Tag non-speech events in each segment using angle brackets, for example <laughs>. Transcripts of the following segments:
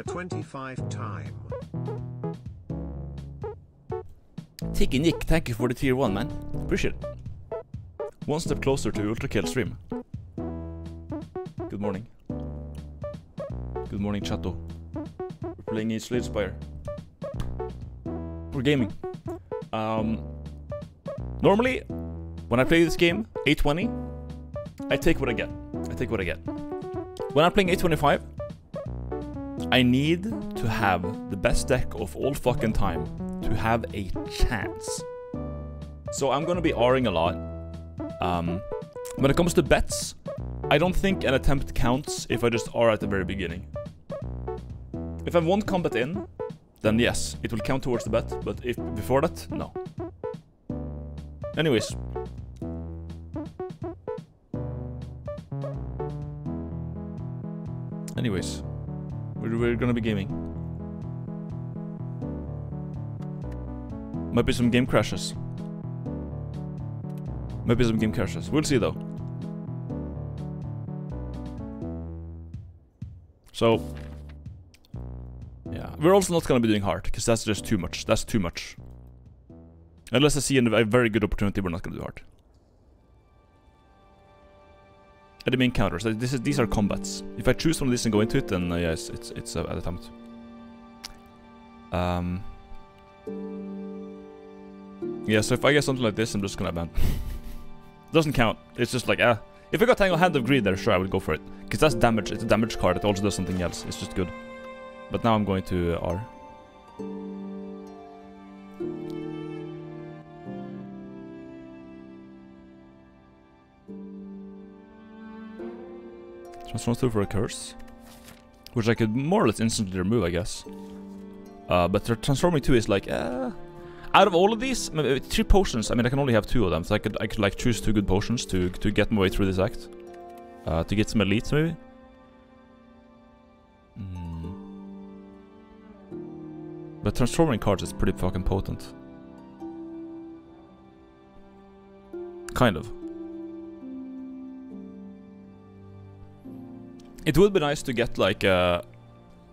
A 25 time. Tiki Nick, thank you for the tier 1, man. Appreciate it. One step closer to ULTRAKILL stream. Good morning. Good morning, Chato. We're playing Each Slay the Spire. We're gaming. Um, normally, when I play this game, 820, I take what I get. I take what I get. When I'm playing 825, I need to have the best deck of all fucking time to have a chance. So I'm gonna be Ring a lot. Um, when it comes to bets, I don't think an attempt counts if I just R at the very beginning. If I have one combat in, then yes, it will count towards the bet, but if before that, no. Anyways. Anyways, we're, gonna be gaming. Might be some game crashes. Might be some game crashes. We'll see though. So, yeah, we're also not gonna be doing hard because that's just too much. That's too much. Unless I see a very good opportunity, we're not gonna do hard. Enemy encounters. Uh, This is these are combats. If I choose one of these and go into it, then uh, yes, it's it's uh, an attempt. Um. Yeah, so if I get something like this, I'm just gonna ban. <laughs> Doesn't count. It's just like ah. If I got Tangle Hand of Greed there, sure I would go for it. Because that's damage. It's a damage card. It also does something else. It's just good. But now I'm going to uh, R. Transform through for a curse. Which I could more or less instantly remove, I guess. Uh, but transforming two is like, uh, out of all of these, maybe three potions. I mean, I can only have two of them, so I could, I could like choose two good potions to to get my way through this act. Uh, to get some elites, maybe. Mm. But transforming cards is pretty fucking potent. Kind of. It would be nice to get like uh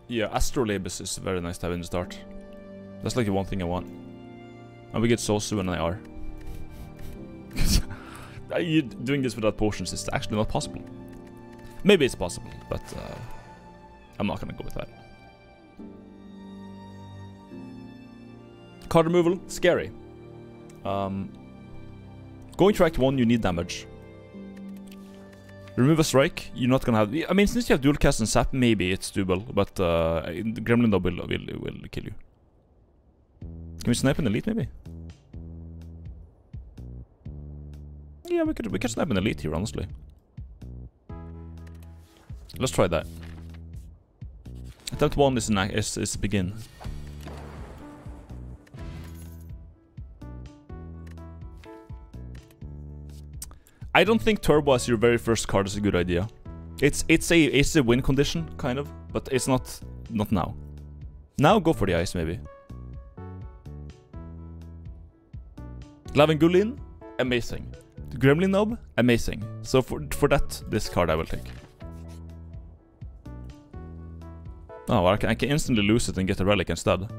yeah, Astrolabus is very nice to have in the start. That's like the one thing I want. And we get Sozu and I <laughs> are. you doing this without potions is actually not possible. Maybe it's possible, but uh, I'm not gonna go with that. Card removal, scary. Um, going to Act 1, you need damage. Remove a strike, you're not gonna have... I mean, since you have dual cast and Zap, maybe it's doable, but uh, Gremlin Nob will, will, will kill you. Can we snipe an elite, maybe? Yeah, we could we could snipe an elite here, honestly. Let's try that. Attempt one is an is, is begin. I don't think Turbo as your very first card is a good idea. It's it's a it's a win condition, kind of, but it's not not now. Now go for the ice, maybe. Lagavulin, amazing. The Gremlin Nob, amazing. So for for that, this card I will take. Oh, I can, I can instantly lose it and get a relic instead.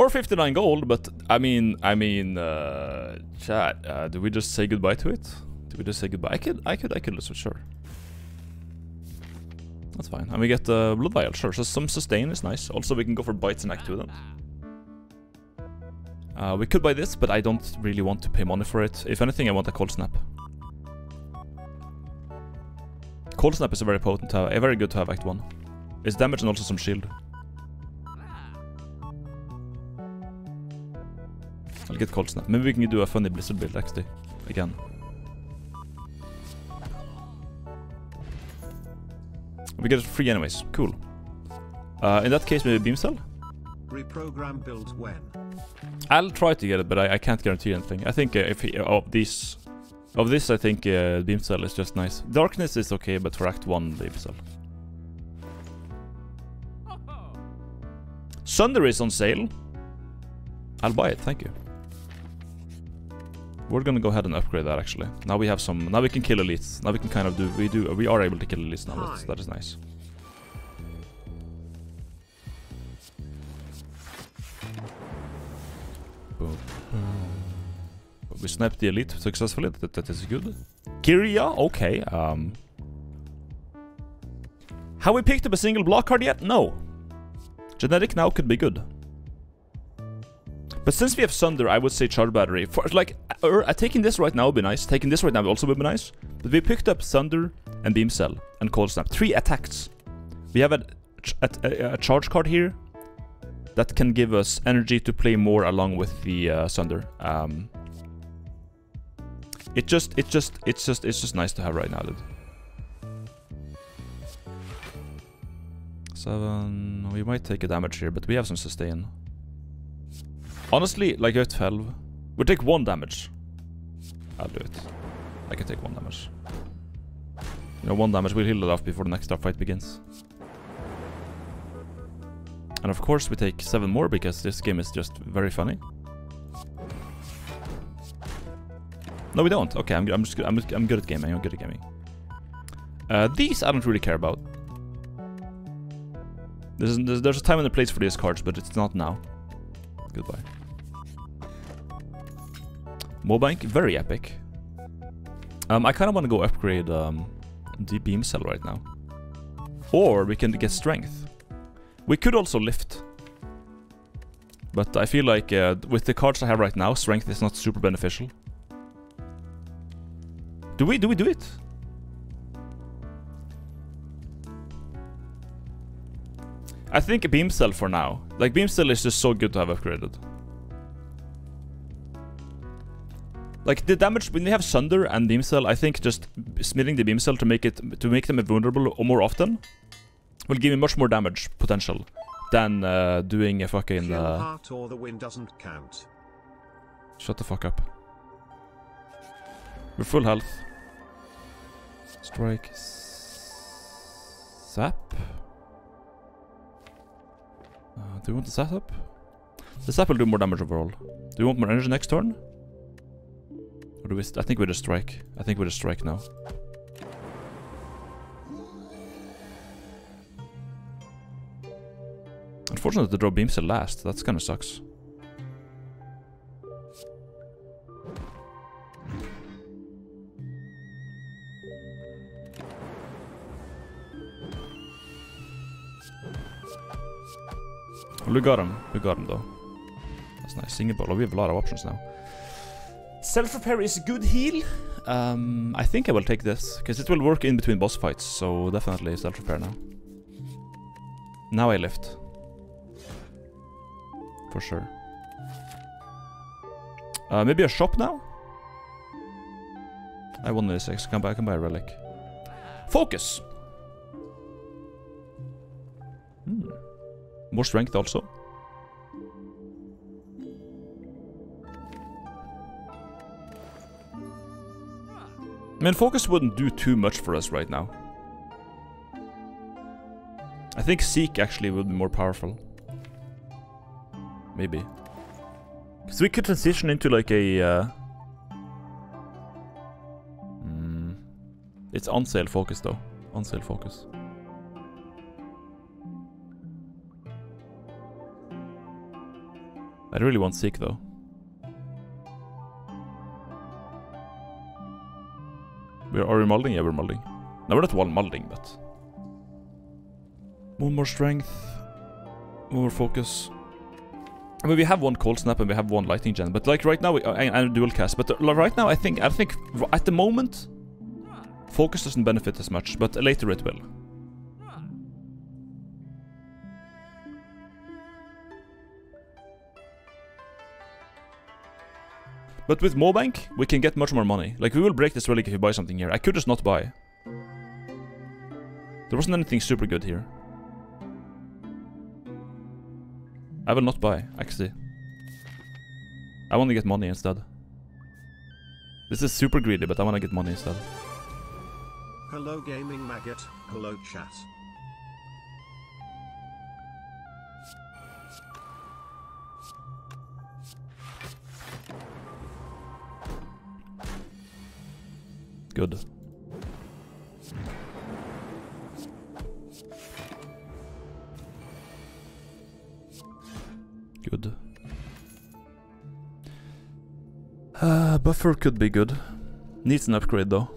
Or 59 gold, but I mean, I mean, uh, chat, uh, do we just say goodbye to it? Do we just say goodbye? I could, I could, I could it, sure. That's fine. And we get the uh, blood vial, sure. So some sustain is nice. Also, we can go for bites and act 2 then. Uh, we could buy this, but I don't really want to pay money for it. If anything, I want a cold snap. Cold snap is a very potent, uh, very good to have act 1. It's damage and also some shield. I'll get cold snap. Maybe we can do a funny blizzard build actually. Again. We get it free anyways. Cool. Uh, in that case, maybe beam cell? Reprogram build when? I'll try to get it, but I, I can't guarantee anything. I think uh, if he, of these, of this, I think uh, beam cell is just nice. Darkness is okay, but for Act One, beam cell. Sunder is on sale. I'll buy it. Thank you. We're gonna go ahead and upgrade that actually. Now we have some, now we can kill elites. Now we can kind of do, we do, we are able to kill elites now. That's, that is nice. Boom. We snapped the elite successfully. That, that is good. Kiria, okay. Um, have we picked up a single block card yet? No. Genetic now could be good. But since we have Sunder, I would say Charge Battery. For like, uh, uh, taking this right now would be nice. Taking this right now would also would be nice. But we picked up Sunder and Beam Cell and Cold Snap. Three attacks. We have a, a, a, a charge card here that can give us energy to play more along with the uh, Sunder. Um, it just, it just, it's just, it's just nice to have right now, dude. Seven. We might take a damage here, but we have some sustain. Honestly, like at 12, we'll take one damage. I'll do it. I can take one damage. You know, one damage will heal it off before the next fight begins. And of course we take seven more because this game is just very funny. No, we don't. Okay, I'm, I'm just good. I'm, I'm good at gaming. I'm good at gaming. Uh, these I don't really care about. There's, there's, there's a time and a place for these cards, but it's not now. Goodbye. Maw Bank, very epic. Um, I kind of want to go upgrade um, the beam cell right now. Or we can get strength. We could also lift. But I feel like uh, with the cards I have right now, strength is not super beneficial. Do we do we do it? I think beam cell for now. Like beam cell is just so good to have upgraded. Like the damage when they have Sunder and Beam Cell, I think just smithing the Beam Cell to make it to make them vulnerable or more often will give me much more damage potential than uh, doing a fucking. Uh... Heart or the wind doesn't count. Shut the fuck up. We're full health. Strike. Zap. Uh, do you want the zap up? The zap will do more damage overall. Do you want more energy next turn? Or do we I think we just strike. I think we just strike now. Unfortunately, the draw beams at last. That's kind of sucks. Well, we got him. We got him, though. That's nice. Ball. We have a lot of options now. Self-repair is a good heal. Um, I think I will take this, because it will work in between boss fights, so definitely self-repair now. Now I lift. For sure. Uh, maybe a shop now? I won this, can buy, I can buy a relic. Focus! Hmm. More strength also. I mean, focus wouldn't do too much for us right now. I think Seek actually would be more powerful. Maybe. Because we could transition into like a... Uh, mm, it's on sale focus though. On sale focus. I really want Seek though. Are we molding? Yeah, we're molding. No, we're not one molding, but... One more strength. One more focus. I mean, we have one cold snap and we have one lightning gen, but like right now, we, uh, and a dual cast. But uh, right now, I think, I think at the moment, focus doesn't benefit as much, but later it will. But with Maw Bank, we can get much more money. Like, we will break this relic if you buy something here. I could just not buy. There wasn't anything super good here. I will not buy, actually. I want to get money instead. This is super greedy, but I want to get money instead. Hello Gaming Maggot, hello chat. Good. Good. Uh, buffer could be good. Needs an upgrade though.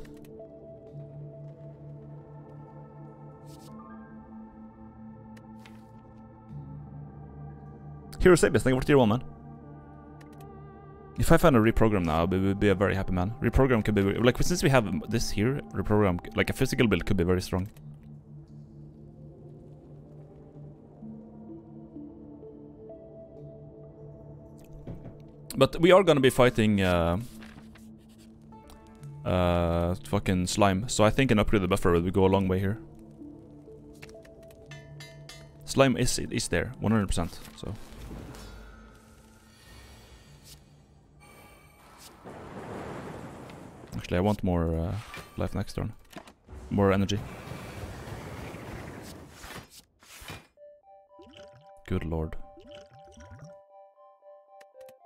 Hero Sabius, thank you for tier 1 man. If I find a reprogram now, I would be a very happy man. Reprogram could be like since we have this here, reprogram like a physical build could be very strong. But we are gonna be fighting uh, uh, fucking slime, so I think an upgrade the buffer would go a long way here. Slime is is there, 100%. So. Actually, I want more uh, life next turn. More energy. Good lord.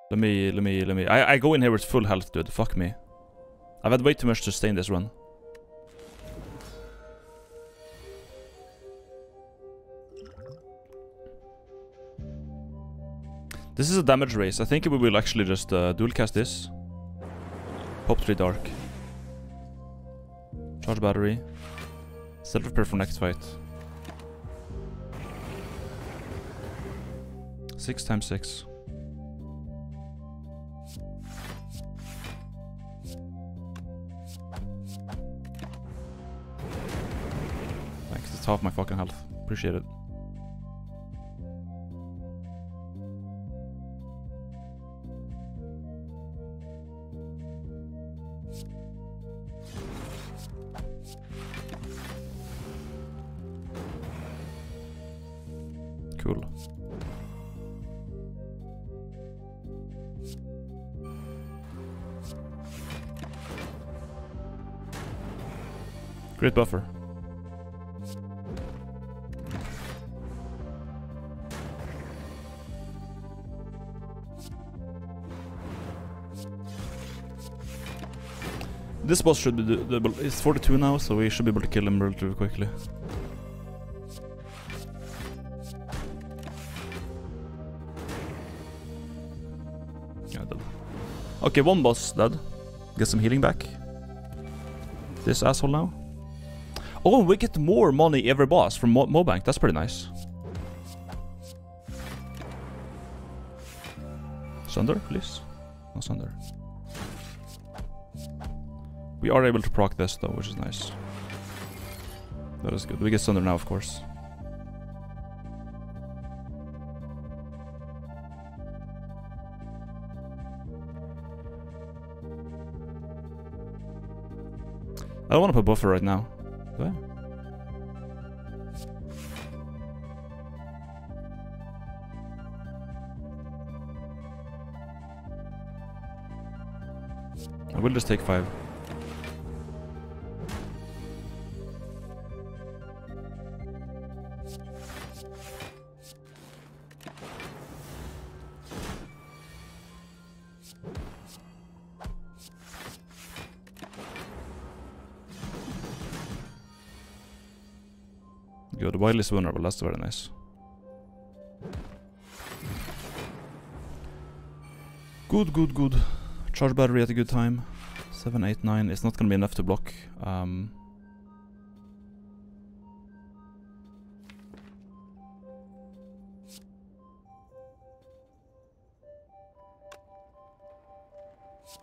Let me, let me, let me. I, I go in here with full health, dude. Fuck me. I've had way too much to stay in this run. This is a damage race. I think we will actually just uh, dual cast this. Pop 3 Dark. Charge battery. Self prepare for next fight. 6 times 6. Thanks, it's half my fucking health. Appreciate it. Great buffer. This boss should be doable. It's 42 now, so we should be able to kill him relatively quickly. Okay, one boss dead. Get some healing back. This asshole now. Oh, we get more money every boss from Mo Maw Bank. That's pretty nice. Sunder, please. No Sunder. We are able to proc this though, which is nice. That is good. We get Sunder now, of course. I don't want to put buffer right now. I will just take five. Is vulnerable, that's very nice. Good, good, good. Charge battery at a good time. 7, 8, 9. It's not gonna be enough to block. Um,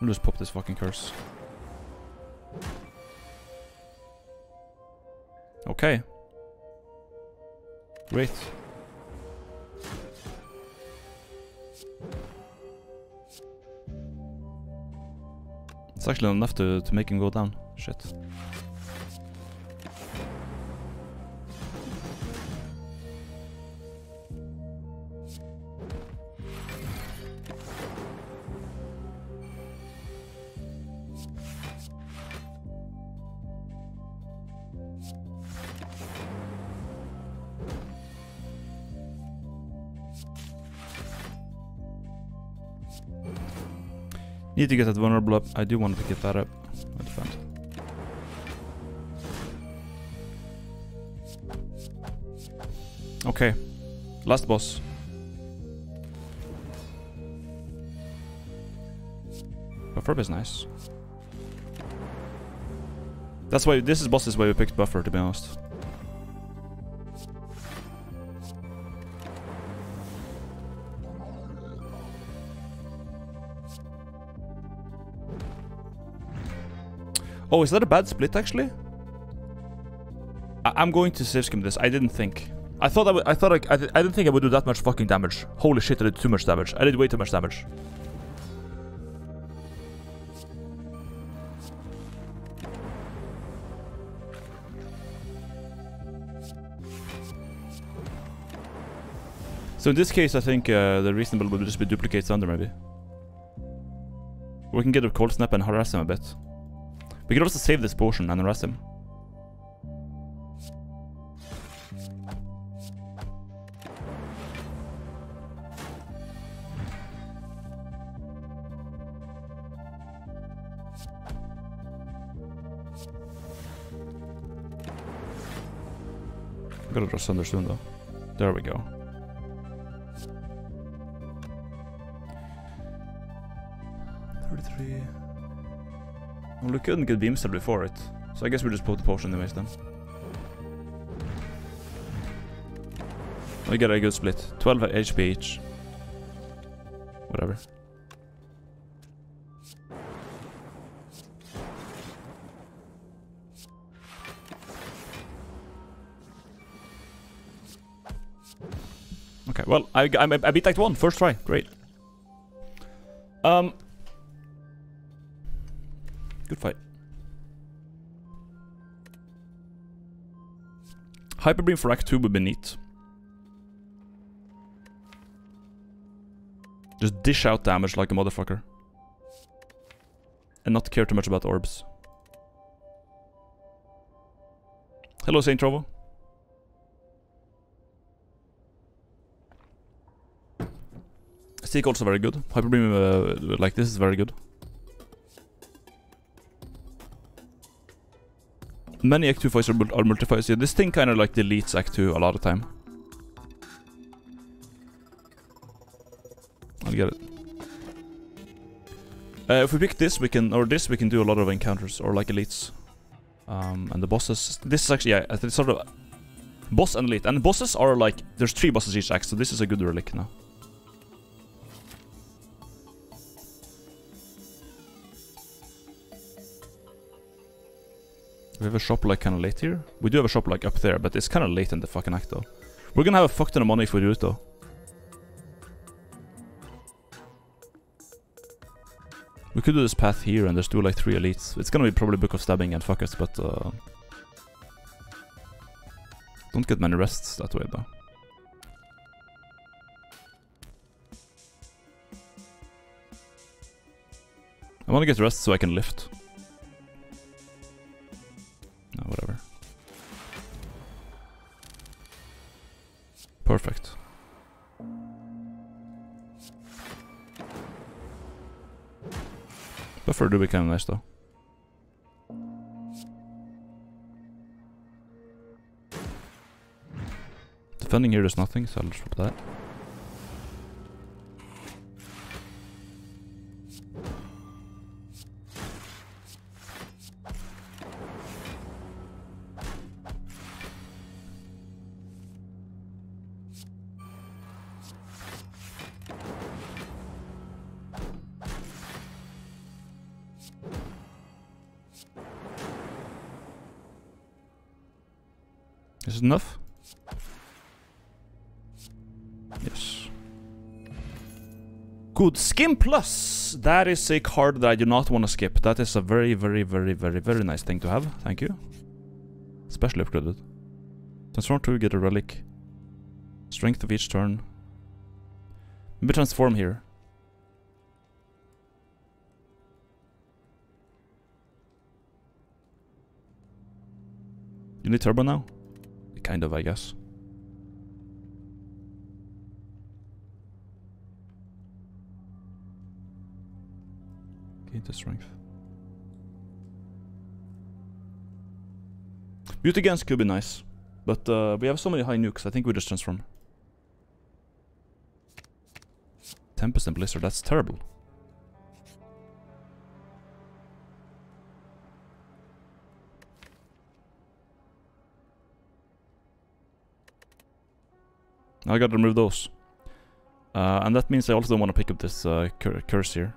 I'll just pop this fucking curse. Okay. Great. It's actually enough to, to make him go down. Shit. Need to get that vulnerable up. I do want to get that up. Defend. Okay. Last boss. Buffer is nice. That's why this is boss's why we picked buffer to be honest. Oh, is that a bad split actually? I am going to save skim this. I didn't think. I thought I would. I thought I. I, I didn't think I would do that much fucking damage. Holy shit! I did too much damage. I did way too much damage. So in this case, I think uh, the reasonable would just be duplicate Thunder, maybe. we can get a Cold Snap and harass him a bit. We could also save this potion and harass him. Gotta trust soon though. There we go. Well, we couldn't get beam cell before it, so I guess we just put the potion anyways then. We get a good split. 12 HP each. Whatever. Okay, well, I, I, I beat Act 1, first try, great. Um, good fight. Hyper Beam for Act 2 would be neat. Just dish out damage like a motherfucker. And not care too much about orbs. Hello, Saint Trovo. Seek also very good. Hyper Beam uh, like this is very good. Many Act 2 fights are, are multi-fights. Yeah, this thing kind of like deletes Act 2 a lot of time. I'll get it. Uh, if we pick this, we can, or this, we can do a lot of encounters, or like elites. Um, and the bosses, this is actually, yeah, it's sort of boss and elite. And bosses are like, there's three bosses each act, so this is a good relic now. We have a shop like kind of late here. We do have a shop like up there, but it's kind of late in the fucking act though. We're gonna have a fuck ton of money if we do it though. We could do this path here and just do like three elites. It's gonna be probably Book of Stabbing and fuck us, but uh, don't get many rests that way though. I wanna get rest so I can lift. Whatever. Perfect. Buffer do become nice though. Defending here does nothing, so I'll just drop that. Skim Plus! That is a card that I do not want to skip. That is a very, very, very, very, very nice thing to have. Thank you. Especially upgraded. Transform to get a relic. Strength of each turn. Maybe transform here. You need turbo now? kind of, I guess. the strength. Beauty against could be nice. But uh, we have so many high nukes, I think we just transform. Tempest and Blizzard, that's terrible. I gotta remove those. Uh, and that means I also don't want to pick up this uh, cur curse here.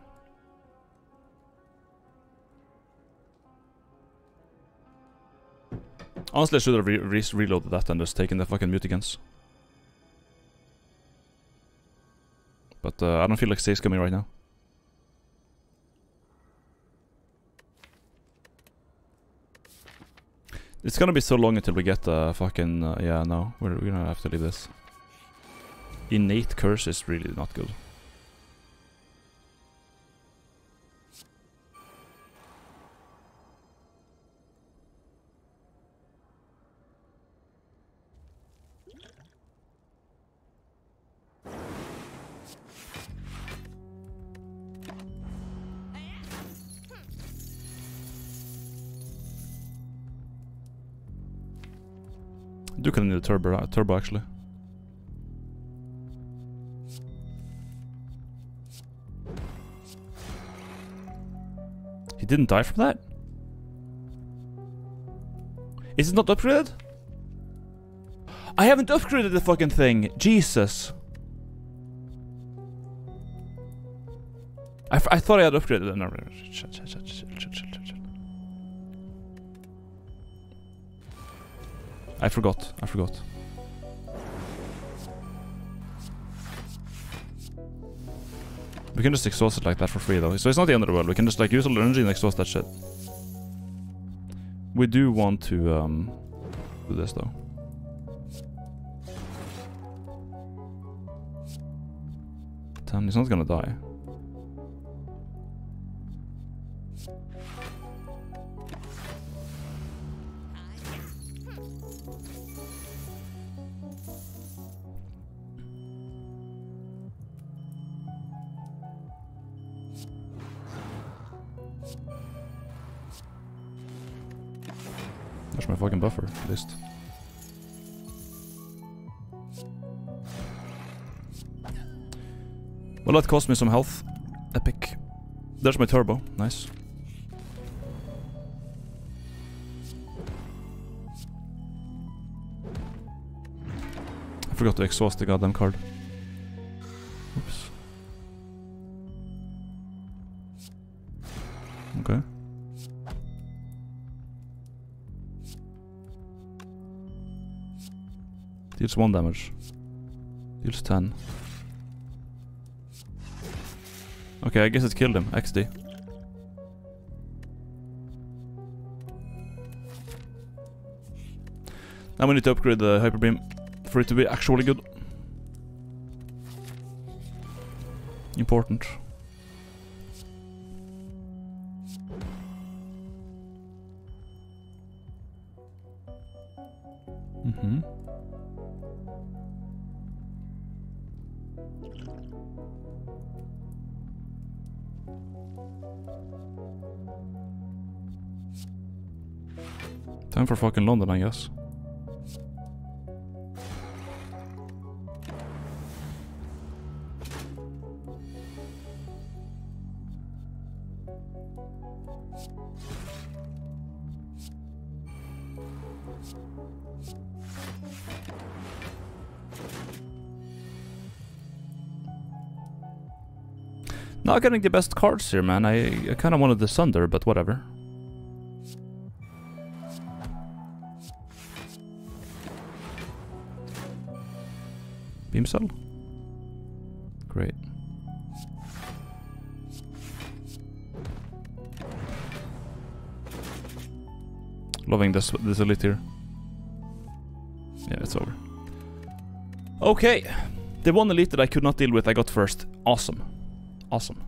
Honestly, I should have re re reloaded that and just taken the fucking mutigans. But uh, I don't feel like saves coming right now. It's gonna be so long until we get the uh, fucking... Uh, yeah, no. We're, we're gonna have to leave this. Innate curse is really not good. Do kind of need a turbo, uh, turbo actually. He didn't die from that? Is it not upgraded? I haven't upgraded the fucking thing. Jesus. I, I thought I had upgraded it. No, I forgot. I forgot. We can just exhaust it like that for free though. So it's not the end of the world. We can just like use all the energy and exhaust that shit. We do want to um, do this though. Damn, he's not gonna die. That cost me some health. Epic. There's my turbo. Nice. I forgot to exhaust the goddamn card. Oops. Okay. Deals 1 damage. Deals 10. Okay, I guess it killed him. XD. Now we need to upgrade the Hyper Beam for it to be actually good. Important. For fucking London, I guess. Not getting the best cards here, man. I, I kind of wanted the Sunder, but whatever. Beam cell? Great. Loving this this elite here. Yeah, it's over. Okay. The one elite that I could not deal with, I got first. Awesome. Awesome.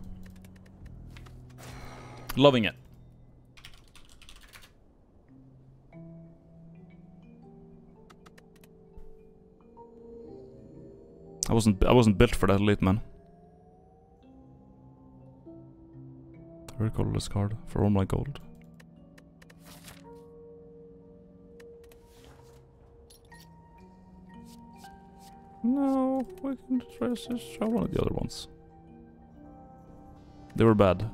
Loving it. I wasn't I wasn't built for that elite man. Very colorless card for all my gold. No, we can try, just try one of the other ones. They were bad.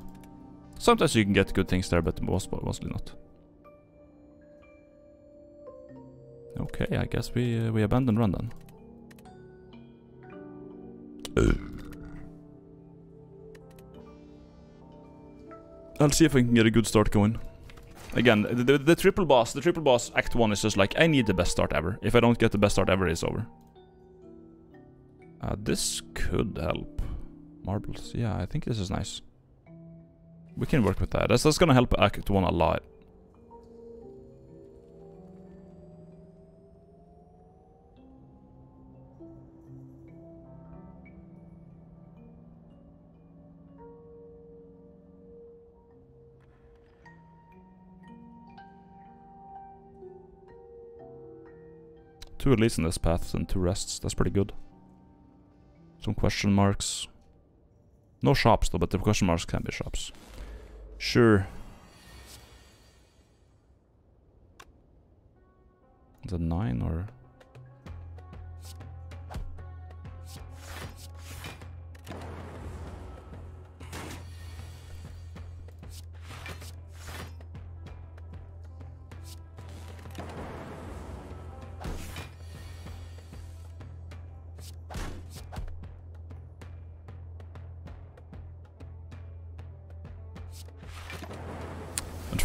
Sometimes you can get good things there, but most mostly not. Okay, I guess we uh, we abandon run then. I'll see if I can get a good start going. Again, the, the, the triple boss, the triple boss act 1 is just like, I need the best start ever. If I don't get the best start ever, it's over. Uh, this could help. Marbles, yeah, I think this is nice. We can work with that. That's, that's gonna help act 1 a lot. Two elites in this path and two rests. That's pretty good. Some question marks. No shops though, but the question marks can be shops. Sure. Is it nine or?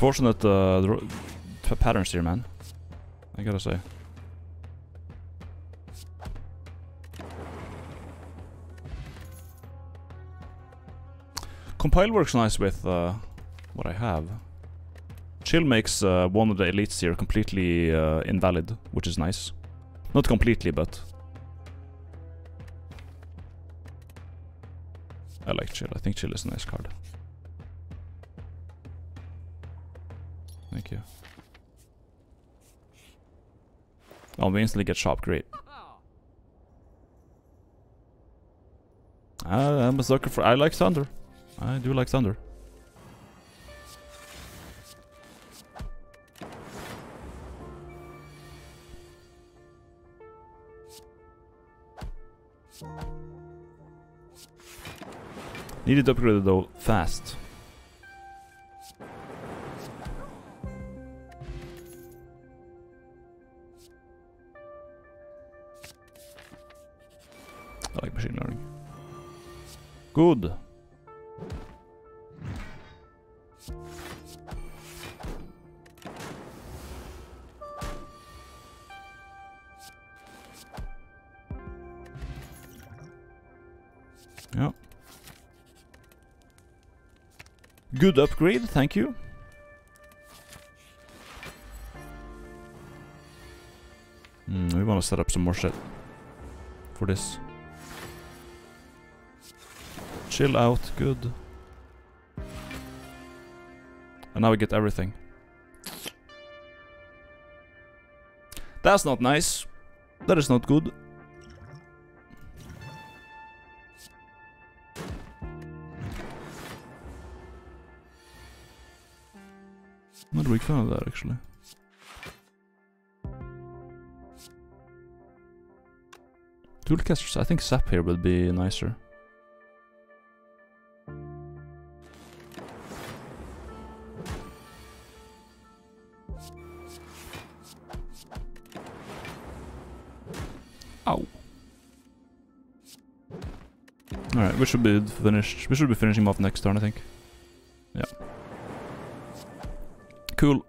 Unfortunate uh, patterns here, man. I gotta say. Compile works nice with uh, what I have. Chill makes uh, one of the elites here completely uh, invalid, which is nice. Not completely, but... I like Chill. I think Chill is a nice card. We instantly get shop. Great. Uh, I'm a sucker for. I like thunder. I do like thunder. Needed upgraded though fast. Good. Yeah. Good upgrade, thank you. Hmm, we want to set up some more shit for this. Chill out, good. And now we get everything. That's not nice. That is not good. Not a big fan of that actually. Toolcasters, I think Zap here would be nicer. Should be finished. We should be finishing him off next turn, I think. Yeah. Cool.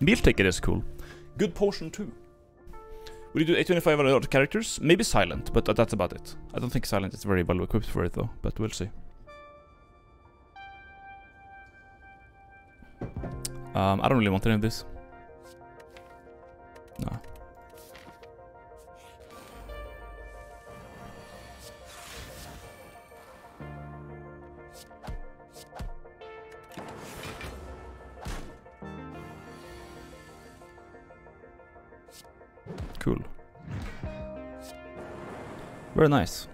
Meal ticket is cool. Good potion too. Would you do A25 on other characters? Maybe Silent, but that's about it. I don't think Silent is very well equipped for it though, but we'll see. Um, I don't really want any of this. Very nice.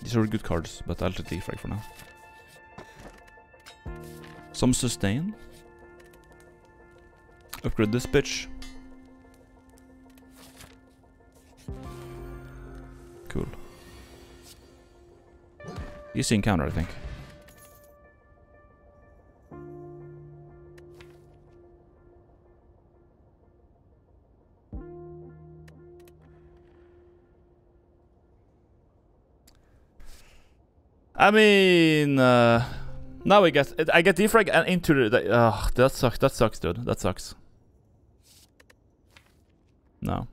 These are good cards, but I'll take Leap for now. Some sustain. Upgrade this bitch. Cool. Easy encounter, I think. I mean, uh, now we get I get defrag and into the uh, that sucks. That sucks, dude. That sucks. No.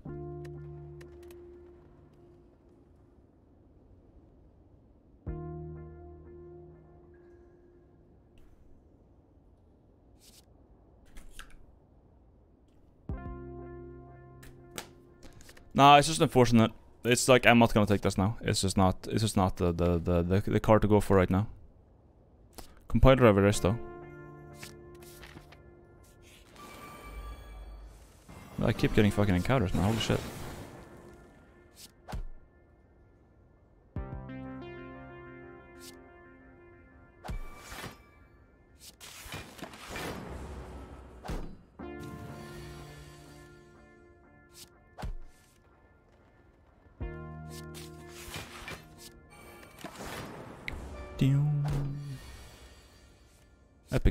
No, it's just unfortunate. It's like I'm not gonna take this now. It's just not. It's just not the the the the, the card to go for right now. Compiler Everest though. I keep getting fucking encounters man. Holy shit.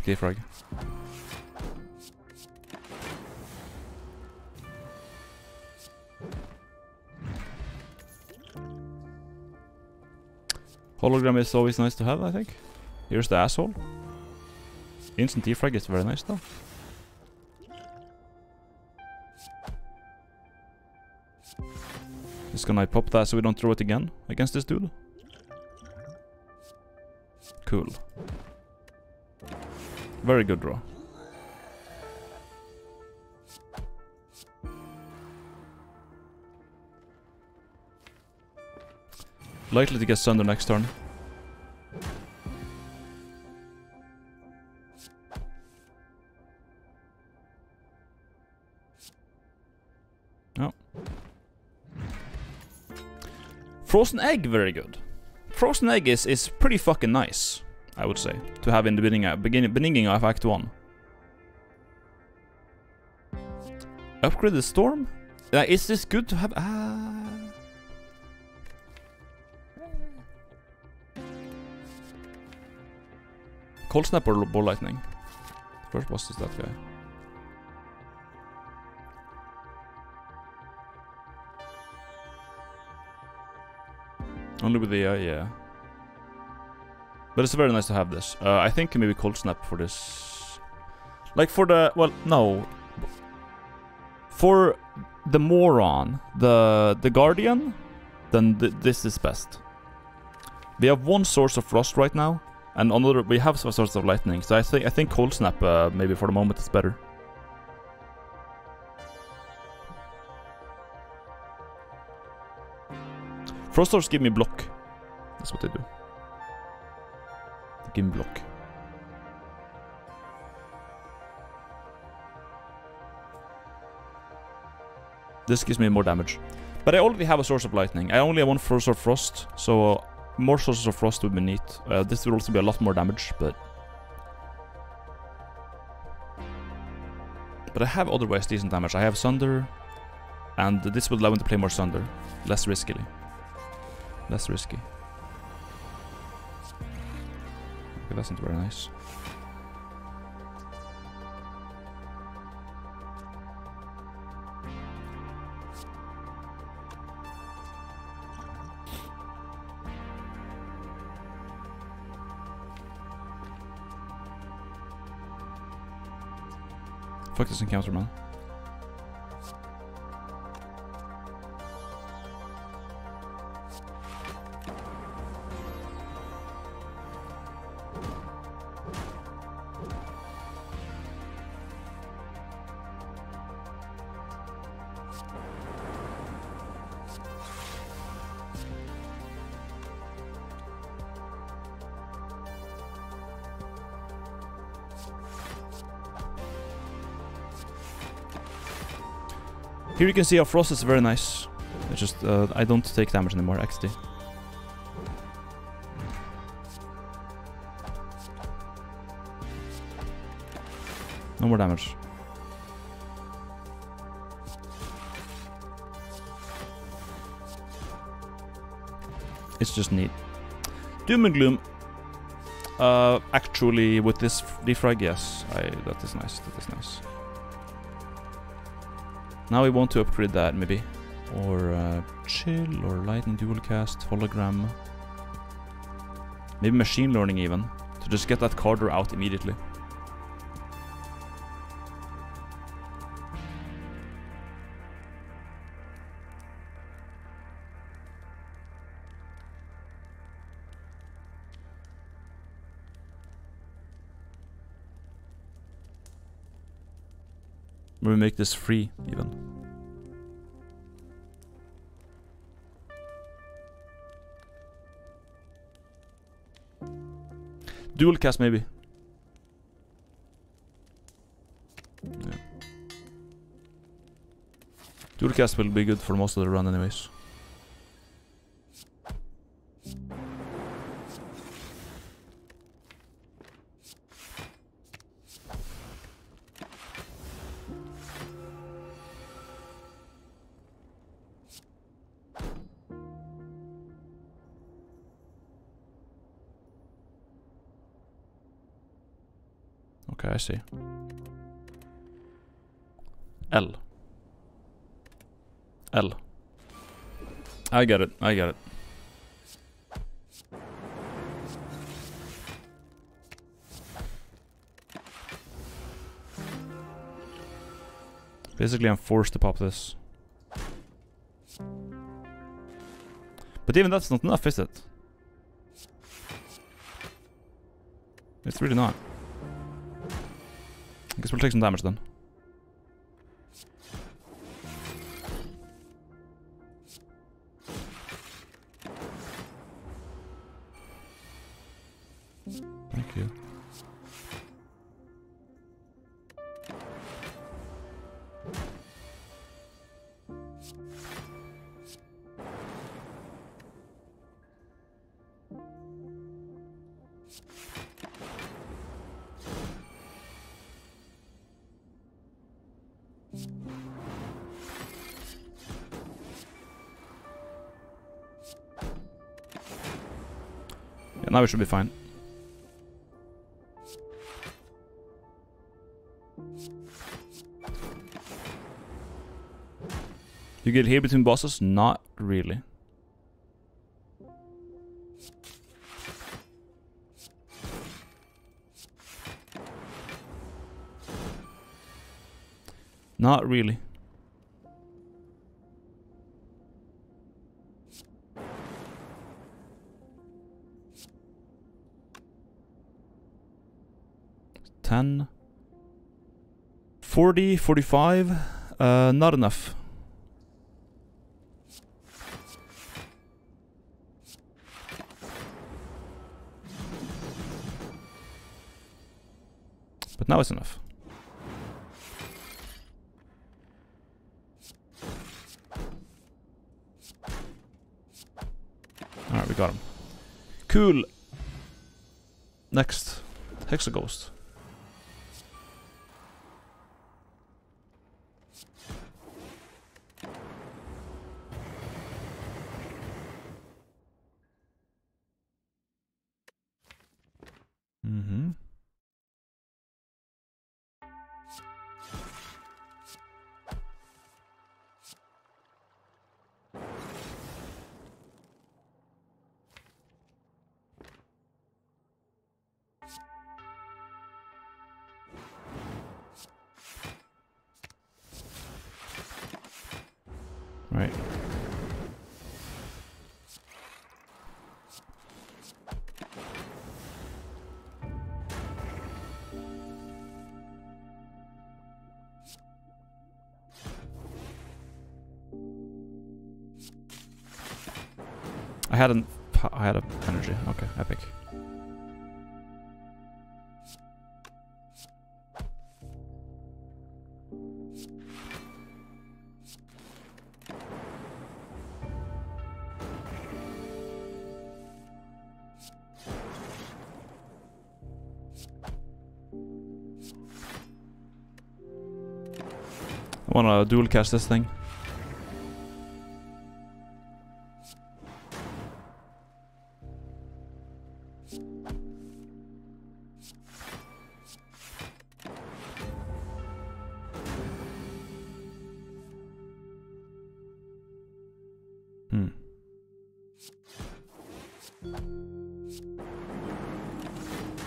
Epic defrag. Hologram is always nice to have, I think. Here's the asshole. Instant defrag is very nice though. Just gonna pop that so we don't throw it again against this dude. Cool. Very good draw. Likely to get Sunder next turn. Oh. Frozen Egg, very good. Frozen Egg is, is pretty fucking nice, I would say, to have in the beginning, uh, beginning, beginning of Act 1. Upgrade the Storm? Uh, is this good to have? Ah. Cold Snap or Ball Lightning? First boss is that guy. Only with the AI, yeah. But it's very nice to have this. Uh, I think maybe Cold Snap for this. Like for the well, no. For the moron, the the guardian, then th this is best. We have one source of frost right now, and another we have some source of lightning. So I think I think Cold Snap uh, maybe for the moment is better. Frost Orbs give me block. That's what they do. Block. This gives me more damage. But I already have a source of lightning. I only have one source of frost, so more sources of frost would be neat. Uh, this would also be a lot more damage, but... But I have otherwise decent damage. I have Sunder, and this would allow me to play more Sunder, less riskily. Less risky. Okay, that's not very nice. Fuck this encounter, man. Here you can see how Frost is very nice. It's just, uh, I don't take damage anymore, XD. No more damage. It's just neat. Doom and Gloom. Uh, actually, with this defrag, yes, I, that is nice. That is nice. Now we want to upgrade that, maybe. Or uh, chill, or lightning dual cast, hologram. Maybe machine learning even. To just get that card out immediately. We make this free even. Dual cast maybe. Yeah. Dual cast will be good for most of the run anyways. See. L. L. I get it, I get it. Basically, I'm forced to pop this. But even that's not enough, is it? It's really not. I guess we'll take some damage then. Yeah, now we should be fine. You get here between bosses? Not really. Not really. Ten. Forty, forty-five. Uh, not enough. But now it's enough. Alright, we got him. Cool. Next. Hexaghost. Dual cast this thing. Hmm.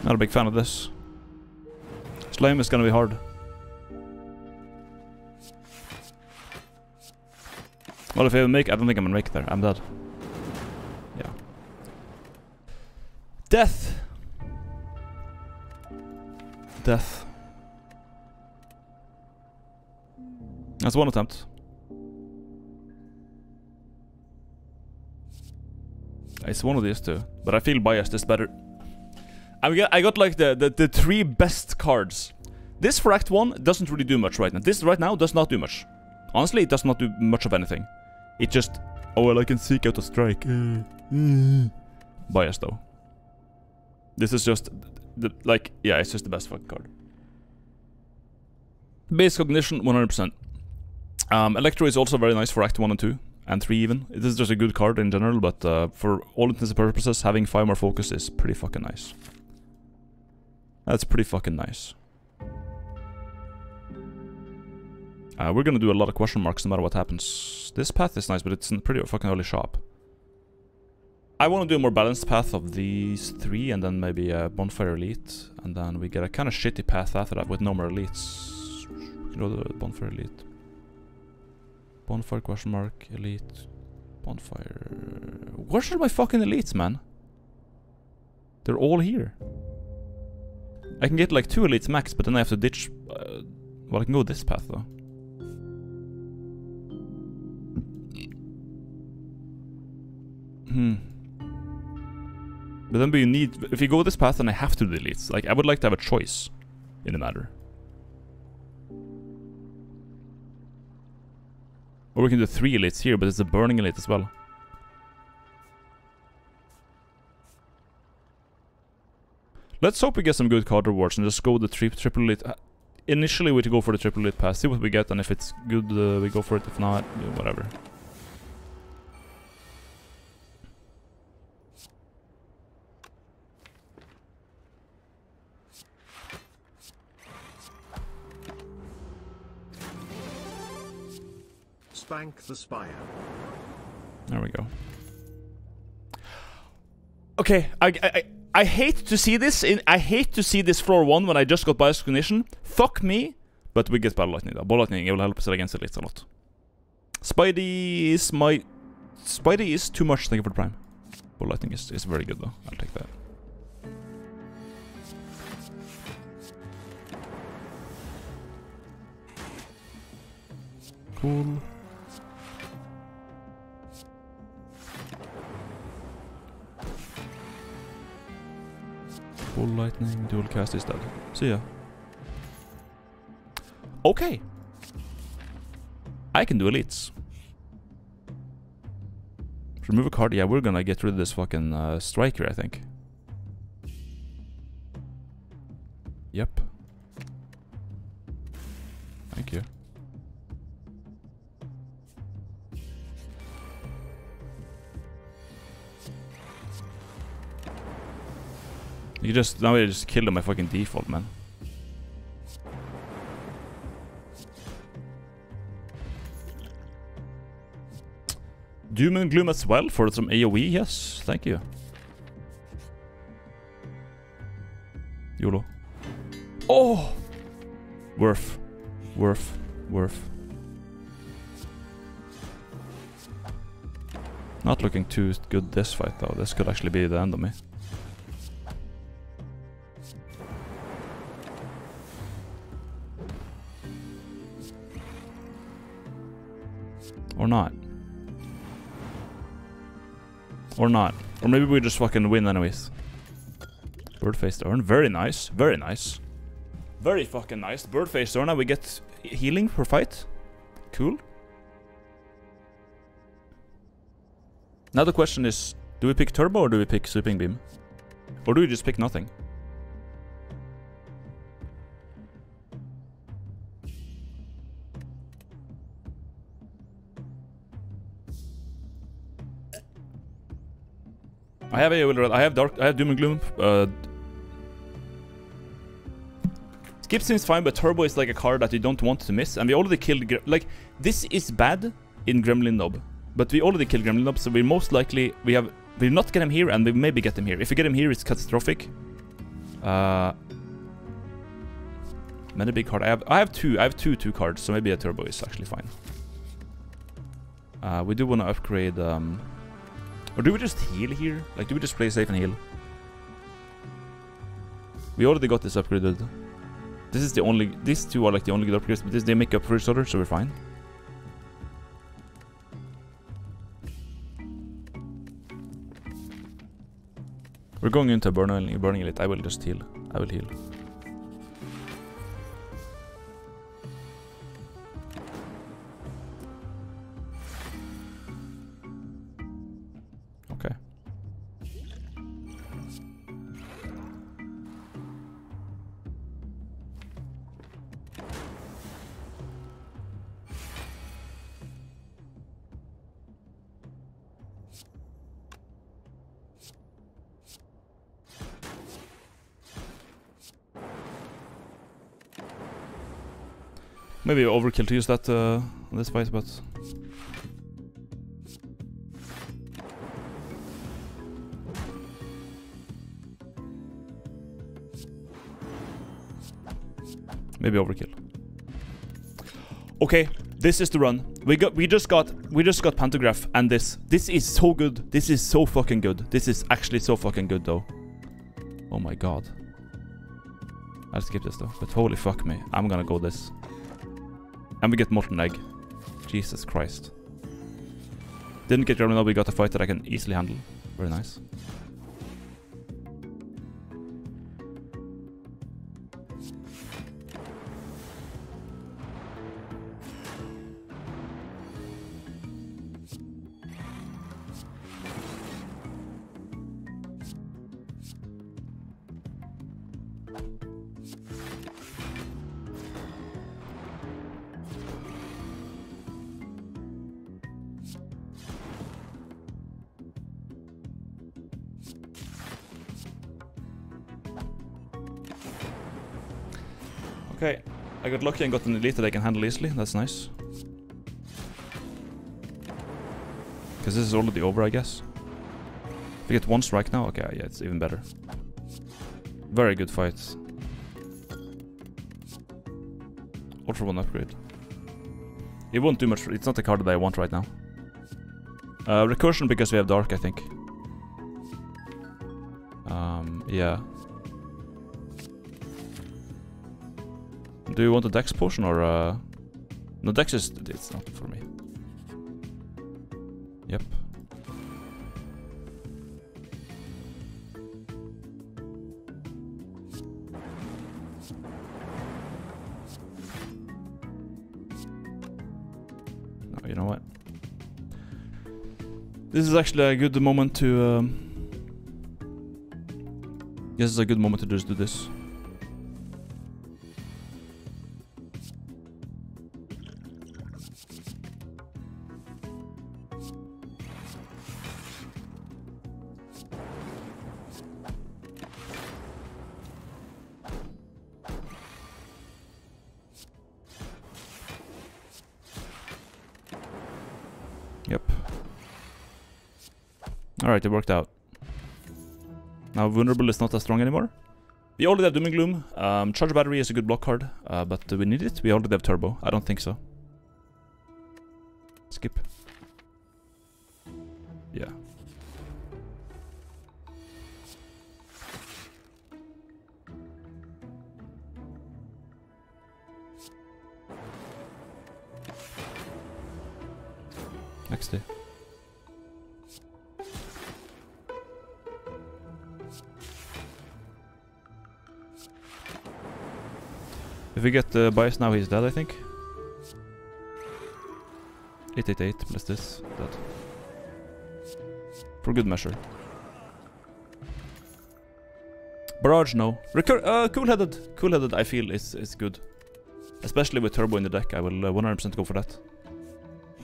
Not a big fan of this. Slime is gonna be hard. Well, if I make, I don't think I'm gonna make it there. I'm dead. Yeah. Death. Death. That's one attempt. It's one of these two, but I feel biased is better. I got, I got like the, the, the three best cards. This for Act 1 doesn't really do much right now. This right now does not do much. Honestly, it does not do much of anything. It just... Oh, well, I can seek out a strike. Bias, though. This is just... The, like, yeah, it's just the best fucking card. Biased Cognition, 100%. Um, Electro is also very nice for Act 1 and 2 and 3 even. It is just a good card in general, but uh, for all intents and purposes, having 5 more focus is pretty fucking nice. That's pretty fucking nice. Uh, we're gonna do a lot of question marks no matter what happens. This path is nice, but it's pretty fucking early shop. I want to do a more balanced path of these three, and then maybe a Bonfire Elite, and then we get a kind of shitty path after that with no more elites. We can go to Bonfire Elite. Bonfire question mark, Elite, Bonfire... Where's all my fucking elites, man? They're all here. I can get like two elites max, but then I have to ditch... Uh, well, I can go this path, though. Hmm. But then we need... If you go this path, then I have to delete. Like, I would like to have a choice in the matter. Or we can do three elites here, but it's a burning elite as well. Let's hope we get some good card rewards and just go the tri triple elite. Uh, initially, we to go for the triple elite pass, see what we get, and if it's good, uh, we go for it. If not, yeah, whatever. Spank the Spire. There we go. Okay, I, I, I hate to see this. In, I hate to see this floor one when I just got Biased Cognition. Fuck me, but we get Ball Lightning. Da. Ball Lightning will help us against elites a lot. Spidey is my... Spidey is too much, thank you for the prime. Ball Lightning is, is very good though, I'll take that. Cool. Full lightning, dual cast is dead. See ya. Okay. I can do elites. Remove a card. Yeah, we're gonna get rid of this fucking uh, striker, I think. Yep. Thank you. You just now you just killed my fucking default, man. Doom and Gloom as well for some AoE, yes, thank you. YOLO. Oh! Worth. Worth. Worth. Not looking too good this fight though, this could actually be the end of me. Or not. Or not. Or maybe we just fucking win anyways. Bird-faced urn. Very nice. Very nice. Very fucking nice. Bird-faced urn. Now we get healing for fight. Cool. Now the question is, do we pick turbo or do we pick sweeping beam? Or do we just pick nothing? I have a I have dark I have doom and gloom. Uh, Skip seems fine, but Turbo is like a card that you don't want to miss, and we already killed like this is bad in Gremlin Nob, but we already killed Gremlin Nob, so we most likely we have We'll not get him here, and we maybe get him here. If we get him here, it's catastrophic. Uh, many big card. I have I have two. I have two two cards, so maybe a turbo is actually fine. Uh, we do want to upgrade. Um, or do we just heal here? Like, do we just play safe and heal? We already got this upgraded. This is the only. These two are like the only good upgrades, but this they make up for each other, so we're fine. We're going into a burning, burning elite. I will just heal. I will heal. Maybe overkill to use that uh, this fight, but maybe overkill. Okay, this is the run. We got, we just got, we just got pantograph, and this, this is so good. This is so fucking good. This is actually so fucking good, though. Oh my god. I'll skip this though, but holy fuck me, I'm gonna go this. And we get Molten Egg. Jesus Christ. Didn't get German, we got a fight that I can easily handle. Very nice. Lucky and got an elite that I can handle easily. That's nice. Because this is already over, I guess. We get one strike now, okay, yeah, it's even better. Very good fight. Ultra one upgrade. It won't do much. It's not the card that I want right now. Uh, recursion because we have dark, I think. Um, yeah. Do you want a dex potion or uh No dex is it's not for me. Yep. No, you know what? This is actually a good moment to um This is a good moment to just do this. Alright, it worked out. Now Vulnerable is not as strong anymore. We already have Doom and Gloom. Um, Charge Battery is a good block card, uh, but do we need it? We already have Turbo. I don't think so. Skip. Yeah. If we get the bias now, he's dead, I think. 888 plus this, dead. For good measure. Barrage, no. Recur uh, cool-headed. Cool-headed, I feel, is, is good. Especially with turbo in the deck, I will 100% uh, go for that.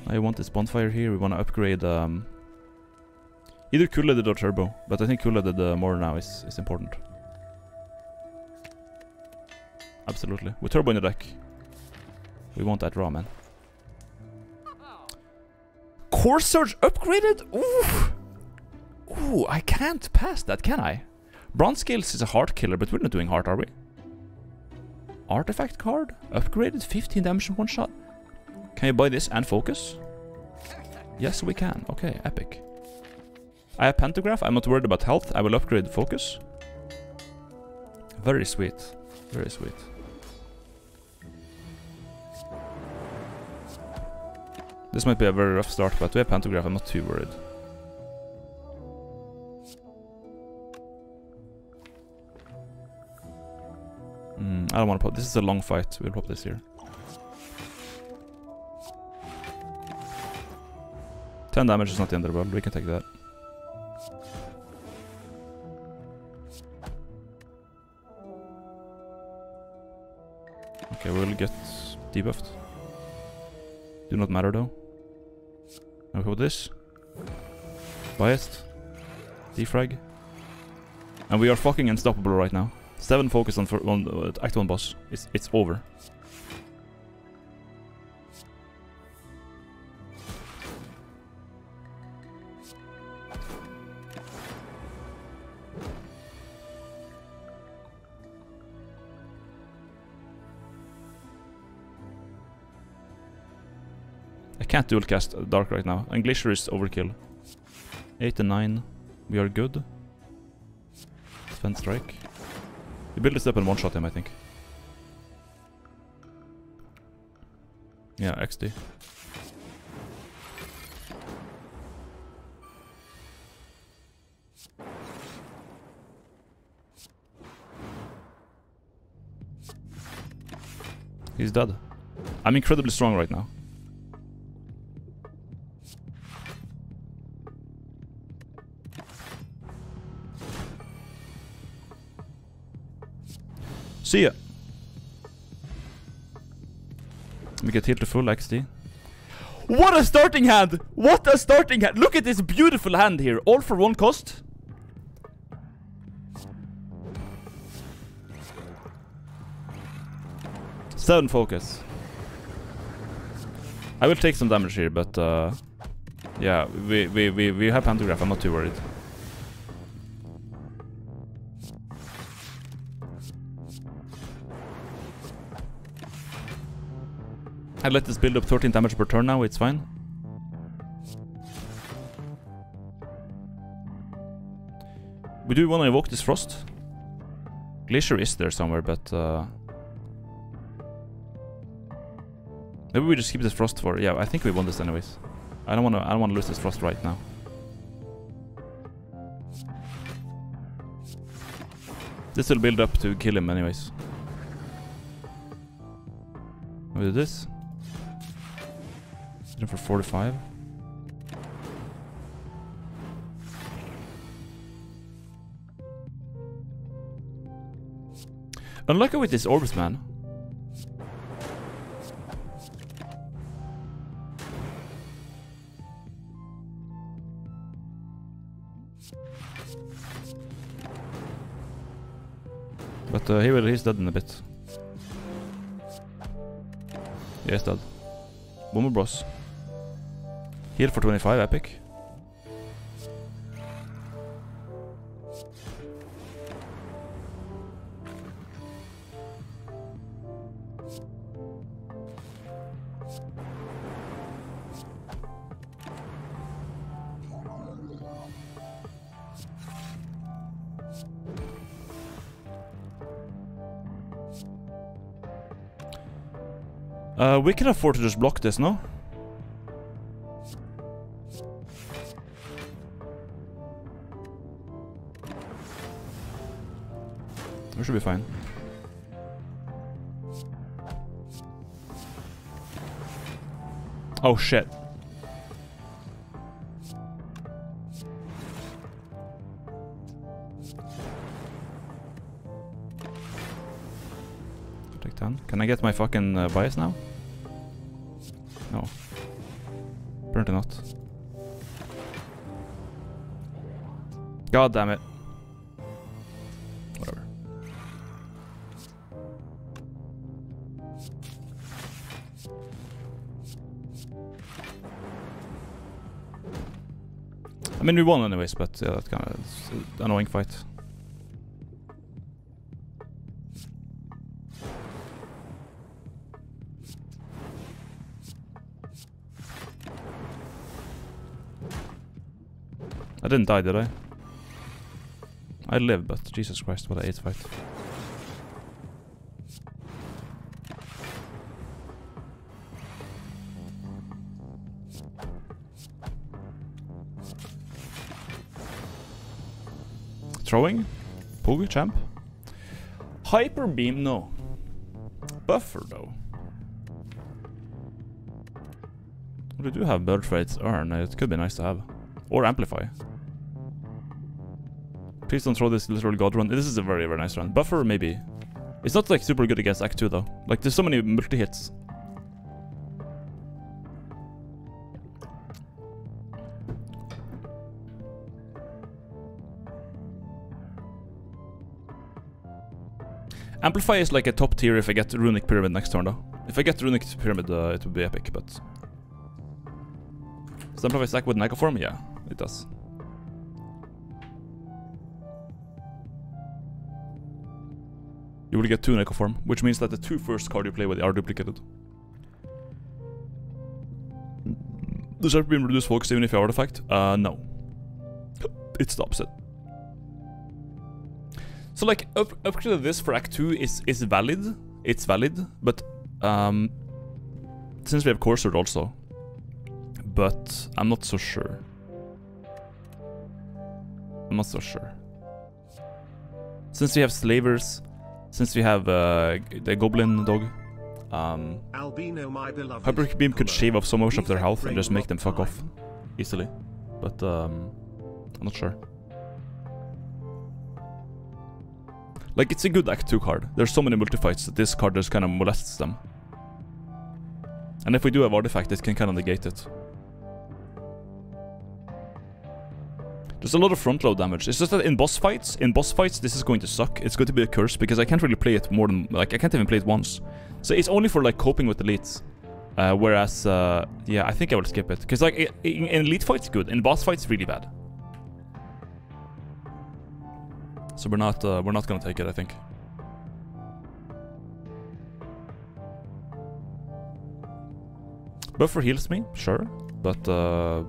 I want this bonfire here, we want to upgrade um, either cool-headed or turbo, but I think cool-headed uh, more now is, is important. Absolutely. With turbo in the deck. We want that draw, man. Core Surge upgraded? Ooh! Ooh, I can't pass that, can I? Bronze Scales is a heart killer, but we're not doing heart, are we? Artifact card? Upgraded 15 damage in one shot. Can you buy this and focus? Yes, we can. Okay, epic. I have Pantograph. I'm not worried about health. I will upgrade focus. Very sweet. Very sweet. This might be a very rough start, but we have Pantograph. I'm not too worried. Mm, I don't want to pop. This is a long fight. We'll pop this here. 10 damage is not the end of the world. We can take that. Okay, we'll get debuffed. Do not matter though. Now hold this. Biased. Defrag. And we are fucking unstoppable right now. Seven focus on, on uh, Act 1 boss. It's, it's over. Can't dual cast Dark right now. And Glacier is overkill. 8 and 9. We are good. Defense strike. We build this up and one-shot him, I think. Yeah, XD. He's dead. I'm incredibly strong right now. See ya. We get healed to full XD. What a starting hand! What a starting hand! Look at this beautiful hand here, all for one cost. Seven focus. I will take some damage here, but uh, yeah, we, we, we, we have pantograph, I'm not too worried. I let this build up 13 damage per turn now, it's fine. We do want to evoke this frost. Glacier is there somewhere, but uh, maybe we just keep this frost for. Yeah, I think we won this anyways. I don't want to. I don't want to lose this frost right now. This will build up to kill him anyways. We do this. Hit him for 45. Unlucky with this orbs, man. But uh, he will, he's dead in a bit. Yeah, he's dead. Boomer Bros. Heal for 25, epic. Uh, we can afford to just block this, no? We should be fine. Oh shit. Take 10. Can I get my fucking uh, bias now? No. Apparently not. God damn it. I mean, we won anyways, but yeah, that kind of annoying fight. I didn't die, did I? I live, but Jesus Christ, what a 8 fight. Throwing? Poogie champ? Hyper beam, no. Buffer though. We do have bird traits oh, earn, it could be nice to have. Or amplify. Please don't throw this literal god run. This is a very, very nice run. Buffer, maybe. It's not like super good against Act 2 though. Like there's so many multi-hits. Amplify is like a top tier if I get Runic Pyramid next turn though. If I get Runic Pyramid, uh, it would be epic, but... Does Amplify stack with Form? Yeah, it does. You will get two Form, which means that the two first cards you play with are duplicated. Does that mean reduce focus even if you artifact? Uh, no. It stops it. So like up upgrade this for Act 2 is is valid. It's valid, but um since we have Core Surge also. But I'm not so sure. I'm not so sure. Since we have slavers, since we have uh, the goblin dog, um, Albino, my beloved. Hyper Beam could shave off so much of their health and just make them fuck off easily. But um, I'm not sure. Like it's a good Act 2 card. There's so many multi-fights that this card just kind of molests them. And if we do have Artifact, it can kind of negate it. There's a lot of front load damage. It's just that in boss fights, in boss fights, this is going to suck. It's going to be a curse because I can't really play it more than like I can't even play it once. So it's only for like coping with elites. Uh, whereas, uh, yeah, I think I will skip it because like in, in elite fights, good. In boss fights, really bad. So we're not uh, we're not gonna take it. I think. Buffer heals me, sure, but uh,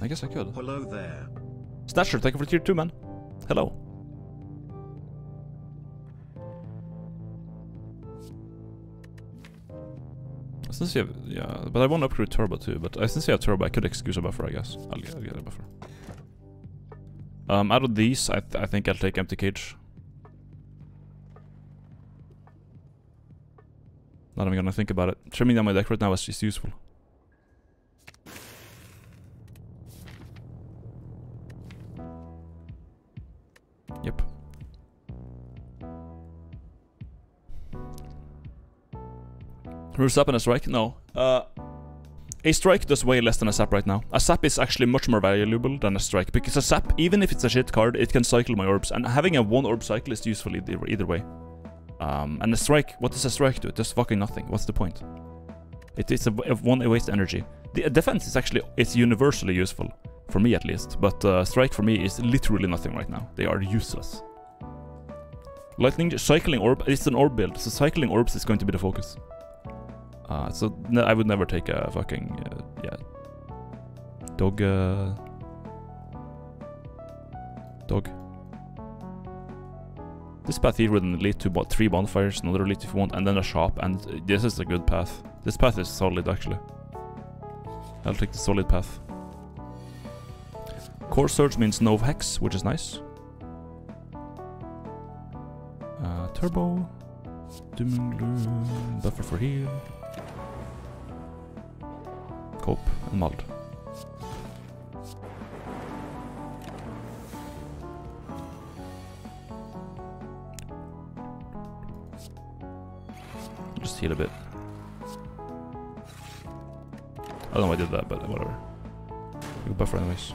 I guess I could. Hello there. Snatcher, thank you for tier 2, man. Hello. Since you have, yeah, but I want to upgrade turbo too. But uh, since you have turbo, I could excuse a buffer, I guess. I'll get, I'll get a buffer. Um, out of these, I, th I think I'll take empty cage. Not even gonna think about it. Trimming down my deck right now is just useful. Who's up in a strike? No. Uh, a strike does way less than a sap right now. A sap is actually much more valuable than a strike because a sap, even if it's a shit card, it can cycle my orbs, and having a one orb cycle is useful either, either way. Um, and a strike, what does a strike do? It does fucking nothing. What's the point? It is a, a one waste energy. The defense is actually it's universally useful for me at least, but uh, strike for me is literally nothing right now. They are useless. Lightning cycling orb. It's an orb build, so cycling orbs is going to be the focus. Uh, so I would never take a fucking uh, yeah dog uh, dog. This path here would lead to about three bonfires, another elite if you want, and then a shop. And uh, this is a good path. This path is solid actually. I'll take the solid path. Core Surge means no hex, which is nice. Uh, turbo. Doom and gloom. Buffer for heal. Cope and Mald. Just heal a bit. I don't know why I did that, but whatever. You buffer anyways.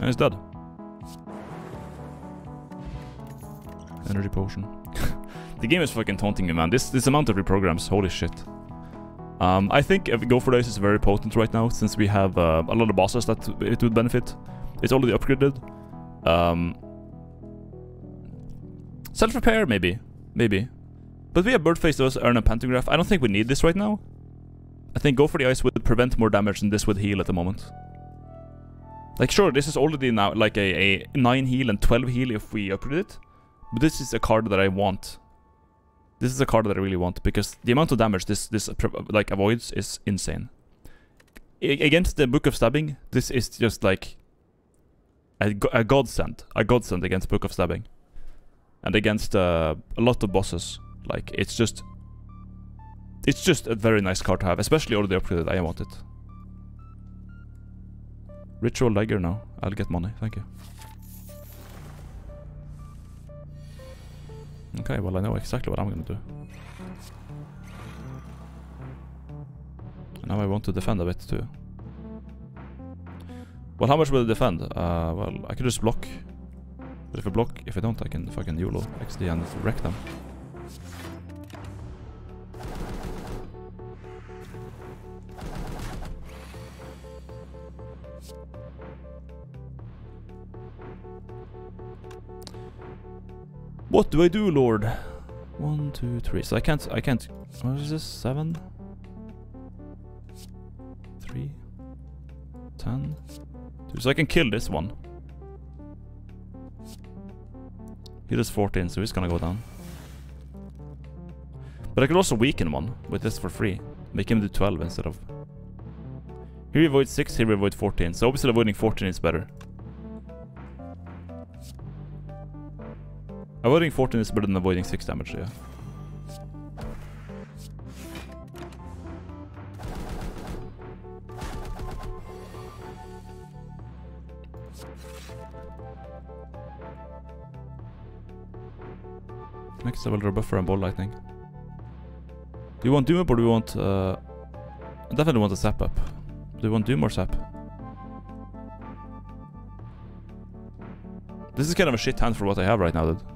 And it's dead. Energy potion. The game is fucking taunting me, man. This this amount of reprograms, holy shit. Um, I think Go for the Eyes is very potent right now, since we have uh, a lot of bosses that it would benefit. It's already upgraded. Um, Self repair, maybe, maybe, But we have Birdface does earn a Pantograph. I don't think we need this right now. I think Go for the Eyes would prevent more damage than this would heal at the moment. Like, sure, this is already now like a, a 9 heal and 12 heal if we upgrade it. But this is a card that I want. This is a card that I really want because the amount of damage this this like avoids is insane. I against the Book of Stabbing, this is just like a, a godsend, a godsend against Book of Stabbing, and against uh, a lot of bosses. Like it's just, it's just a very nice card to have, especially all already upgraded. I want it. Ritual Dagger now. I'll get money. Thank you. Okay, well I know exactly what I'm gonna do. Now I want to defend a bit too. Well, how much will it defend? Uh, well, I could just block. But if I block, if I don't, I can fucking YOLO XD and wreck them. What do I do, Lord? One, two, three. So I can't, I can't, what is this? Seven? Three? Ten? Two. So I can kill this one. He does 14, so he's gonna go down. But I could also weaken one with this for free. Make him do 12 instead of... Here we avoid 6, here we avoid 14. So obviously avoiding 14 is better. Avoiding 14 is better than avoiding 6 damage, yeah. Next level buffer and ball lightning. Do you want Doom up or do you want... Uh, I definitely want a sap up. Do you want Doom or sap? This is kind of a shit hand for what I have right now, dude.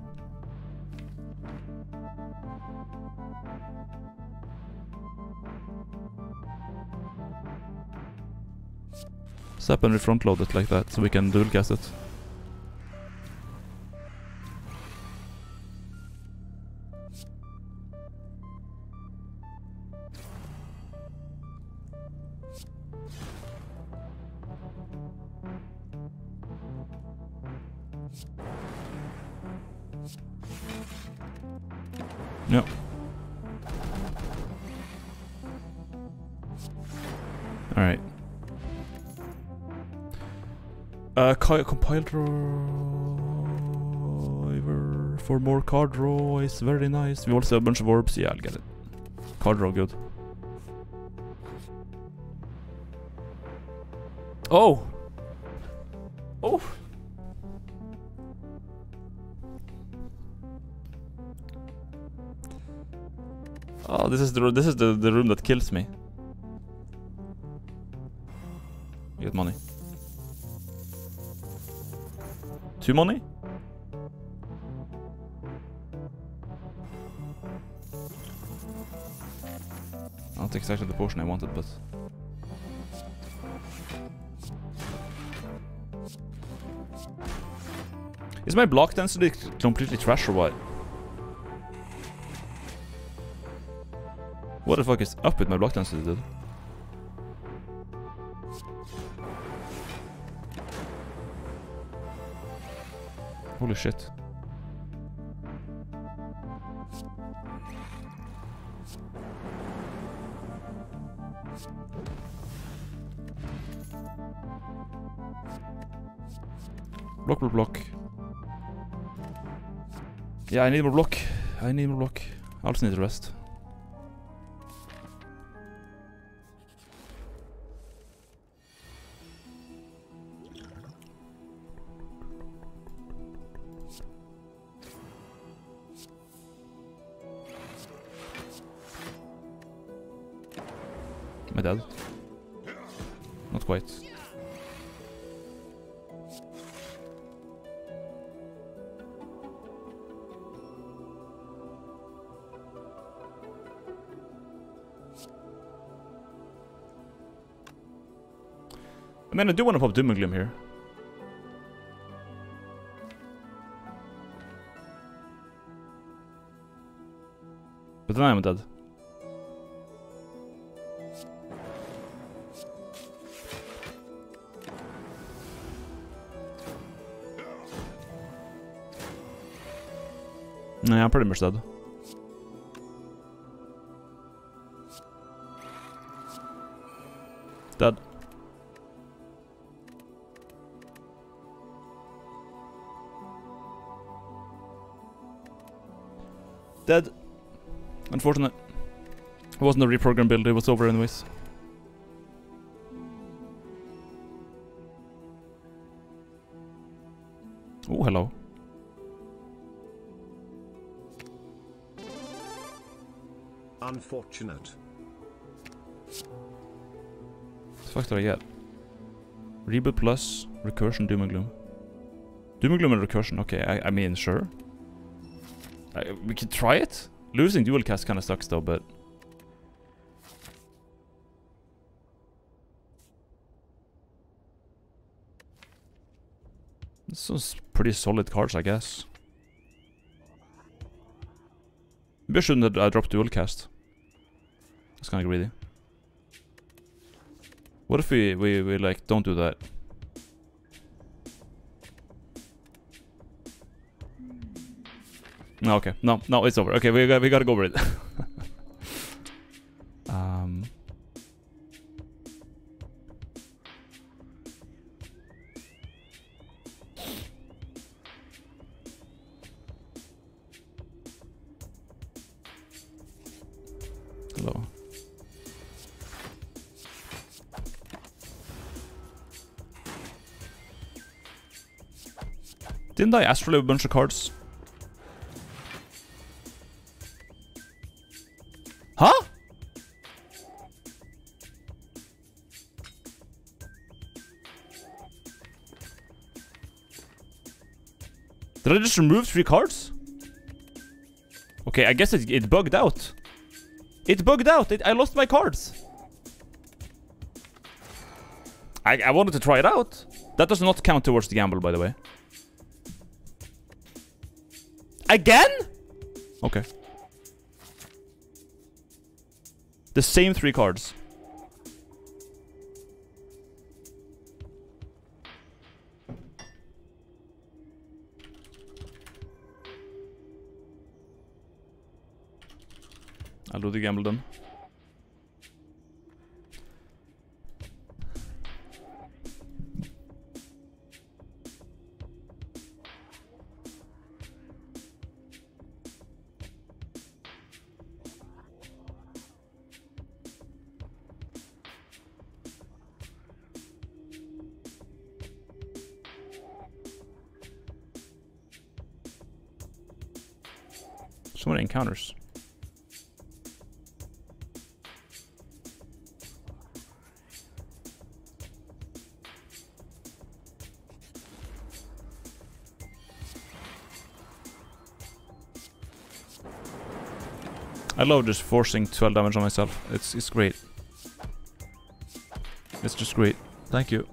And we front load it like that so we can dual cast it. Compile driver for more card draw is very nice. We also have a bunch of orbs. Yeah, I'll get it. Card draw, good. Oh! Oh! Oh, this is the this is the the room that kills me. Two money? Not exactly the portion I wanted, but... Is my block density completely trash or what? What the fuck is up with my block density, dude? Holy shit. Block, block, block. Yeah, I need more block. I need more block. I also need the rest. Mean, I do want to pop Doom and Gloom here. But then I'm dead. Nah, I'm pretty much. Dead. Dead. Unfortunate. It wasn't a reprogram build, it was over anyways. Oh, hello. Unfortunate. What the fuck did I get? Reboot plus, recursion, doom and gloom. Doom and gloom and recursion, okay, I, I mean, sure. I, we could try it. Losing dual cast kinda sucks though, but... This was pretty solid cards, I guess. Maybe I shouldn't have uh, dropped dual cast. That's kinda greedy. What if we, we, we like, don't do that? Okay. No, no, it's over. Okay, we got, we gotta go over it. <laughs> um... Hello. Didn't I Astrolabe a bunch of cards? Did I just remove three cards? Okay, I guess it, it bugged out. It bugged out. It, I lost my cards. I, I wanted to try it out. That does not count towards the gamble, by the way. Again? Okay. The same three cards. Do the gamble then. Love just forcing 12 damage on myself. It's it's great. It's just great. Thank you.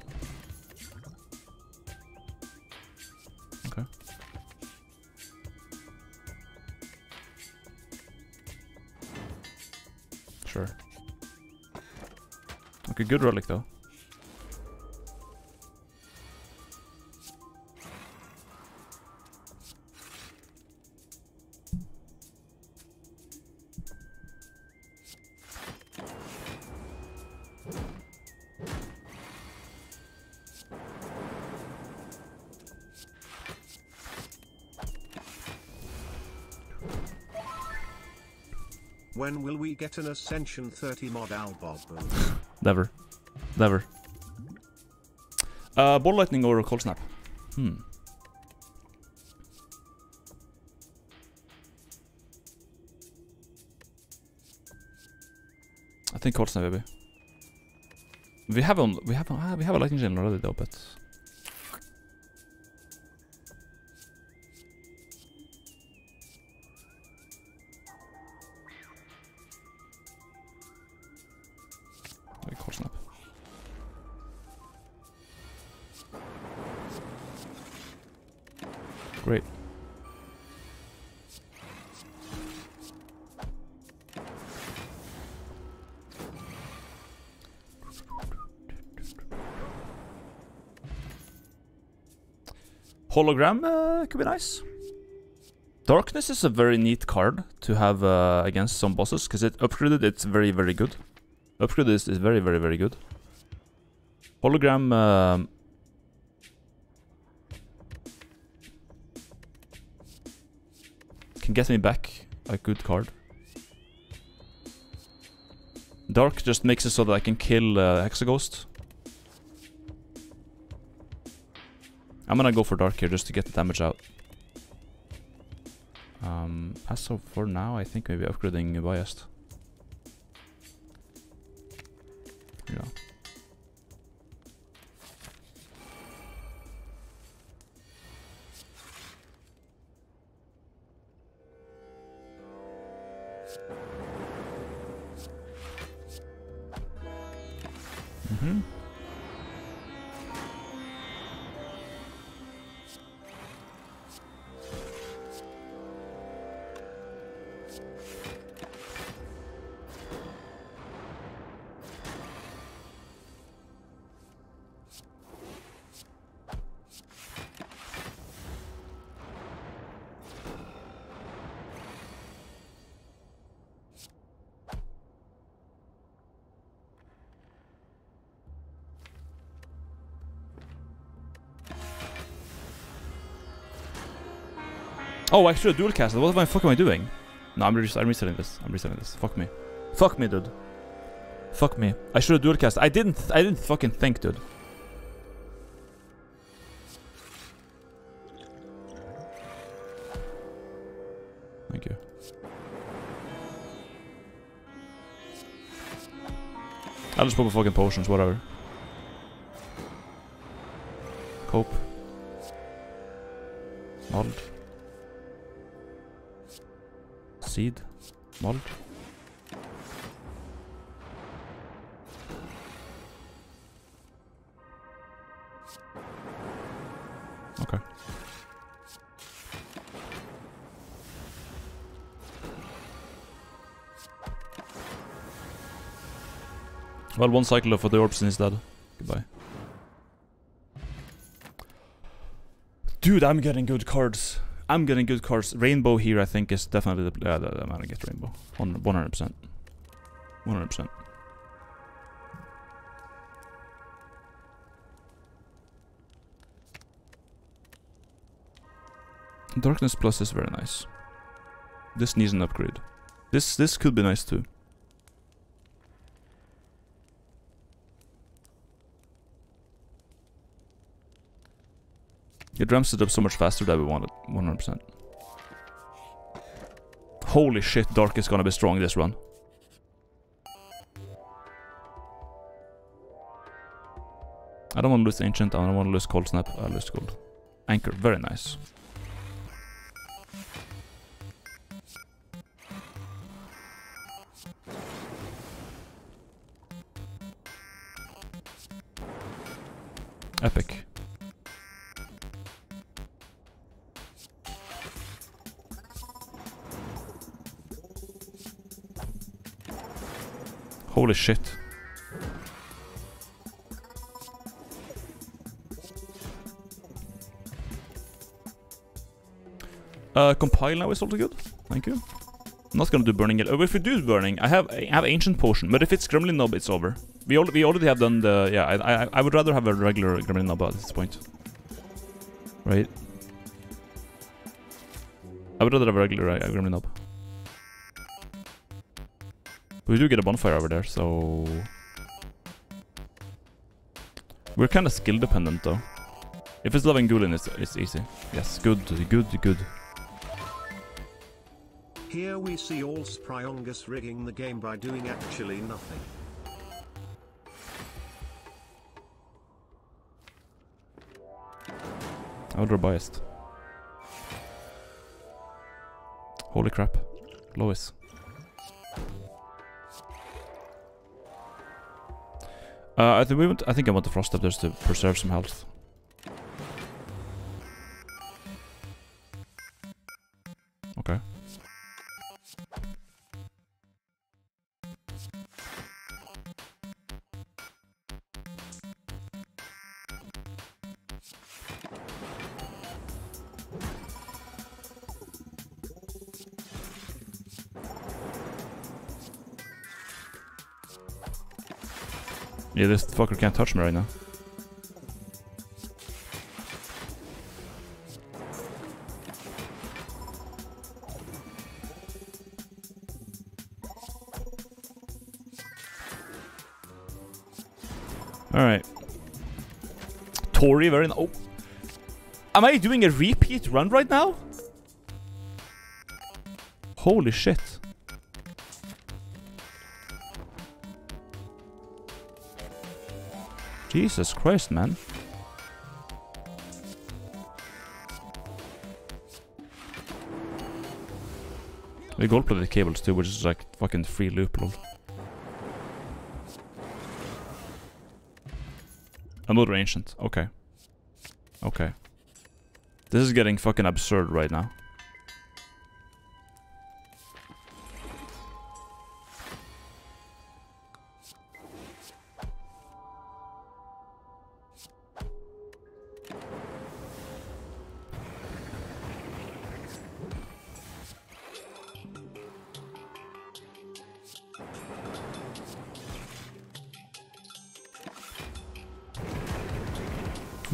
Okay. Sure. Okay, good relic though. Get an Ascension 30 mod album? Never. Never. Uh, ball lightning or cold snap? Hmm. I think cold snap maybe. We have on we have on, ah, we have a lightning chain already though, but Hologram uh, could be nice. Darkness is a very neat card to have uh, against some bosses because it upgraded. It's very very good. Upgraded is, is very very very good. Hologram. Um, can get me back a good card. Dark just makes it so that I can kill uh, Hexaghost. I'm gonna go for Dark here just to get the damage out. Um, as of for now, I think maybe upgrading Biased. Oh, I should have dual casted. What the fuck am I doing? No, I'm, res I'm resetting this. I'm resetting this. Fuck me. Fuck me, dude. Fuck me. I should have dual cast. I didn't. I didn't fucking think, dude. Thank you. I'll just put my fucking potions, whatever. One cycle for the orbs dead. Goodbye. Dude, I'm getting good cards. I'm getting good cards. Rainbow here, I think, is definitely the... Yeah, I'm gonna get Rainbow. 100%. 100%. Darkness Plus is very nice. This needs an upgrade. This this could be nice too. It ramps it up so much faster than we wanted. 100%. Holy shit, Dark is gonna be strong this run. I don't want to lose Ancient, I don't want to lose Cold Snap, I lose Gold. Anchor, very nice. Holy shit. Uh, compile now is also good. Thank you. I'm not gonna do burning yet. Oh, if we do burning, I have I have ancient potion, but if it's Gremlin Nob, it's over. We al we already have done the yeah. I I I would rather have a regular Gremlin Nob at this point. Right. I would rather have a regular uh, Gremlin Nob. We do get a bonfire over there, so... We're kind of skill dependent though. If it's Lagavulin, it's, it's easy. Yes, good, good, good. Here we see all Spryongus rigging the game by doing actually nothing. Outer biased. Holy crap. Lois. Uh, I think I want the frost just to preserve some health. Yeah, this fucker can't touch me right now. Alright. Torii, very... Oh. Am I doing a repeat run right now? Holy shit. Jesus Christ, man. We gold plated cables too, which is like fucking free loop lol. Another ancient. Okay. Okay. This is getting fucking absurd right now.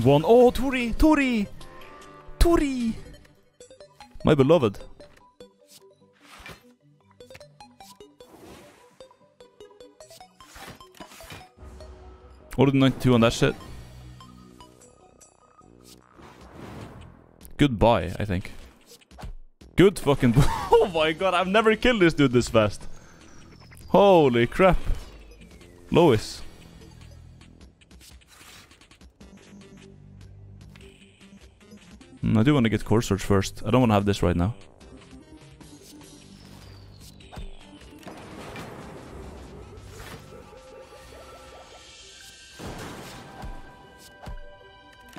One. Oh, Torii! Torii! Torii! My beloved. Order 92 on that shit. Goodbye, I think. Good fucking... <laughs> oh my god, I've never killed this dude this fast. Holy crap. Lois. I do want to get Core Surge first. I don't want to have this right now.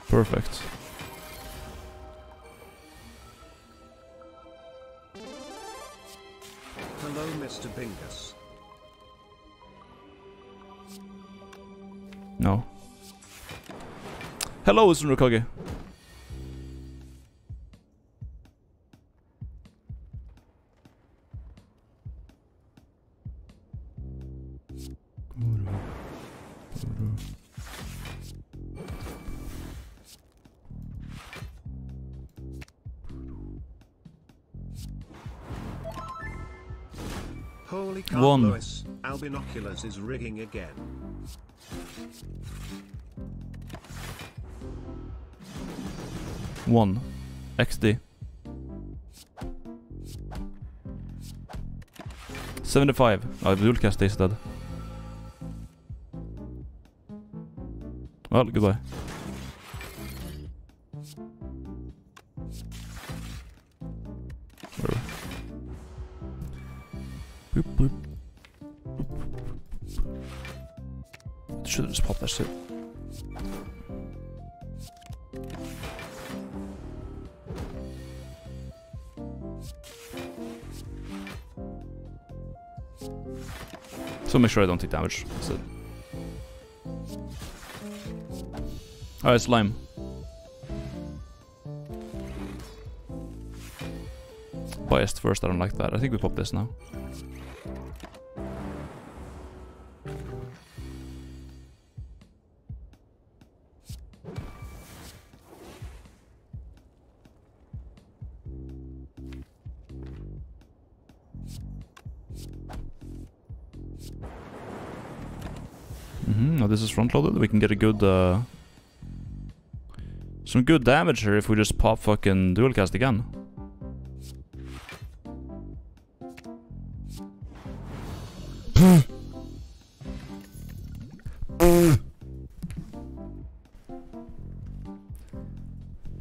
Perfect. Hello, Mr. Bingus. No. Hello, Sunrukage. Lois. Albinoculars is rigging again. One. XD. 75. Oh, the dual cast is dead. Well, goodbye. Sure I don't take damage. It. Alright, slime. Biased first, I don't like that. I think we pop this now. We can get a good, uh, some good damage here if we just pop fucking dual cast again.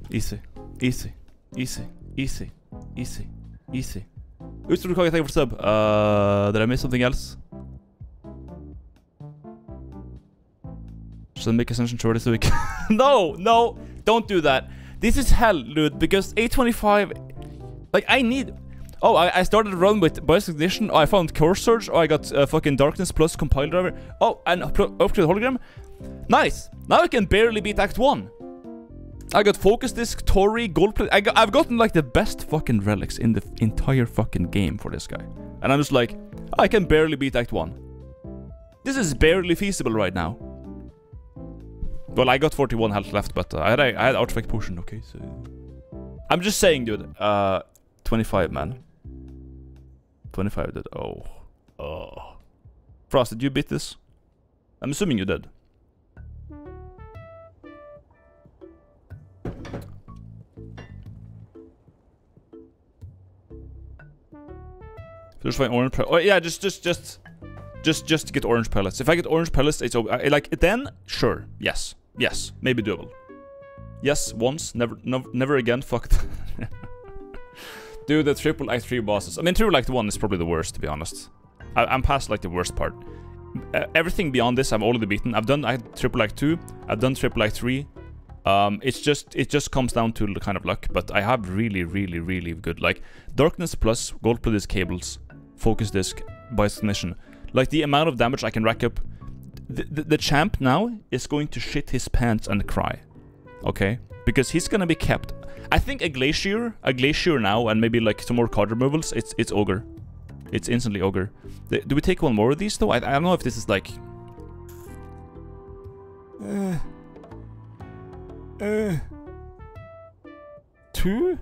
Easy, easy, easy, easy, easy, easy. Ustrukage, thank you for sub. Uh, did I miss something else? Should I make ascension shorter so we can... <laughs> no, no, don't do that. This is hell, dude, because A25... Like, I need... Oh, I, I started a run with Biased Cognition. Oh, I found Core Surge. Oh, I got uh, fucking Darkness plus Compile Driver. Oh, and upgrade Hologram. Nice. Now I can barely beat Act 1. I got Focus Disc, Torii, Gold Plate. I got, I've gotten like the best fucking relics in the entire fucking game for this guy. And I'm just like, I can barely beat Act 1. This is barely feasible right now. Well, I got 41 health left, but uh, I had I had artifact potion. Okay, so I'm just saying, dude. Uh, 25, man. 25, dude. Oh, oh. Frost, did you beat this? I'm assuming you did. Just find orange. Pe- oh yeah, just just just just just to get orange pellets. If I get orange pellets, it's like then sure, yes, yes, maybe doable. Yes, once, never, no, never again. Fuck. <laughs> Dude, the triple act three bosses. I mean, triple act one is probably the worst, to be honest. I, am past like the worst part. Uh, everything beyond this, I've already beaten. I've done I, triple act two. I've done triple act three. Um, it's just it just comes down to the kind of luck. But I have really, really, really good like darkness plus gold plated cables, focus disc, Biased Cognition. Like the amount of damage I can rack up. The, the, the champ now is going to shit his pants and cry. Okay? Because he's gonna be kept. I think a glacier, a glacier now, and maybe like some more card removals, it's it's ogre. It's instantly ogre. Do we take one more of these though? I, I don't know if this is like... Uh, uh, two?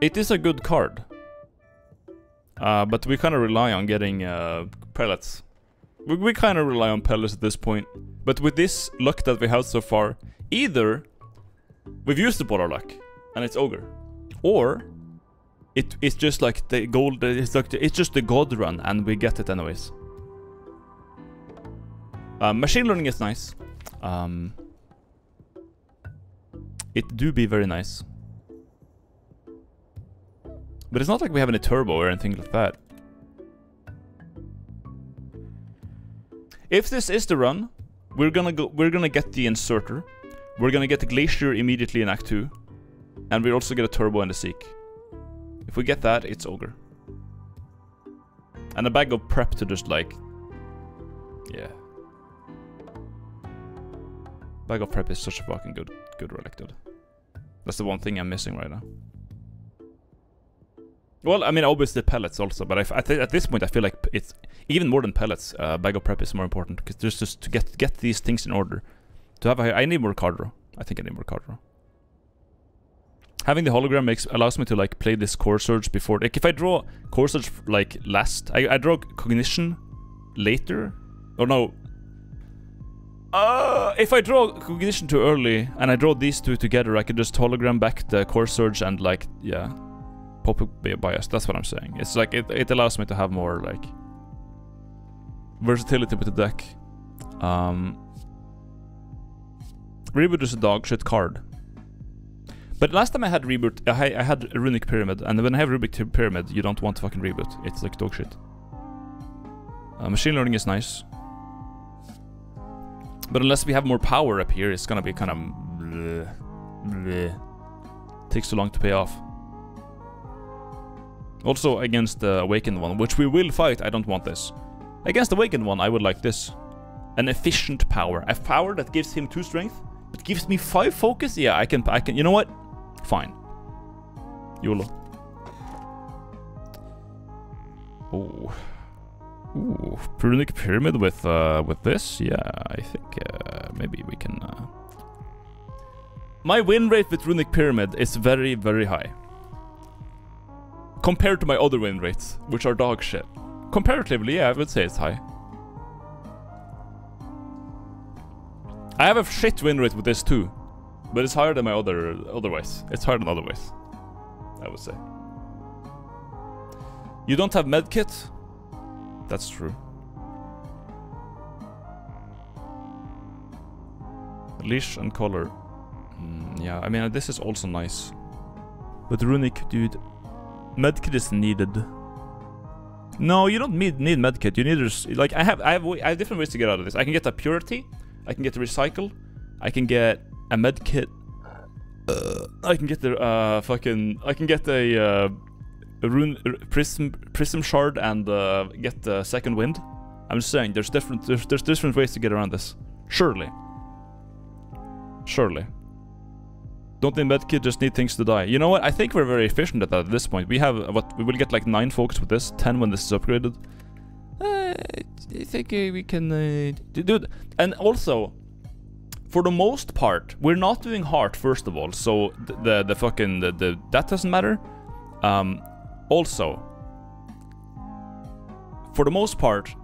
It is a good card. Uh, but we kind of rely on getting uh, pellets. We, we kind of rely on pellets at this point. But with this luck that we have so far, either we've used the our luck and it's ogre, or it it's just like the gold. It's like the, it's just the god run and we get it anyways. Uh, machine learning is nice. Um, it do be very nice. But it's not like we have any turbo or anything like that. If this is the run, we're gonna go. We're gonna get the inserter. We're gonna get the glacier immediately in Act Two, and we also get a turbo and a seek. If we get that, it's ogre. And a bag of prep to just like, yeah. Bag of prep is such a fucking good, good relic, dude. That's the one thing I'm missing right now. Well, I mean, obviously pellets also, but I, at this point I feel like it's even more than pellets. Uh, bag of prep is more important because there's just to get get these things in order. To have a, I need more card draw. I think I need more card draw. Having the hologram makes allows me to like play this core surge before. Like if I draw core surge like last, I, I draw cognition later. Or no. Uh, if I draw cognition too early and I draw these two together, I could just hologram back the core surge and like yeah pop-up bias. That's what I'm saying. It's like it, it allows me to have more like versatility with the deck. Um, Reboot is a dog shit card. But last time I had Reboot, I, I had Runic Pyramid, and when I have Runic Pyramid, you don't want to fucking Reboot. It's like dog shit. Uh, machine learning is nice. But unless we have more power up here, it's gonna be kind of... Takes too long to pay off. Also against the Awakened one, which we will fight, I don't want this. Against the Awakened one, I would like this. An efficient power. A power that gives him 2 strength, but gives me 5 focus? Yeah, I can, I can, you know what? Fine. YOLO. Oh. Ooh, Runic Pyramid with, uh, with this? Yeah, I think, uh, maybe we can, uh... My win rate with Runic Pyramid is very, very high compared to my other win rates, which are dog shit. Comparatively, yeah, I would say it's high. I have a shit win rate with this too, but it's higher than my other otherwise. It's higher than otherwise, I would say. You don't have medkit? That's true. Leash and color. Mm, yeah, I mean, this is also nice. But Runic, dude, Medkit is needed. No, you don't need need medkit. You need like I have I have I have different ways to get out of this. I can get a purity. I can get the recycle. I can get a medkit. Uh, I can get the uh fucking I can get a uh a rune prism prism shard and uh, get the second wind. I'm just saying there's different there's, there's different ways to get around this. Surely. Surely. Don't need medkit, just need things to die. You know what? I think we're very efficient at that at this point. We have, what, we will get like 9 focus with this, 10 when this is upgraded. Uh, I think uh, we can, uh, d- dude. And also, for the most part, we're not doing heart first of all. So the the, the fucking the, the that doesn't matter. Um, also, for the most part,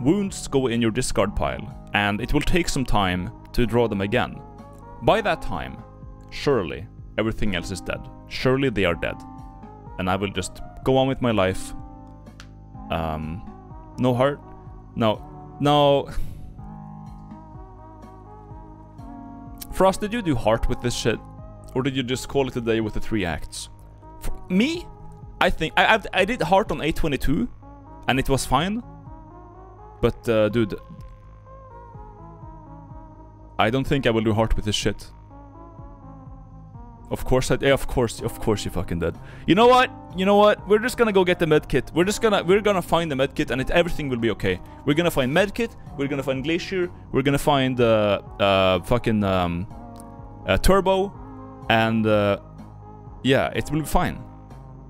wounds go in your discard pile, and it will take some time to draw them again. By that time, surely everything else is dead. Surely they are dead, and I will just go on with my life. Um, no heart. No, no. <laughs> Frost, did you do heart with this shit, or did you just call it a day with the three acts? For me, I think I I've, I did heart on A22. and it was fine. But uh, dude, I don't think I will do heart with this shit. Of course I yeah, of course of course you fucking did. You know what? You know what? We're just gonna go get the med kit. We're just gonna we're gonna find the med kit and it, everything will be okay. We're gonna find med kit, we're gonna find glacier, we're gonna find uh uh fucking um uh, turbo and uh yeah, it will be fine.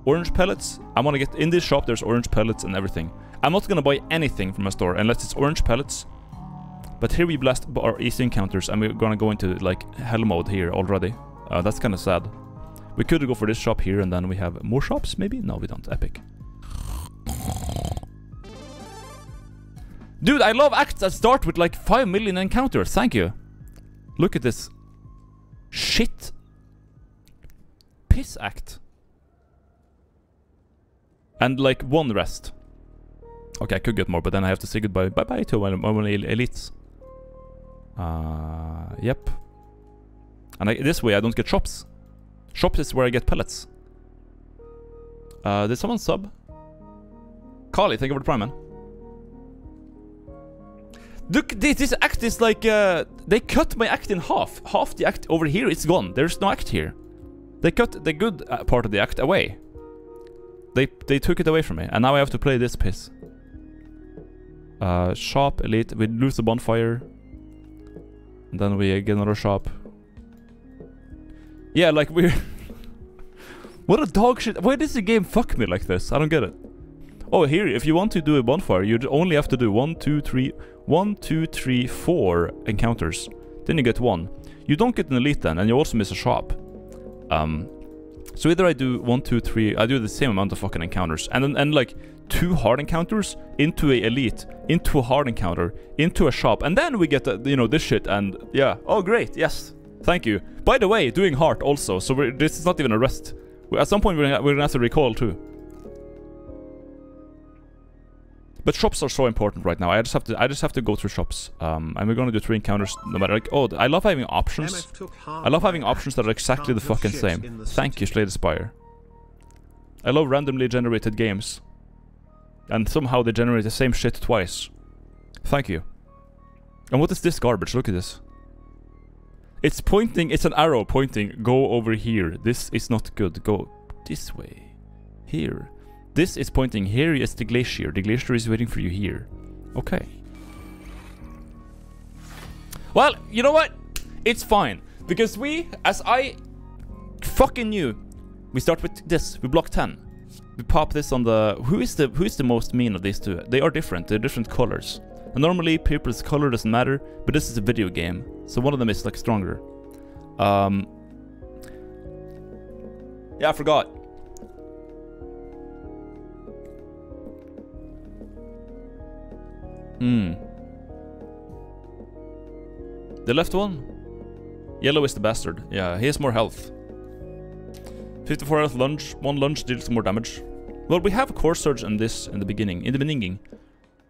Orange pellets. I wanna get in this shop there's orange pellets and everything. I'm not gonna buy anything from a store unless it's orange pellets. But here we blast our easy encounters and we're gonna go into like hell mode here already. Uh, that's kind of sad. We could go for this shop here and then we have more shops maybe? No, we don't. Epic. Dude, I love acts that start with like 5 million encounters. Thank you. Look at this. Shit. Piss act. And like one rest. Okay, I could get more, but then I have to say goodbye. Bye bye to my, my, elites. Uh, yep. And I, this way I don't get shops. Shops is where I get pellets. Uh, did someone sub? Carly, thank you for the prime, man. Look, this, act is like, uh, they cut my act in half. Half the act over here is gone. There's no act here. They cut the good uh, part of the act away. They they took it away from me, and now I have to play this piss. Uh, shop, elite, we lose the bonfire. And then we get another shop. Yeah, like we're... <laughs> what a dog shit. Why does the game fuck me like this? I don't get it. Oh, here, if you want to do a bonfire, you only have to do one, two, three, one, two, three, four encounters. Then you get one. You don't get an elite then, and you also miss a shop. Um, so either I do one, two, three, I do the same amount of fucking encounters, and then and like two hard encounters into a elite, into a hard encounter, into a shop, and then we get the, you know this shit, and yeah, oh great, yes, thank you. By the way, doing heart also, so we're, this is not even a rest. We- At some point we're gonna, we're gonna have to recall too. But shops are so important right now. I just have to I just have to go through shops. Um, and we're gonna do three encounters no matter like oh I love having options. MF took half I love having options that are exactly the fucking same. the Thank you. Slay the Spire. I love randomly generated games. And somehow they generate the same shit twice. Thank you. And what is this garbage? Look at this. It's pointing, it's an arrow pointing, go over here. This is not good. Go this way. Here. This is pointing, here is the glacier. The glacier is waiting for you here. Okay. Well, you know what? It's fine. Because we, as I fucking knew, we start with this. We block 10. We pop this on the... Who is the who is the most mean of these two? They are different. They're different colors. And normally, people's color doesn't matter, but this is a video game. So one of them is like stronger. Um... Yeah, I forgot. Hmm. The left one? Yellow is the bastard. Yeah, he has more health. 54 health lunge. One lunge deals more damage. Well, we have core surge in this in the beginning. In the beginning.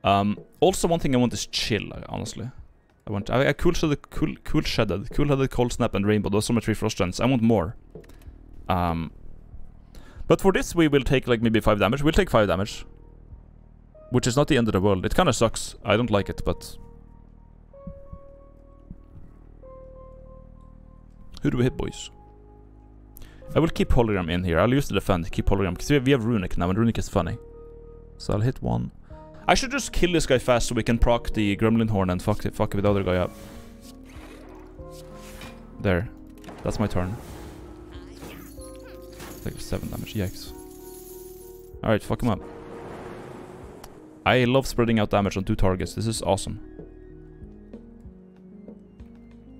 Um, also, one thing I want is chill. Honestly, I want. I, I cool shaded, cool, cool shaded, cool headed, cold snap, and rainbow. Those are my three frost gens. I want more. Um, but for this, we will take like maybe five damage. We'll take five damage, which is not the end of the world. It kind of sucks. I don't like it, but Who do we hit, boys? I will keep hologram in here. I'll use the defend, keep hologram. Because we, we have runic now, and runic is funny. So I'll hit one. I should just kill this guy fast so we can proc the gremlin horn and fuck, it, fuck the other guy up. There. That's my turn. Take 7 damage, yikes. Alright, fuck him up. I love spreading out damage on two targets. This is awesome.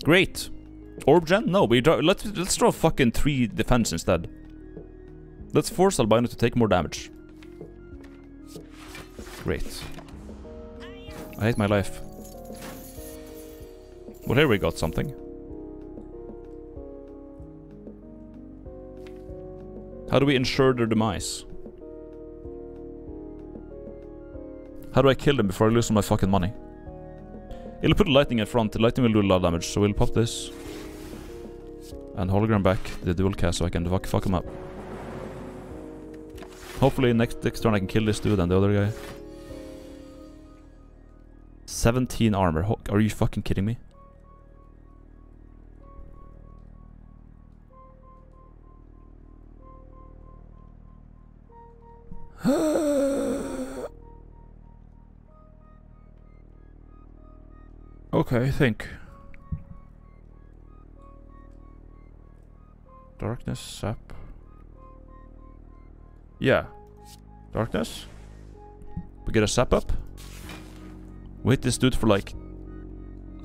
Great. Orb gen? No, we draw, let's let's draw fucking three defense instead. Let's force Albino to take more damage. Great. I hate my life. Well, here we got something. How do we ensure their demise? How do I kill them before I lose all my fucking money? It'll put lightning in front. The lightning will do a lot of damage, so we'll pop this. And hologram back the dual cast so I can fuck, fuck him up. Hopefully next, next turn I can kill this dude and the other guy. 17 armor. Are you fucking kidding me? <gasps> okay, I think. Darkness, sap. Yeah. Darkness. We get a sap up. Wait this dude for like...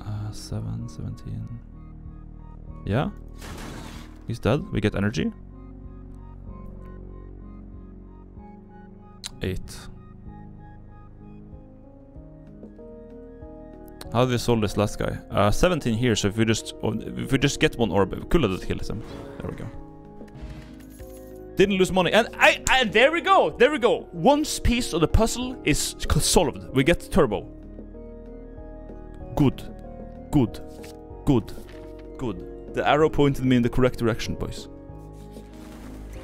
Uh, 7, 17... Yeah? He's dead. We get energy. 8. How do we solve this last guy? Uh, 17 here, so if we just oh, if we just get one orb, we could have killed him. There we go. Didn't lose money, and I, and there we go, there we go. One piece of the puzzle is solved. We get turbo. Good, good, good, good. The arrow pointed me in the correct direction, boys.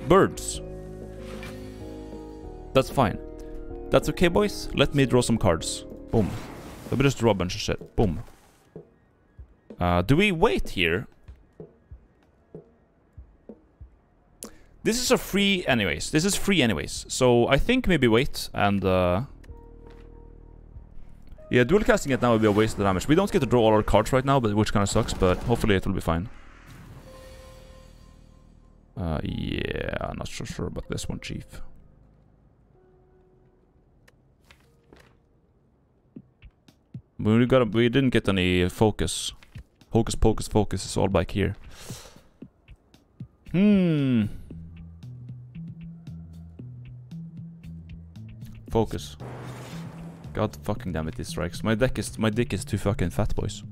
Birds. That's fine. That's okay, boys. Let me draw some cards. Boom. Let me just draw a bunch of shit. Boom. Uh, do we wait here? This is a free anyways. This is free anyways. So I think maybe wait and... Uh, yeah, dual casting it now would be a waste of damage. We don't get to draw all our cards right now, but which kind of sucks, but hopefully it will be fine. Uh, yeah, I'm not so sure about this one, Chief. We got we didn't get any focus. Hocus pocus focus is all back here. Hmm. Focus. God fucking damn it, these strikes. My deck is my dick is too fucking fat, boys.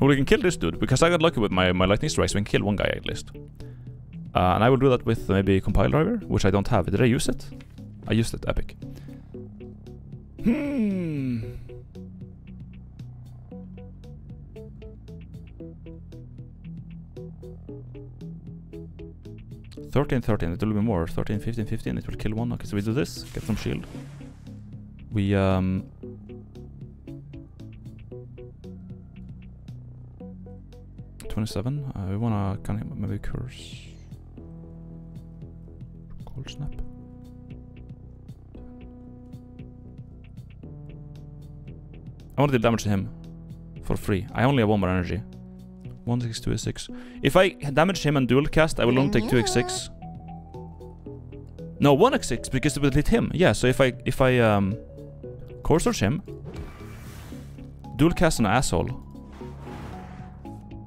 Well, we can kill this dude, because I got lucky with my, my lightning strikes, we can kill one guy at least. Uh, and I will do that with maybe compile driver, which I don't have. Did I use it? I used it, epic. 13, 13, it will be more. 13, 15, 15, it will kill one. Okay, so we do this, get some shield. We, um... Twenty-seven. Uh, we wanna kind of maybe curse. Cold snap. I want to do damage to him for free. I only have one more energy. 162 If I damage him and dual cast, I will only take 2x6. No, 1x6 because it will hit him. Yeah, so if I if I um core surge him, dual cast an asshole.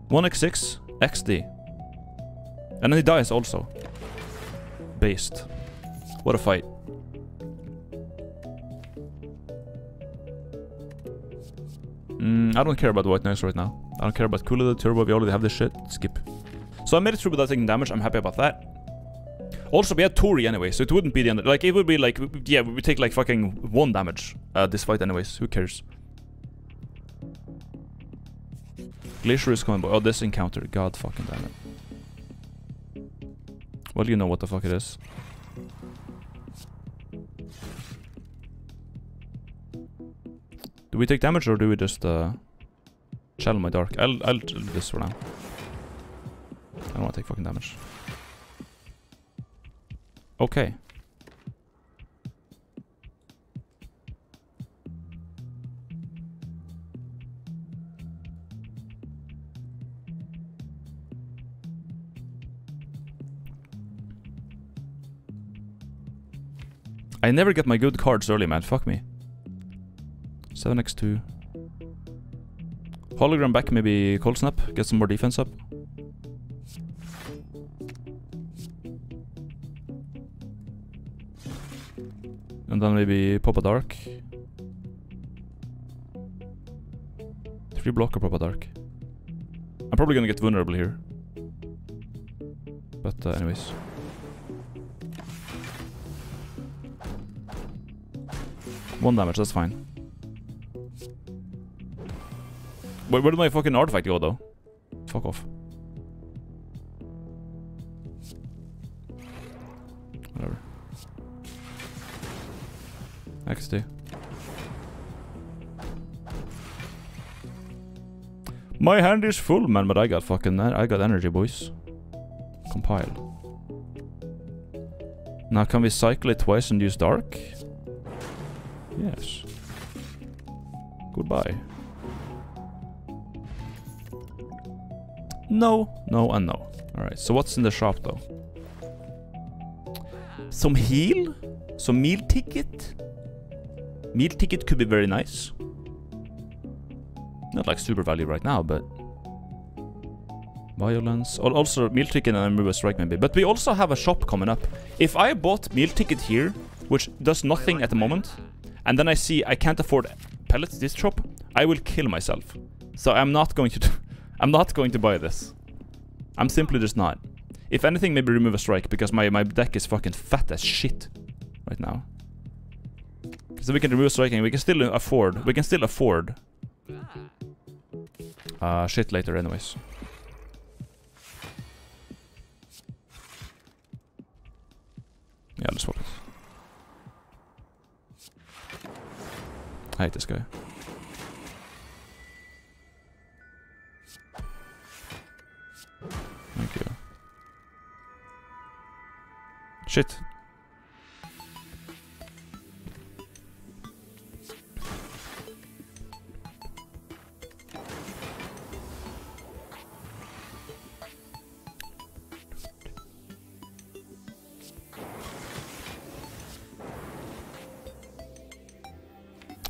1x6 XD. And then he dies also. Based. What a fight. Mm, I don't care about White Noise right now. I don't care about Kula, Turbo, we already have this shit. Skip. So I made it through without taking damage, I'm happy about that. Also, we had Torii anyway, so it wouldn't be the end. Like, it would be like, yeah, we take like fucking one damage uh, this fight anyways. Who cares? Glacier is coming, oh, this encounter. God fucking damn it. Well, you know what the fuck it is. Do we take damage or do we just uh, Shadow my dark. I'll, I'll do this for now. I don't want to take fucking damage. Okay. I never get my good cards early, man. Fuck me. 7x2. Hologram back, maybe cold snap. Get some more defense up. And then maybe pop a dark. Three block or pop a dark. I'm probably gonna get vulnerable here. But uh, anyways. One damage, that's fine. Where, where did my fucking artifact go though? Fuck off. Whatever. XD. My hand is full, man, but I got fucking that. I got energy, boys. Compile. Now can we cycle it twice and use dark? Yes. Goodbye. No, no, and no. Alright, so what's in the shop though? Some heal? Some meal ticket? Meal ticket could be very nice. Not like super value right now, but... Violence. Al- Also, meal ticket and remove a strike maybe. But we also have a shop coming up. If I bought meal ticket here, which does nothing at the moment, and then I see I can't afford pellets this shop, I will kill myself. So I'm not going to... I'm not going to buy this. I'm simply just not. If anything, maybe remove a strike, because my, my deck is fucking fat as shit right now. So we can remove striking, we can still afford, we can still afford uh, shit later anyways. Yeah, let's swap it. I hate this guy. Thank you. Shit.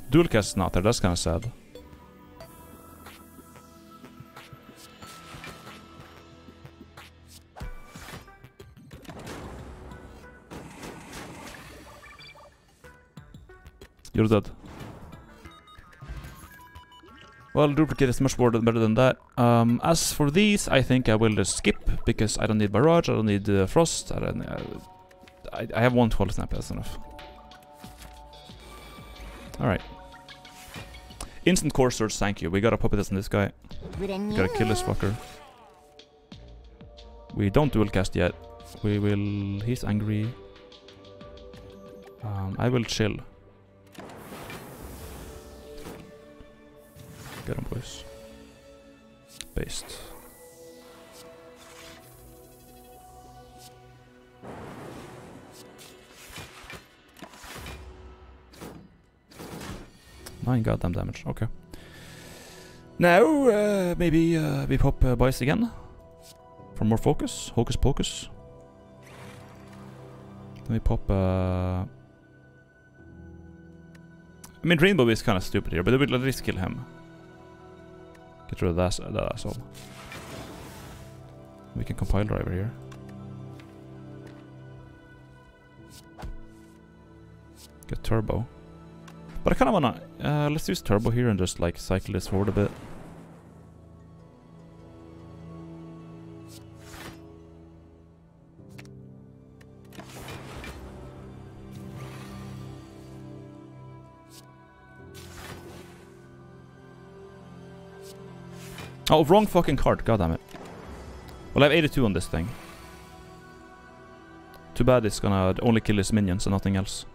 Dual cast not there, that's kinda sad. You're dead. Well, duplicate is much more better than that. Um, as for these, I think I will just skip because I don't need barrage, I don't need uh, frost. I don't. Uh, I, I have one 12 snap. That's enough. All right. Instant core surge. Thank you. We gotta this on this guy. We gotta kill this fucker. We don't dual cast yet. We will. He's angry. Um, I will chill. Get him, boys. Based. Nine goddamn damage. Okay. Now, uh, maybe uh, we pop uh, again. For more focus. Hocus pocus. Then we pop... Uh, I mean, Rainbow is kind of stupid here, but we will at least kill him. Of that, that asshole. We can compile driver here. Get turbo. But I kind of wanna... Uh, let's use turbo here and just like cycle this forward a bit. Oh, wrong fucking card. God damn it. Well, I have 82 on this thing. Too bad it's gonna only kill his minions and nothing else.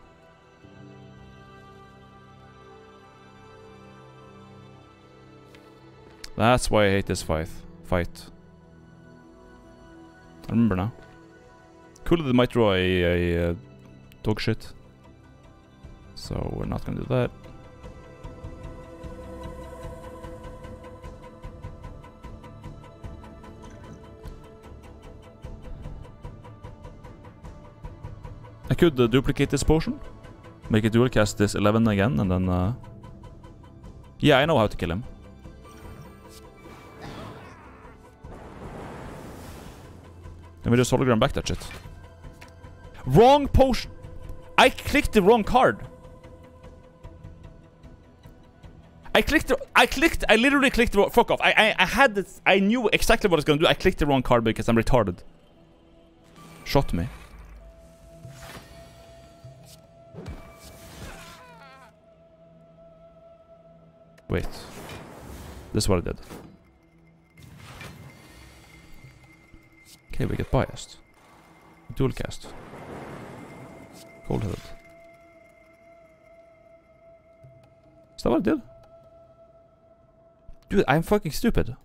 That's why I hate this fight. Fight. I remember now. Cool that it might draw a, a, dog shit. So we're not gonna do that. Could uh, duplicate this potion. Make a dual cast this 11 again, and then... Uh... Yeah, I know how to kill him. Let me just hologram back that shit. Wrong potion! I clicked the wrong card. I clicked. The, I clicked. I literally clicked the wrong. Fuck off. I, I. I had this. I knew exactly what I was gonna do. I clicked the wrong card because I'm retarded. Shot me. Wait. This is what I did. Okay, we get biased. Dual cast. Cold headed. Is that what I did? Dude, I'm fucking stupid.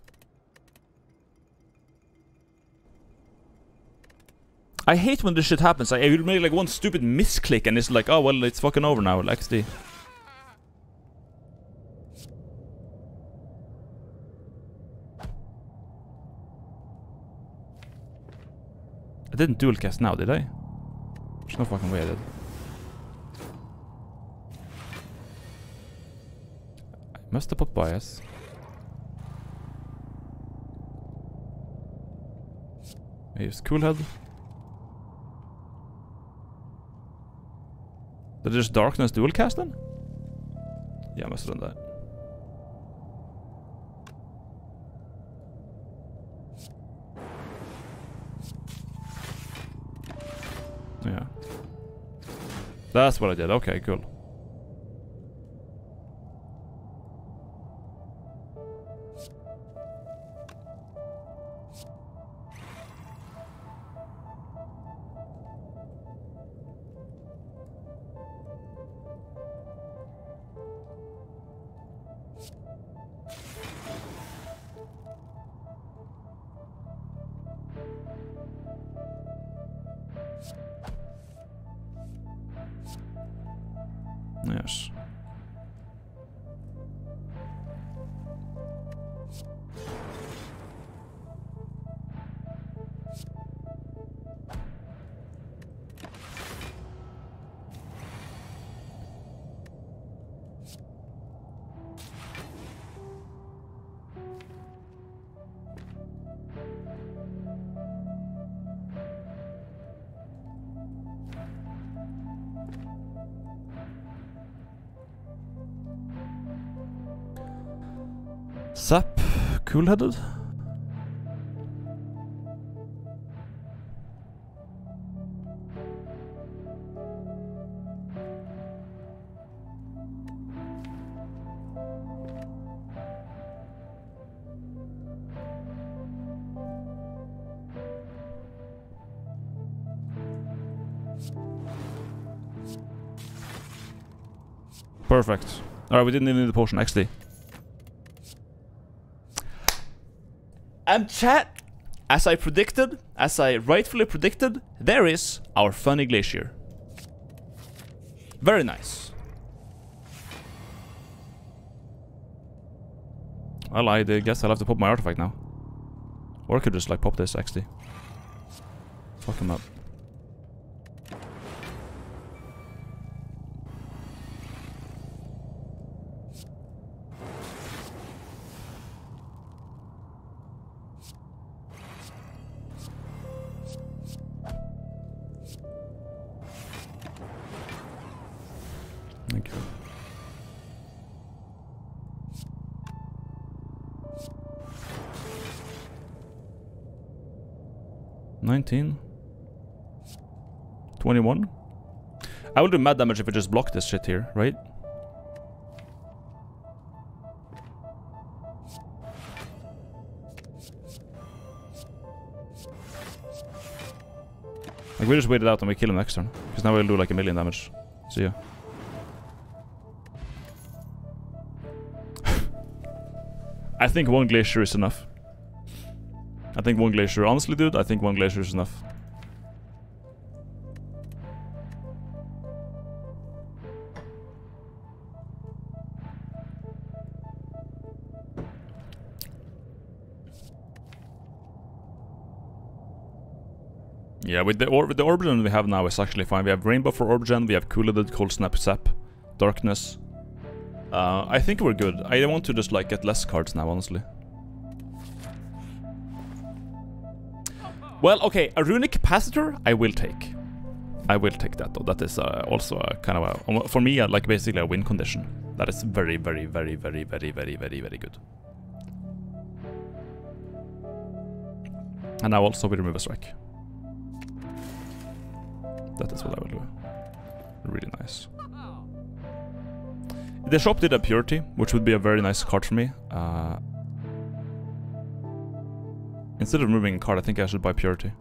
I hate when this shit happens. I, I make like one stupid misclick and it's like, oh well, it's fucking over now, XD. I didn't dual cast now, did I? There's no fucking way I did. I must have put bias. I used cool head. Did just darkness dual cast then? Yeah, I must have done that. That's what I did. Okay, cool. Perfect. Alright, we didn't even need the potion, actually. And chat, as I predicted, as I rightfully predicted, there is our funny glacier. Very nice. Well, I guess I'll have to pop my artifact now. Or I could just like pop this actually. Fuck him up. Thank you. Nineteen. Twenty-one. I will do mad damage if I just block this shit here, right? Like we just wait it out and we kill him next turn. Because now we'll do like a million damage. See ya. Think one glacier is enough. I think one glacier, honestly dude, I think one glacier is enough. Yeah, with the or the Orbigen we have now is actually fine. We have Rainbow for Orbigen, we have Coolheaded, Cold Snap, Zap, Darkness. Uh, I think we're good. I want to just like get less cards now, honestly. Well, okay, a Runic Capacitor I will take. I will take that though. That is uh, also a kind of a, for me, uh, like basically a win condition. That is very, very, very, very, very, very, very, very good. And now also we remove a strike. That is what I will do. Really nice. The shop did a Purity, which would be a very nice card for me. Uh, instead of removing a card, I think I should buy Purity.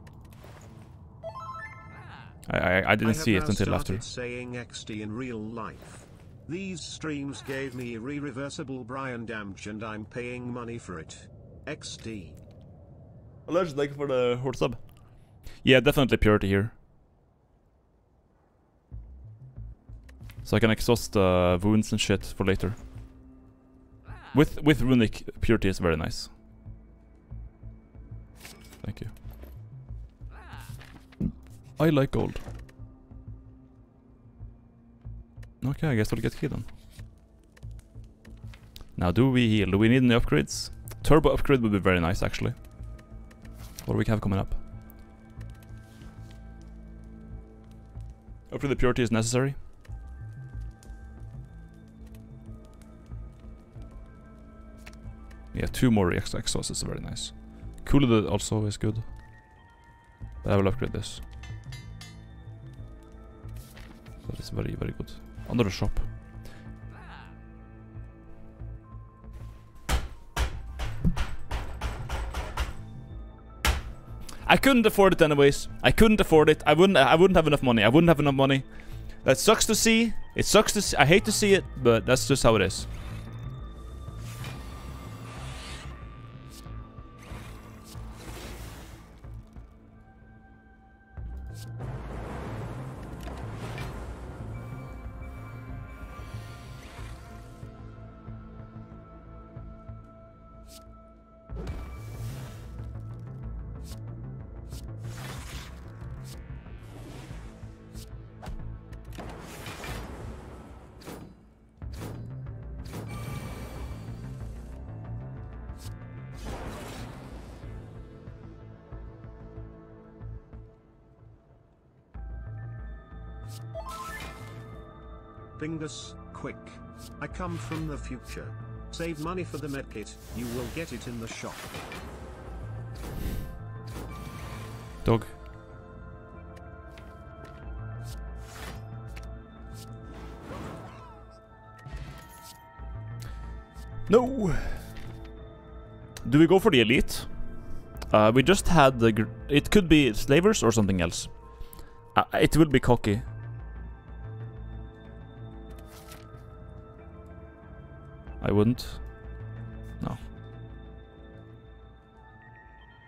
I, I, I didn't I see it until after. saying XD in real life. These streams gave me re-reversible Brian damage and I'm paying money for it. XD. Alleged like for the horde sub. Yeah, definitely Purity here. So I can exhaust uh, wounds and shit for later. With with runic purity is very nice. Thank you. I like gold. Okay, I guess we'll get then. Now, do we heal? Do we need any upgrades? Turbo upgrade would be very nice, actually. What do we have coming up? Upgrade the purity is necessary. Yeah, two more extra exhausts is very nice. Cooler also is good. But I will upgrade this. That is very, very good. The shop. I couldn't afford it anyways. I couldn't afford it. I wouldn't I wouldn't have enough money. I wouldn't have enough money. That sucks to see. It sucks to see. I hate to see it, but that's just how it is. Quick. I come from the future. Save money for the medkit, you will get it in the shop. Dog. No! Do we go for the elite? Uh, we just had the... It could be slavers or something else. Uh, it will be cocky. I wouldn't. No.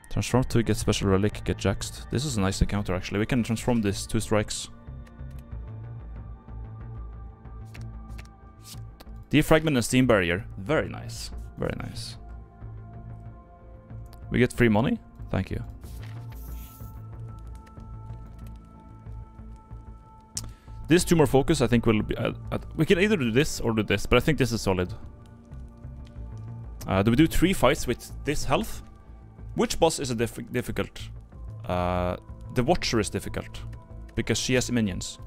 Transform to get special relic, get jaxed. This is a nice encounter actually. We can transform this two strikes. Defragment and steam barrier. Very nice. Very nice. We get free money? Thank you. This two more focus I think will be... Uh, uh, we can either do this or do this, but I think this is solid. Uh, do we do three fights with this health? Which boss is a diff difficult? Uh, the Watcher is difficult. Because she has minions.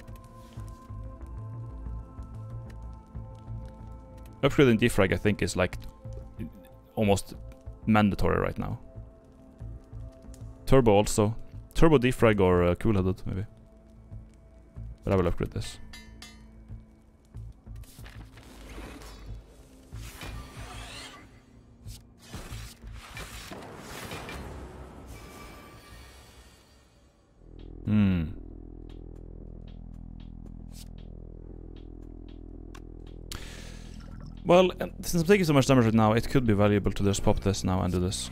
Upgrading defrag I think is like almost mandatory right now. Turbo also. Turbo defrag or uh, cool-headed maybe. But I will upgrade this. Hmm. Well, since I'm taking so much damage right now, it could be valuable to just pop this now and do this.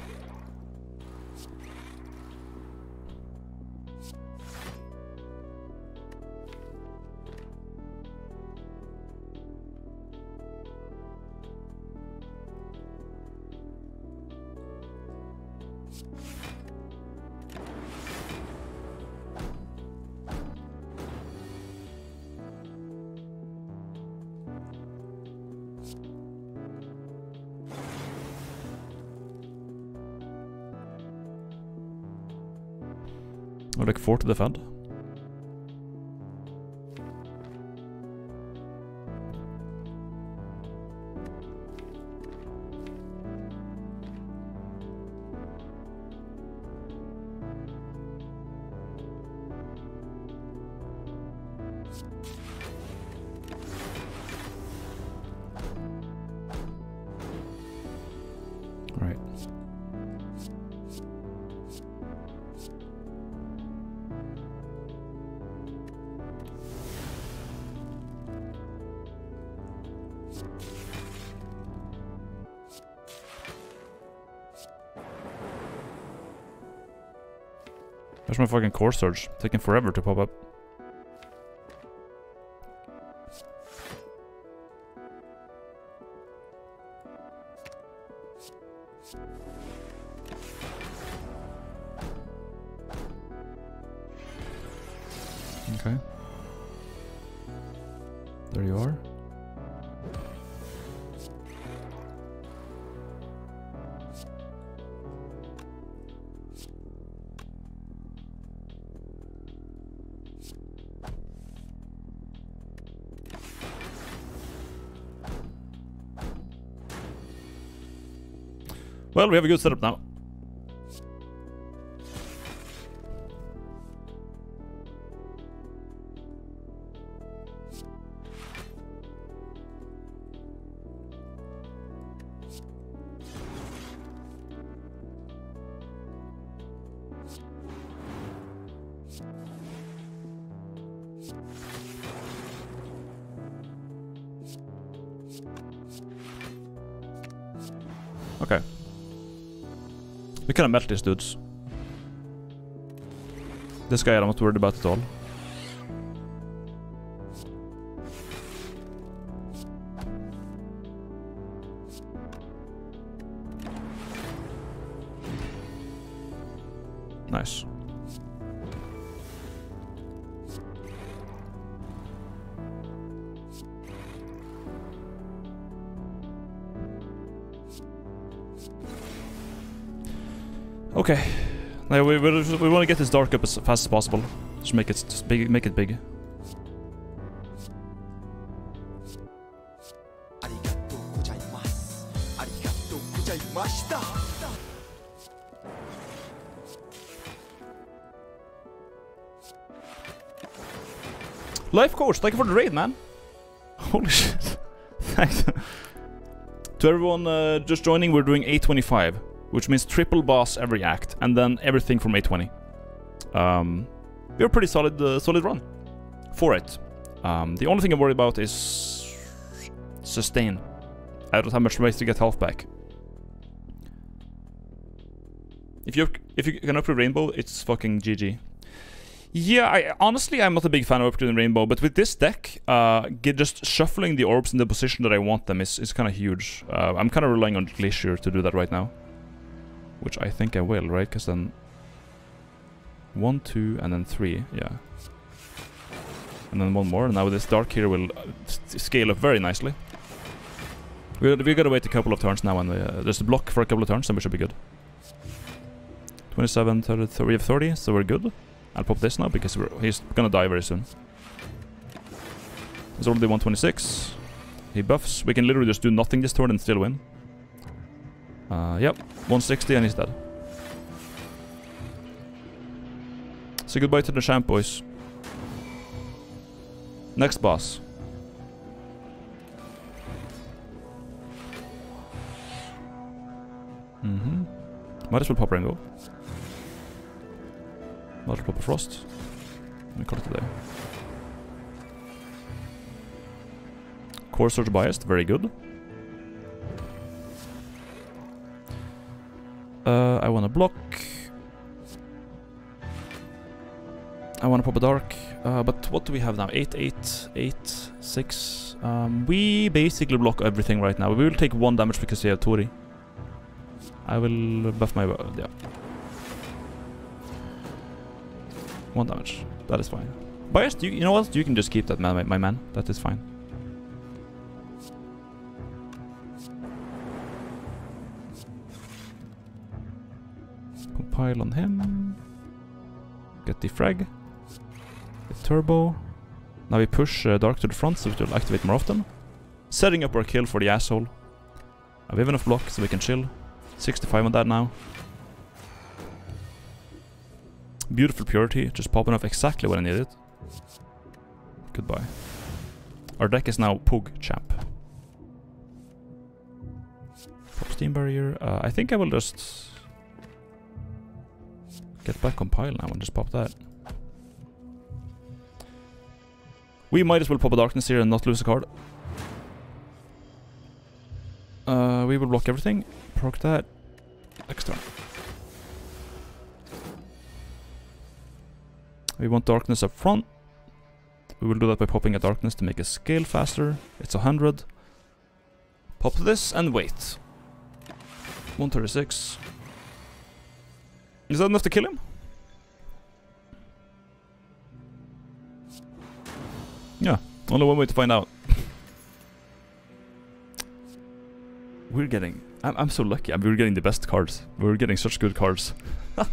Like 4 to defend. My fucking core surge. Taking forever to pop up. Well, we have a good setup now. We can melt these dudes. This guy I'm not worried we, we, want to get this dark up as fast as possible. Just make it just big, make it big. Life coach, thank you for the raid, man. <laughs> Holy shit. <laughs> Thanks. <laughs> to everyone uh, just joining, we're doing A25 which means triple boss every act, and then everything from A20. Um, we're a pretty solid, uh, solid run for it. Um, the only thing I'm worried about is sustain. I don't have much ways to get health back. If you if you can upgrade Rainbow, it's fucking GG. Yeah, I honestly I'm not a big fan of upgrading Rainbow, but with this deck, uh, just shuffling the orbs in the position that I want them is, is kind of huge. Uh, I'm kind of relying on Glacier to do that right now. Which I think I will, right? Because then... One, two, and then three, yeah. And then one more, and now this Dark here will uh, scale up very nicely. We we gotta wait a couple of turns now, and uh, there's a block for a couple of turns, then we should be good. 27, 30, 30, we have 30, so we're good. I'll pop this now because he's gonna die very soon. He's already 126. He buffs. We can literally just do nothing this turn and still win. Uh, yep, 160 and he's dead. Say goodbye to the champ, boys. Next boss. Mm-hmm. Might as well pop Rango. Might as well pop a Frost. Let me call it a day. Core Surge Biased, very good. Uh, I want to block. I want to pop a dark. Uh, but what do we have now? 8, 8, 8, 6. Um, we basically block everything right now. We will take 1 damage because we have Torii. I will buff my... Yeah. 1 damage. That is fine. Biased, you, you know what? You can just keep that, man, my, my man. That is fine. Compile on him. Get the frag. Get turbo. Now we push uh, Dark to the front so it will activate more often. Setting up our kill for the asshole. Uh, we have enough block so we can chill. 65 on that now. Beautiful purity, just popping off exactly when I need it. Goodbye. Our deck is now Pug Champ. Pop Steam Barrier. Uh, I think I will just get back compile now and just pop that. We might as well pop a Darkness here and not lose a card. Uh, we will block everything. Proc that. Extra. We want Darkness up front. We will do that by popping a Darkness to make it scale faster. It's 100. Pop this and wait. 136. Is that enough to kill him? Yeah, only one way to find out. we're getting... I'm, I'm so lucky. I we're getting the best cards. We're getting such good cards. <laughs> uh,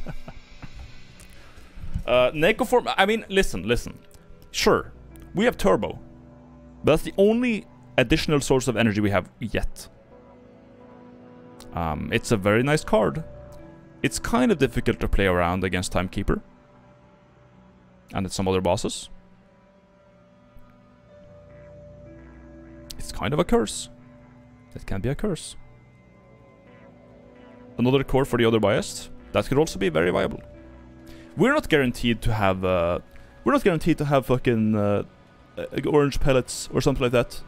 an Echo Form... I mean, listen, listen. Sure, we have Turbo. But that's the only additional source of energy we have yet. Um, it's a very nice card. It's kind of difficult to play around against Timekeeper. And some other bosses. It's kind of a curse. It can be a curse. Another core for the other biased. That could also be very viable. We're not guaranteed to have... Uh, we're not guaranteed to have fucking uh, uh, orange pellets or something like that.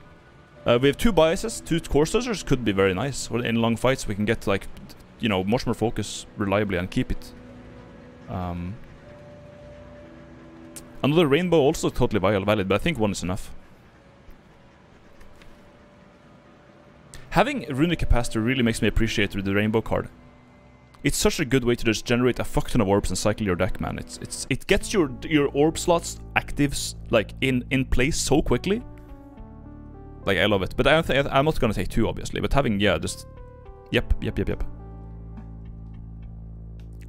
Uh, we have two biases, two core surges could be very nice. In long fights we can get like, you know, much more focus reliably and keep it. Um, another rainbow also totally valid, but I think one is enough. Having Runic Capacitor really makes me appreciate the Rainbow card. It's such a good way to just generate a fuck ton of orbs and cycle your deck, man. It's it's it gets your your orb slots actives like in in place so quickly. Like I love it, but I don't think I'm not gonna take two obviously. But having yeah, just yep, yep, yep, yep.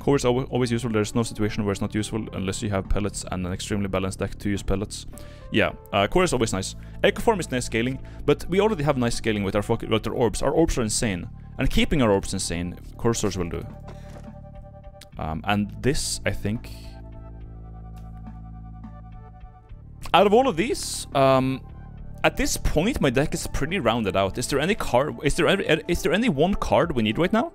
Core is always useful. There's no situation where it's not useful unless you have pellets and an extremely balanced deck to use pellets. Yeah, uh, core is always nice. Echo Form is nice scaling, but we already have nice scaling with our, with our orbs. Our orbs are insane. And keeping our orbs insane, cursors will do. Um, and this, I think... Out of all of these, um, at this point, my deck is pretty rounded out. Is there any card? Is there any, is there any one card we need right now?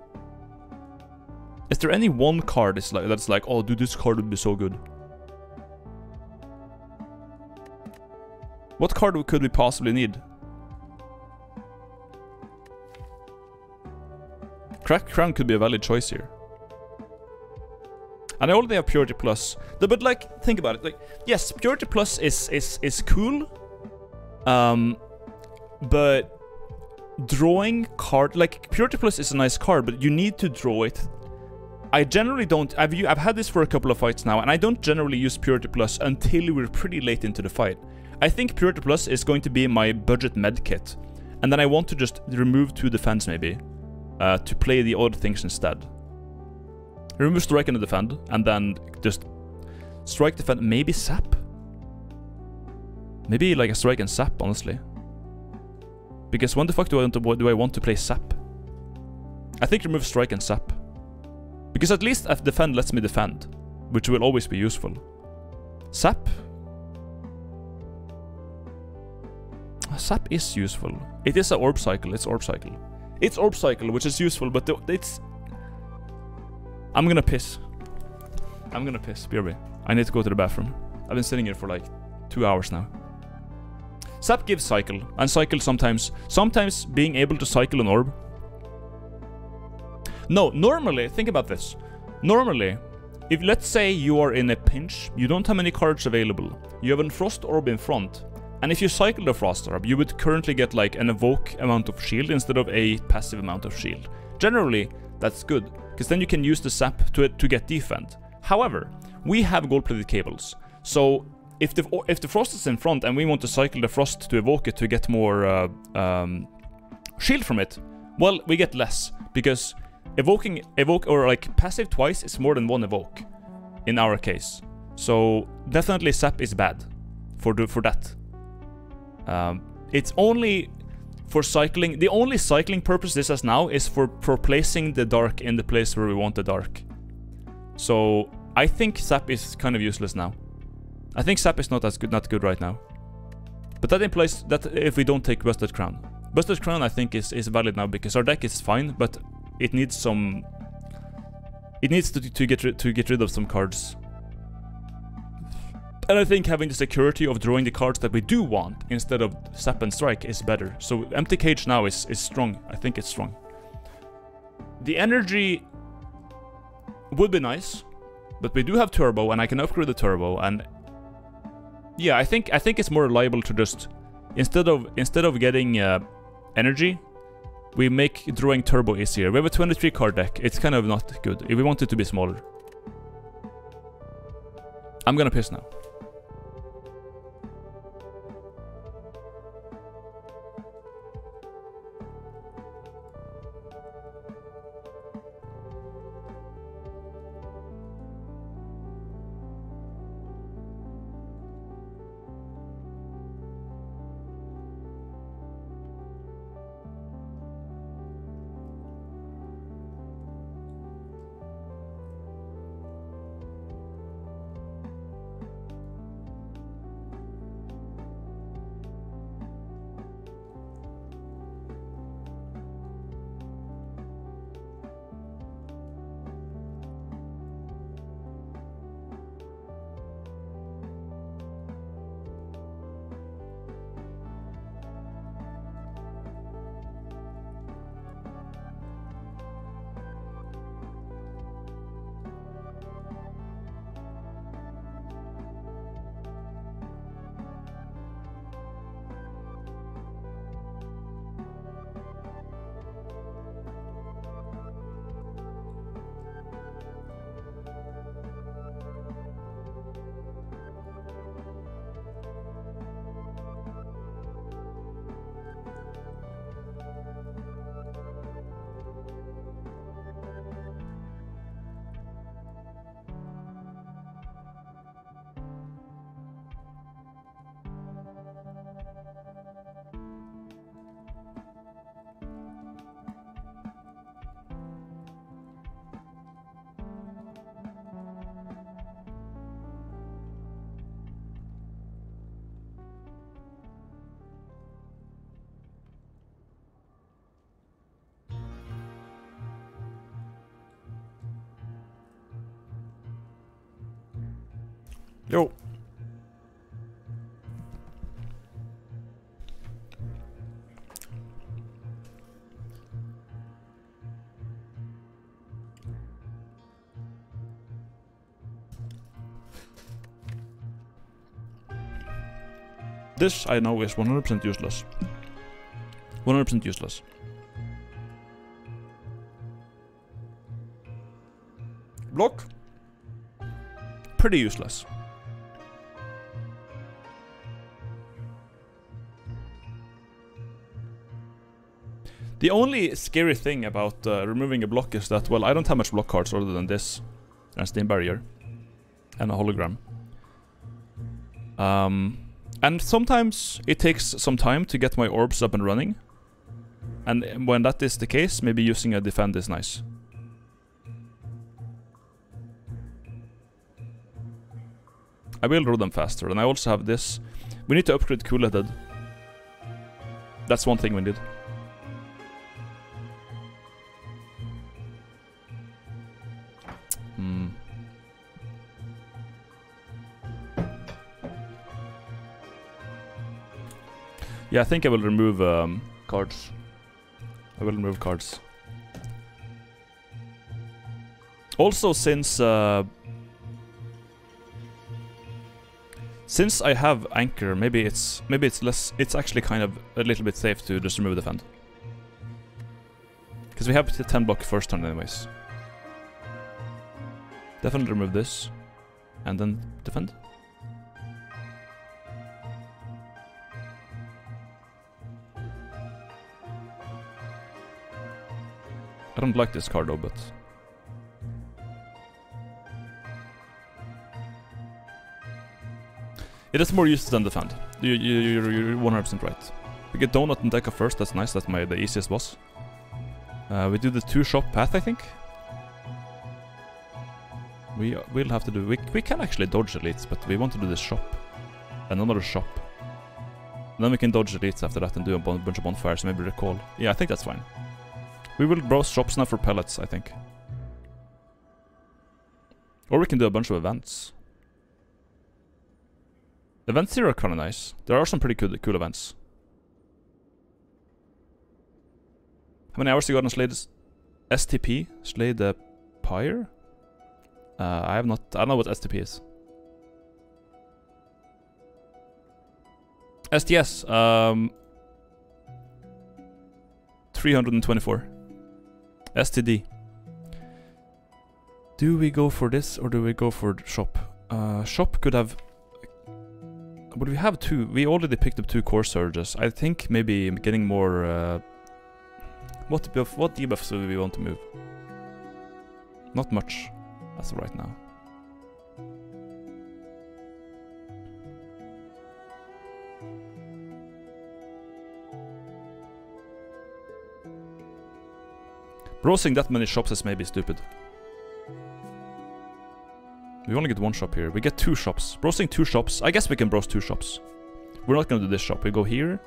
Is there any one card that's like, that's like, oh, dude, this card would be so good? What card could we possibly need? Cracked Crown could be a valid choice here. And I already have Purity Plus. But like, think about it. Like, yes, Purity Plus is is is cool. Um, but drawing card like Purity Plus is a nice card, but you need to draw it I generally don't... I've, I've had this for a couple of fights now, and I don't generally use Purity Plus until we're pretty late into the fight. I think Purity Plus is going to be my budget med kit, and then I want to just remove two defense maybe, uh, to play the other things instead. Remove strike and defend, and then just strike defend, maybe sap? Maybe like a strike and sap, honestly. Because when the fuck do I want to, do I want to play sap? I think remove strike and sap. Because at least if defend lets me defend, which will always be useful. Sap? Sap is useful. It is an orb cycle, it's orb cycle. It's orb cycle, which is useful, but it's... I'm gonna piss. I'm gonna piss, BRB. I need to go to the bathroom. I've been sitting here for like two hours now. Sap gives cycle, and cycle sometimes. Sometimes being able to cycle an orb no, normally, think about this. Normally, if let's say you are in a pinch, you don't have many cards available, you have a Frost Orb in front, and if you cycle the Frost Orb, you would currently get like an evoke amount of shield instead of a passive amount of shield. Generally, that's good, because then you can use the sap to, to get defend. However, we have gold-plated cables, so if the, if the Frost is in front and we want to cycle the Frost to evoke it to get more uh, um, shield from it, well, we get less, because Evoking, evoke, or like passive twice is more than one evoke, in our case. So definitely sap is bad for the, for that. Um, it's only for cycling. The only cycling purpose this has now is for, for placing the dark in the place where we want the dark. So I think sap is kind of useless now. I think sap is not as good, not good right now. But that implies that if we don't take Busted Crown. Busted Crown I think is, is valid now because our deck is fine, but it needs some... It needs to, to, get, to get rid of some cards. And I think having the security of drawing the cards that we do want instead of Sap and Strike is better. So Empty Cage now is, is strong. I think it's strong. The energy would be nice, but we do have Turbo and I can upgrade the Turbo and yeah, I think I think it's more reliable to just instead of instead of getting uh, energy, we make drawing turbo easier. We have a 23 card deck. It's kind of not good. If we want it to be smaller. I'm gonna piss now. This I know is 100% useless. 100% useless. Block. Pretty useless. The only scary thing about uh, removing a block is that, well, I don't have much block cards other than this. And Steam Barrier. And a hologram. Um, and sometimes it takes some time to get my orbs up and running. And when that is the case, maybe using a defend is nice. I will draw them faster, and I also have this. We need to upgrade Cool-Headed. That's one thing we need. Yeah, I think I will remove um, cards. I will remove cards. Also, since uh, since I have anchor, maybe it's maybe it's less. It's actually kind of a little bit safe to just remove the fend. Because we have the 10 block first turn anyways. Definitely remove this. And then defend. Don't like this card though, but... It is more used than defend. You, you, you're, you're 100% right. We get Donut and Deca first, that's nice, that's my the easiest boss. Uh, we do the two shop path, I think. We will have to do... We, we can actually dodge elites, but we want to do this shop. And another shop. And then we can dodge elites after that and do a bunch of bonfires, maybe recall. Yeah, I think that's fine. We will browse shops now for pellets, I think. Or we can do a bunch of events. Events here are kinda nice. There are some pretty cool, cool events. How many hours you got on Slay this? STP? Slay the Pyre? Uh, I have not... I don't know what STP is. STS, um... 324. STD. Do we go for this or do we go for shop? Uh, shop could have... But we have two. We already picked up two core surges. I think maybe getting more... Uh, what, debuff, what debuffs do we want to move? Not much as of right now. Browsing that many shops is maybe stupid. We only get one shop here. We get two shops. Browsing two shops. I guess we can browse two shops. We're not gonna do this shop. We go here.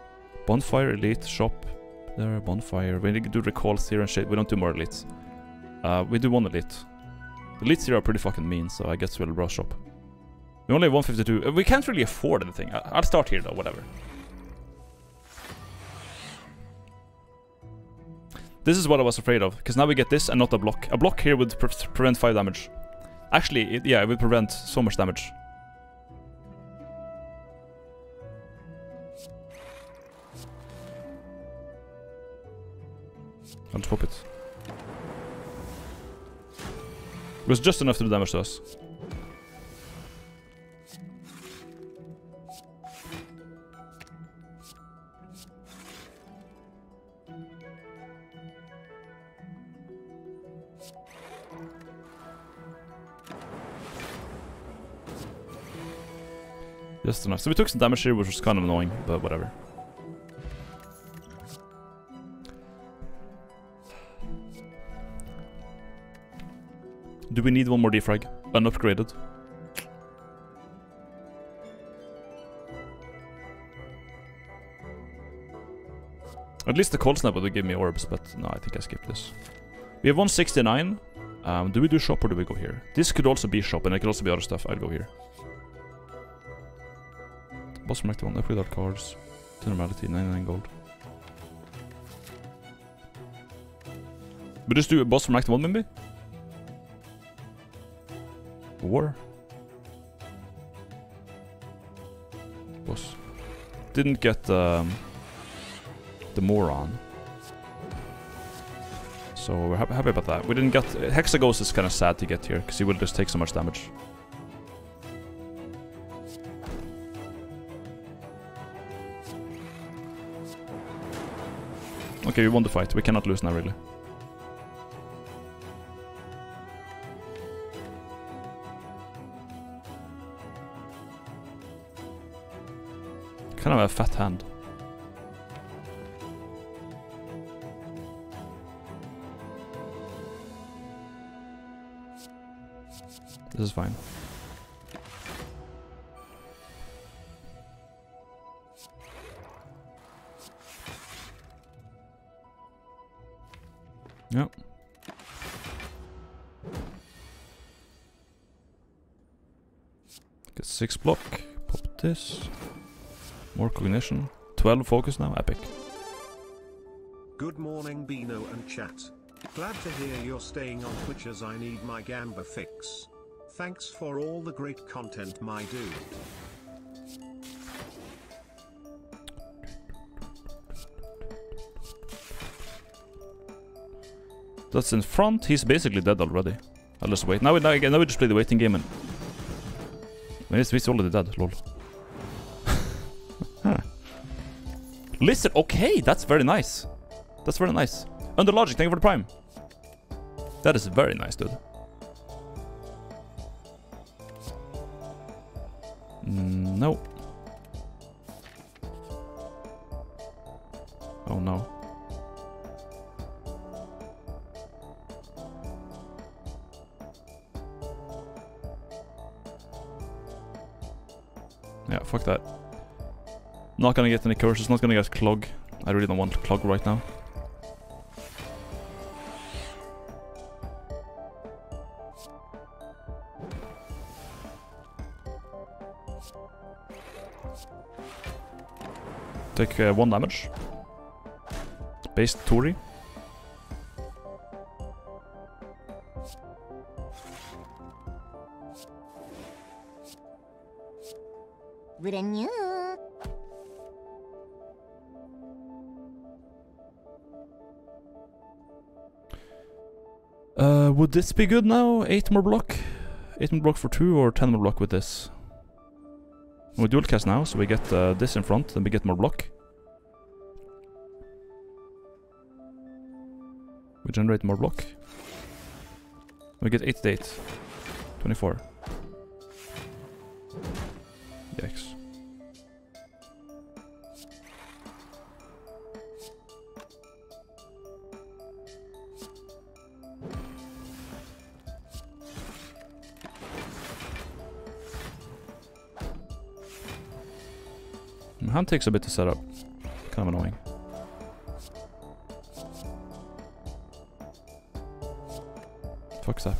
Bonfire, elite, shop. There, bonfire. We do recalls here and shit. We don't do more elites. Uh, we do one elite. The elites here are pretty fucking mean, so I guess we'll browse shop. We only have 152. Uh, We can't really afford anything. I'll start here though, whatever. This is what I was afraid of, because now we get this and not a block. A block here would pre prevent 5 damage. Actually, it, yeah, it would prevent so much damage. I'll just pop it. It was just enough to do damage to us. Just enough. So we took some damage here, which was kind of annoying, but whatever. Do we need one more defrag? Unupgraded. At least the cold snap would give me orbs, but no, I think I skipped this. We have 169. Um, do we do shop or do we go here? This could also be shop, and it could also be other stuff. I'd go here. Boss from active one, upgrade our cards. To normality, 99 gold. We just do a boss from active one, maybe? War? Boss. Didn't get um, the moron. So we're happy, happy about that. We didn't get... Hexaghost is kind of sad to get here, because he will just take so much damage. Okay, we won the fight. We cannot lose now, really. Kind of a fat hand. This is fine. Six block. Pop this. More cognition. 12 focus now. Epic. Good morning Bino and chat. Glad to hear you're staying on Twitch as I need my Gamba fix. Thanks for all the great content my dude. That's in front. He's basically dead already. I'll just wait. Now we, now, now we just play the waiting game and... When he's, he's already dead, lol. Listen, okay, that's very nice. That's very nice. Under logic, thank you for the prime. That is very nice, dude. Mm, no. Not gonna get any curses, not gonna get clog. I really don't want to clog right now. Take uh, one damage. Base Torii. This be good now? 8 more block? 8 more block for 2 or 10 more block with this? We dual cast now, so we get uh, this in front, then we get more block. We generate more block. We get 8 8. 24. Yikes. Hand takes a bit to set up. Kind of annoying. Fuck that.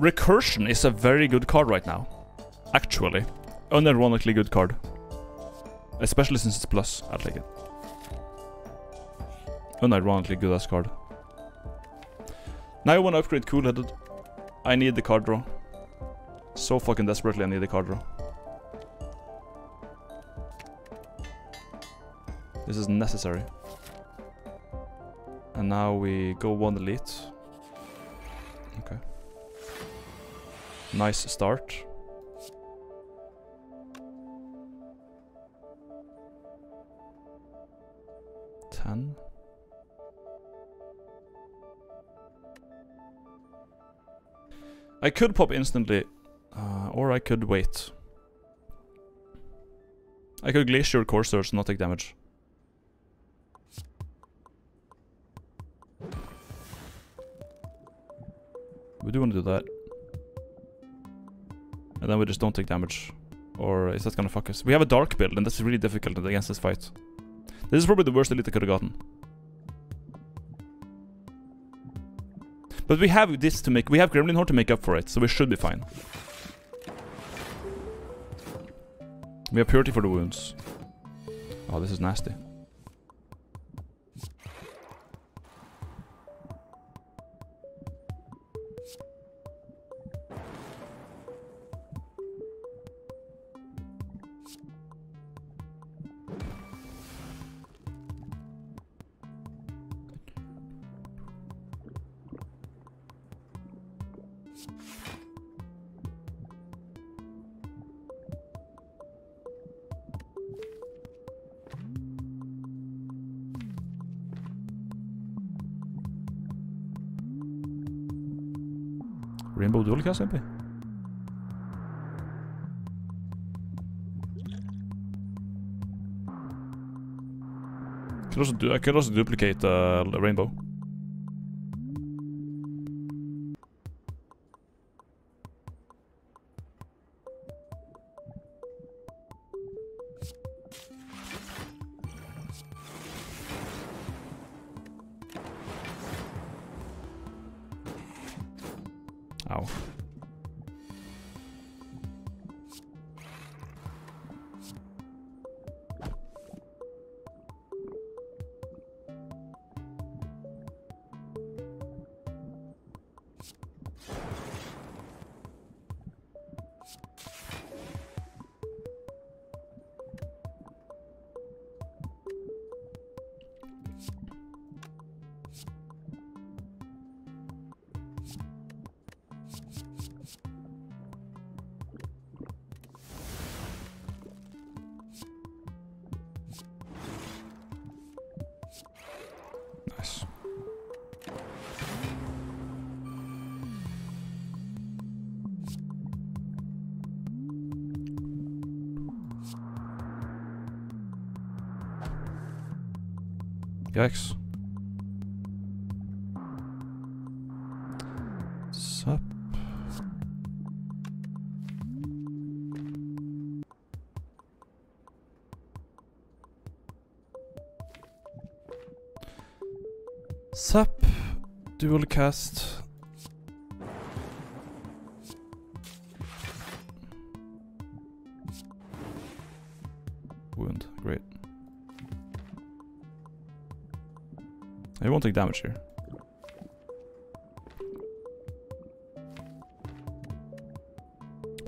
Recursion is a very good card right now. Actually. Unironically good card. Especially since it's plus. I'll take it. Unironically good ass card. Now I want to upgrade Cool Headed. I need the card draw. So fucking desperately I need the card draw. This is necessary. And now we go one elite. Okay. Nice start. Ten. I could pop instantly, uh, or I could wait. I could glacier core surge not take damage. We do want to do that. And then we just don't take damage. Or is that gonna fuck us? We have a dark build and that's really difficult against this fight. This is probably the worst elite I could have gotten. But we have this to make- we have Gremlin Horde to make up for it, so we should be fine. We have Purity for the wounds. Oh, this is nasty. MP? Could also do, I could also duplicate uh, Rainbow. Take damage here.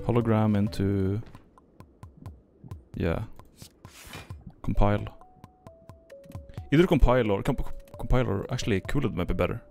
Hologram into... Yeah. Compile. Either compile or... Comp compile or actually cooled might be better.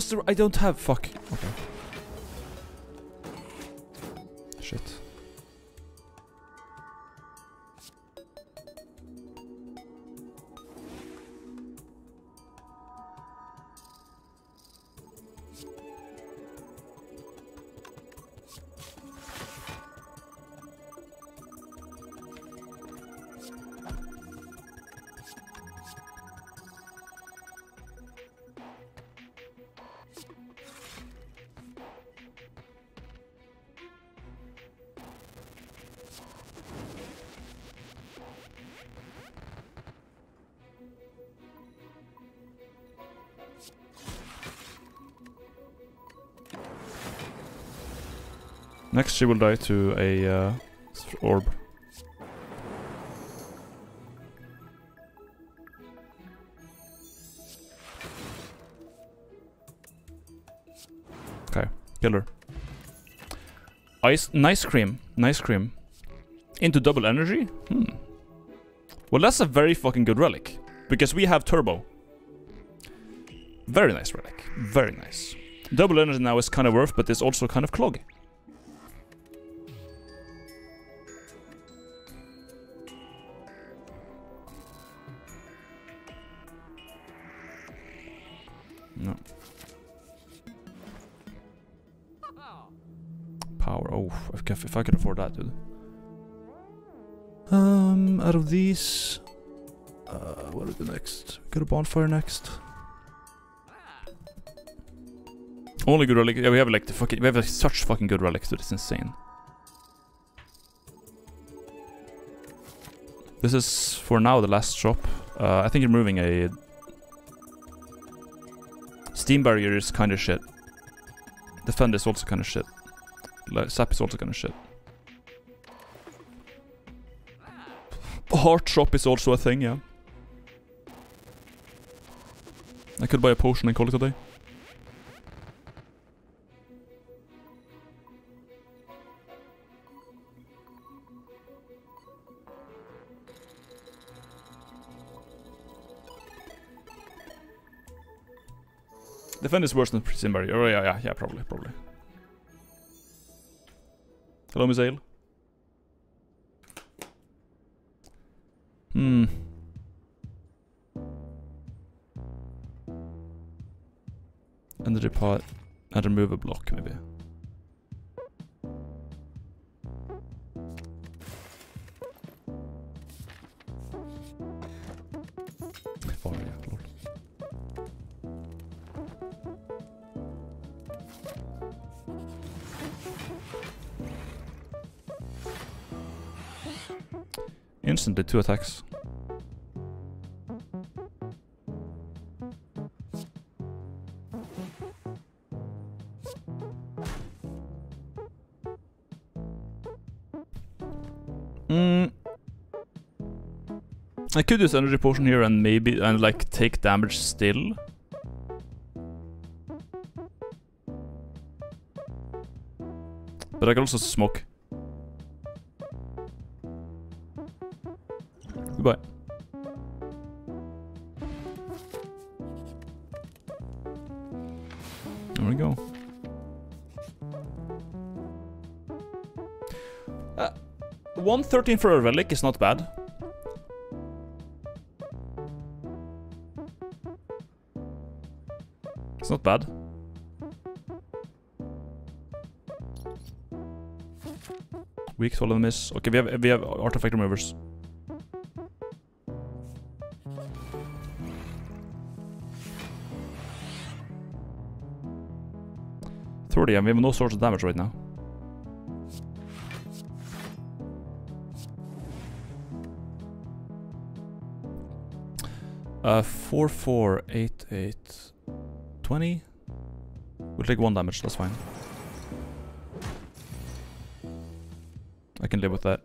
The. I don't have. Fuck. Next, she will die to a uh, orb. Okay, kill her. Ice, nice cream, nice cream. Into double energy? Hmm. Well, that's a very fucking good relic. Because we have turbo. Very nice relic. Very nice. Double energy now is kind of worth, but it's also kind of clog. If, I could afford that, dude. Um, out of these, uh, what is the next? Got a bonfire next. Only good relic. Yeah, we have like the fucking. We have like, such fucking good relics, dude. It's insane. This is for now the last shop. Uh, I think removing a Steam barrier is kind of shit. Defend is also kind of shit. Like, Sap is also kind of shit. Heart shop is also a thing, yeah. I could buy a potion and call it a day. Defend is worse than Barrier. Oh yeah, yeah, yeah, probably, probably. Hello, Misael. Hmm. Energy pot and remove a block, maybe. Two attacks. Mm. I could use energy potion here and maybe and like take damage still. But I can also smoke. 113 for a relic is not bad. It's not bad. Weak swallow miss. Okay, we have we have artifact removers. Thirty, and we have no source of damage right now. Uh, four, four, eight, eight, twenty. We'll take one damage. That's fine. I can live with that.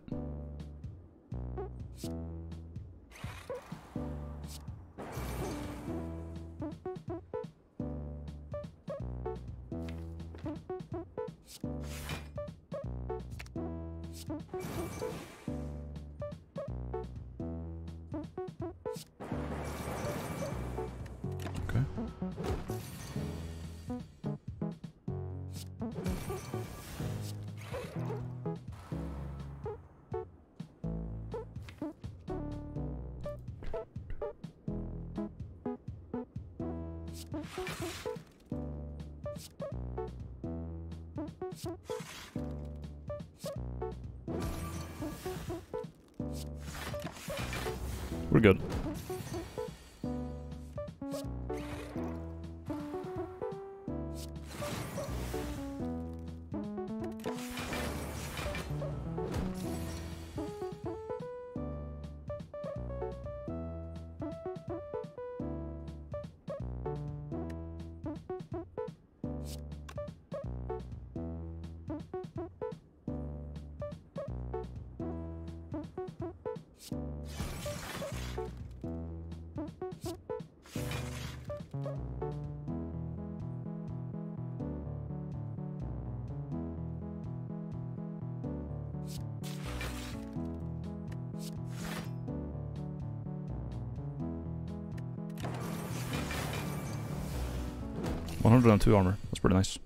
102 armor. That's pretty nice.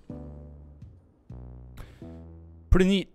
Pretty neat.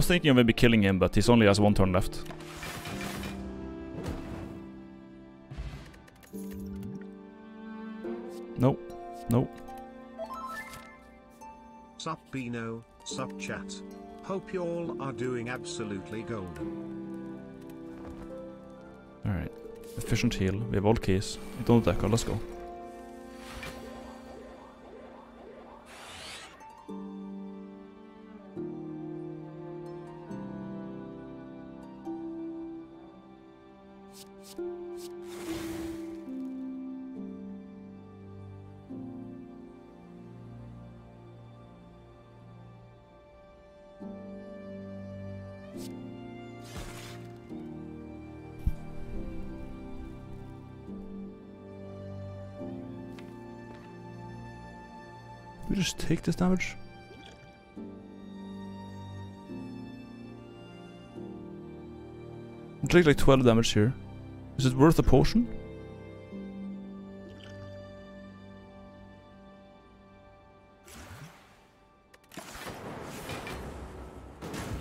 Was thinking of maybe killing him, but he's only has one turn left. Nope. Nope. Sup Bino, sup chat. Hope y'all are doing absolutely golden. Alright. Efficient heal. We have all keys. Don't echo. Let's go. damage. Take like 12 damage here. Is it worth a potion?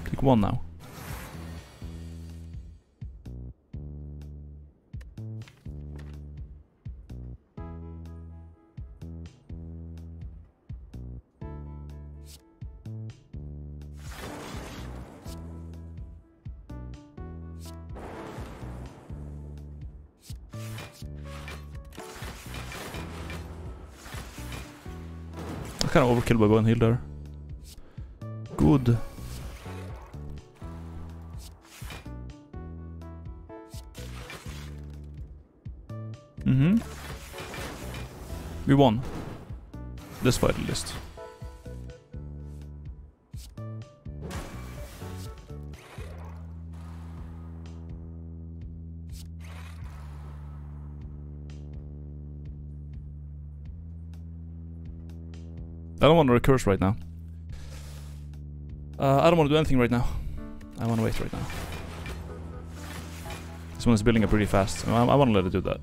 Take one now. Overkill by going heal där. Good. Mhm. Mm We won. This fight at least. Don't want to recurse right now. Uh, I don't want to do anything right now. I want to wait right now. This one is building up pretty fast. I, I want to let it do that.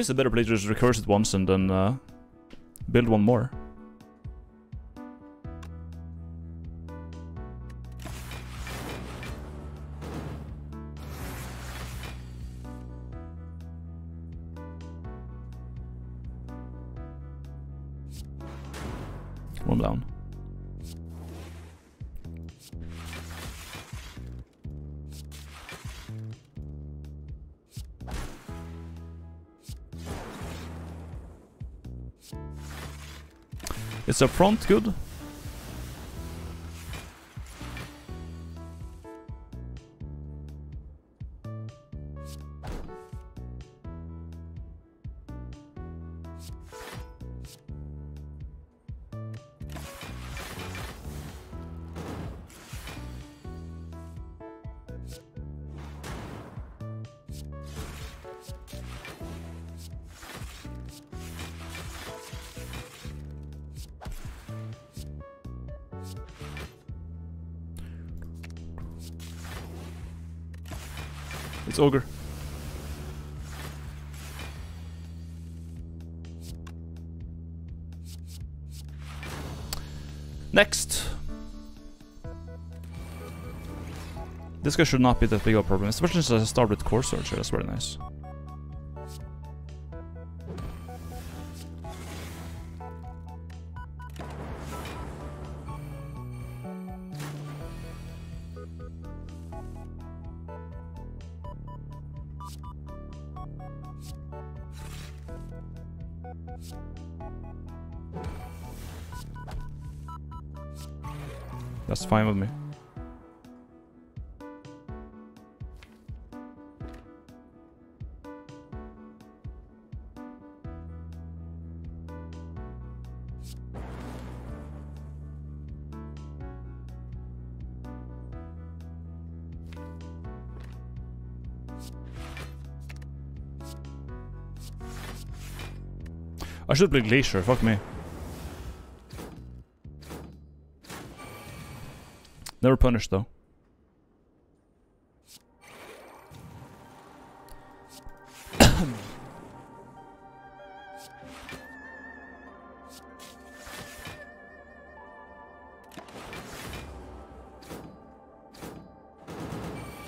Maybe it's a better play to just recurse it once and then uh, build one more. Is up front good? This guy should not be that big of a problem, especially since I start with core searcher, that's very nice. That's fine with me. Should play Glacier, fuck me. Never punished though. <coughs>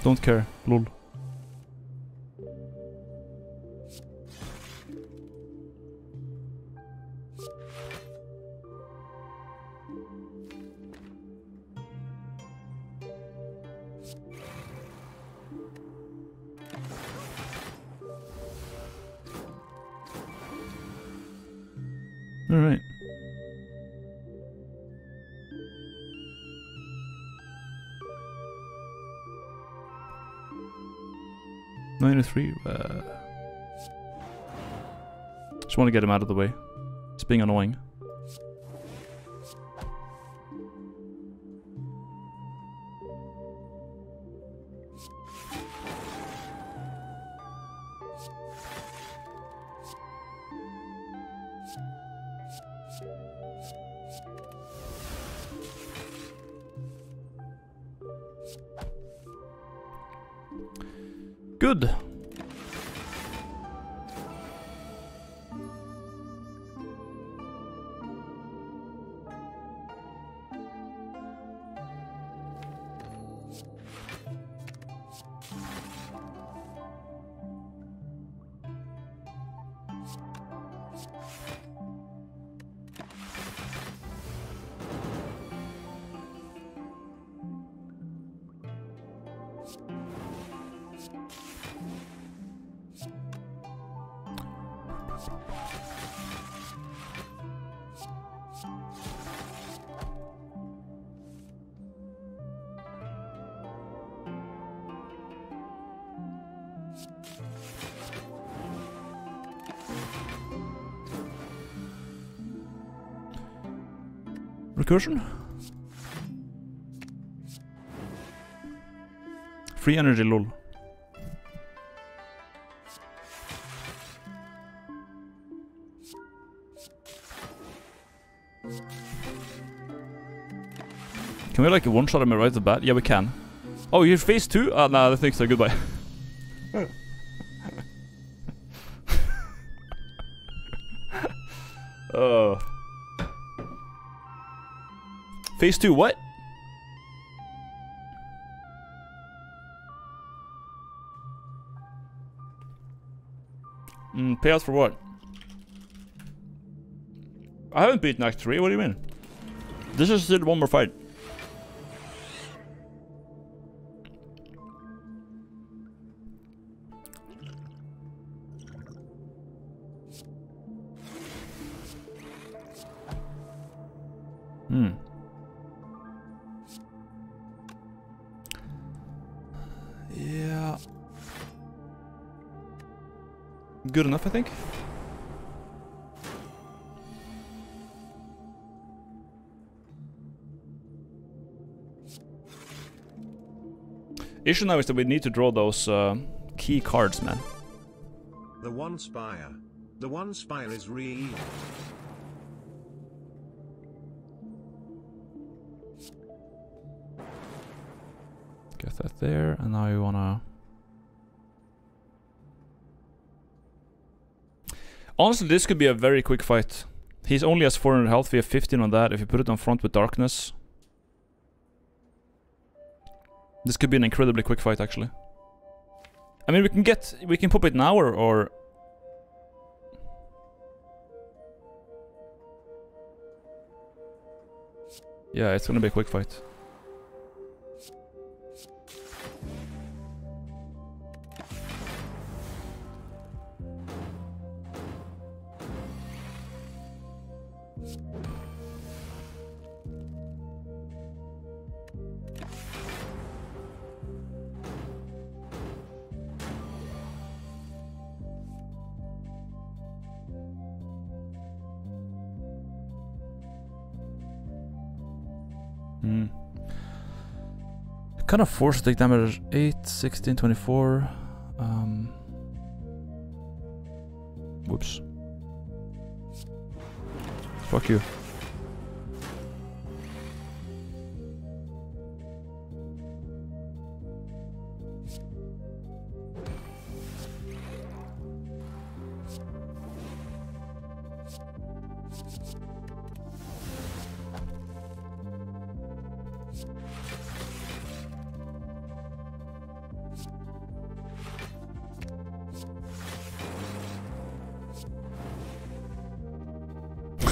Don't care, lol. Just want to get him out of the way. It's being annoying. Free energy lol. Can we like one-shot him right at the bat? Yeah, we can. Oh, you're phase two? Ah, nah, I think so. Goodbye. <laughs> Phase two, what? Mm, payouts for what? I haven't beaten Act 3, what do you mean? This is still one more fight. Good enough, I think. Issue now is that we need to draw those uh, key cards, man. The one spire. The one spire is real. Get that there, and now you wanna... Honestly, this could be a very quick fight. He's only has 400 health, we have 15 on that. If you put it on front with darkness... This could be an incredibly quick fight, actually. I mean, we can get... We can pop it now, or... or yeah, it's gonna be a quick fight. Kind of forced to take damage 8, 16, 24. Um, whoops. Fuck you.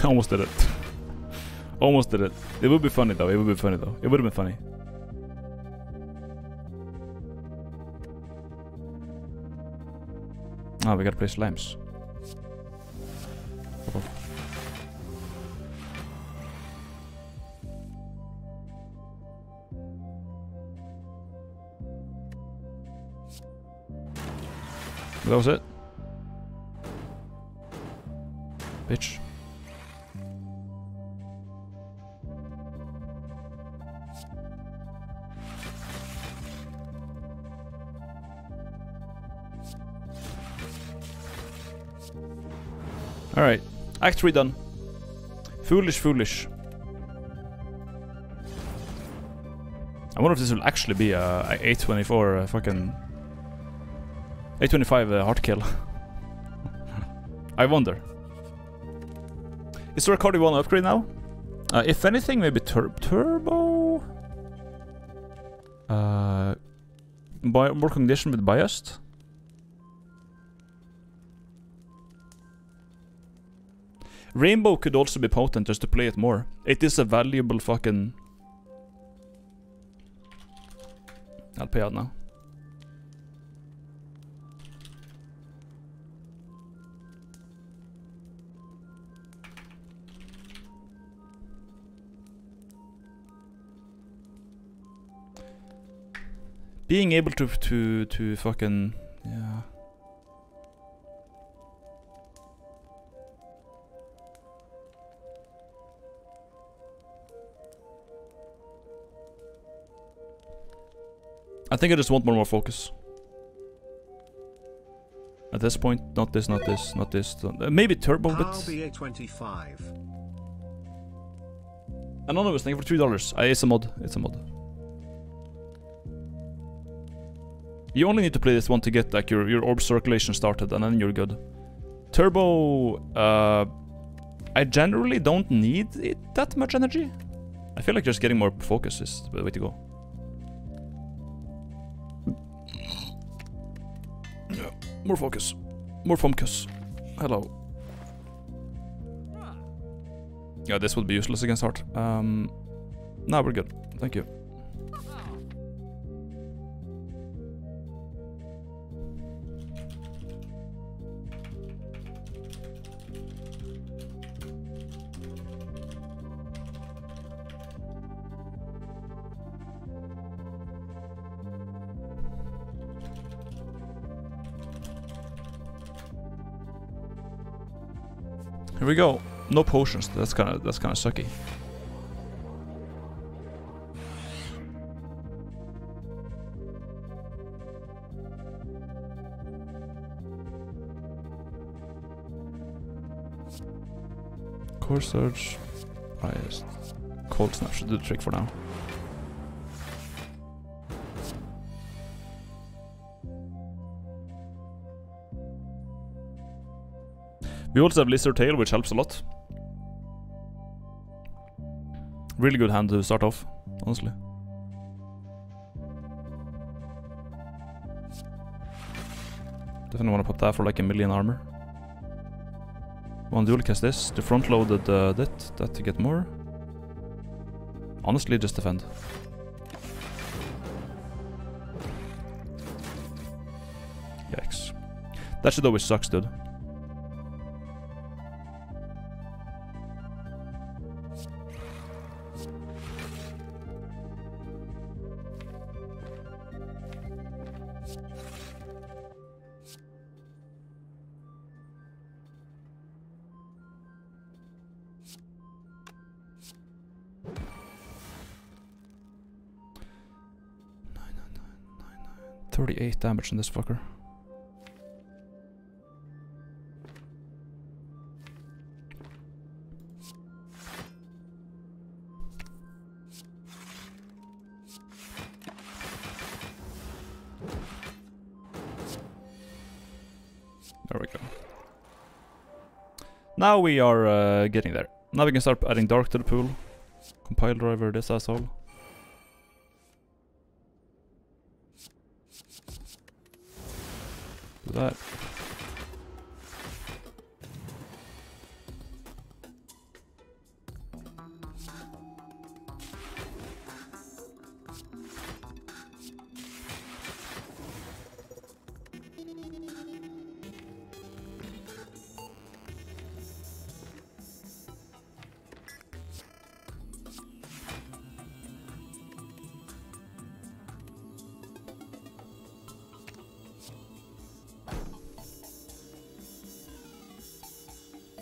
<laughs> Almost did it. Almost did it. It would be funny though. It would be funny though. It would have been funny. Ah, we gotta play. Fuck off. That was it. Bitch. Act 3 done. Foolish, foolish. I wonder if this will actually be a, a A24 uh, fucking A25 uh, heart kill. <laughs> I wonder. Is there a card you want to upgrade now? Uh, if anything, maybe tur turbo. Uh, more condition with biased. Rainbow could also be potent just to play it more. It is a valuable fucking. I'll pay out now. Being able to to to fucking yeah. I think I just want more more focus. At this point, not this, not this, not this. uh, maybe turbo, but RBA 25. anonymous thing for three dollars. Uh, it's a mod. It's a mod. You only need to play this one to get like your your orb circulation started, and then you're good. Turbo. Uh, I generally don't need it that much energy. I feel like just getting more focus is the way to go. More focus. More focus. Hello. Yeah, this would be useless against Heart. Um, no, we're good. Thank you. We go. No potions. That's kind of that's kind of sucky. Core surge, biased, ah, cold snap should do the trick for now. We also have Lizard Tail, which helps a lot. Really good hand to start off, honestly. Definitely want to pop that for like a million armor. One dual cast this, to front loaded uh, that, that to get more. Honestly, just defend. Yikes. That shit always sucks, dude. Damage on this fucker. There we go. Now we are uh, getting there. Now we can start adding dark to the pool. Compile driver, this asshole.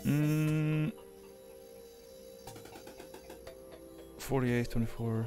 Mm. 48, 24.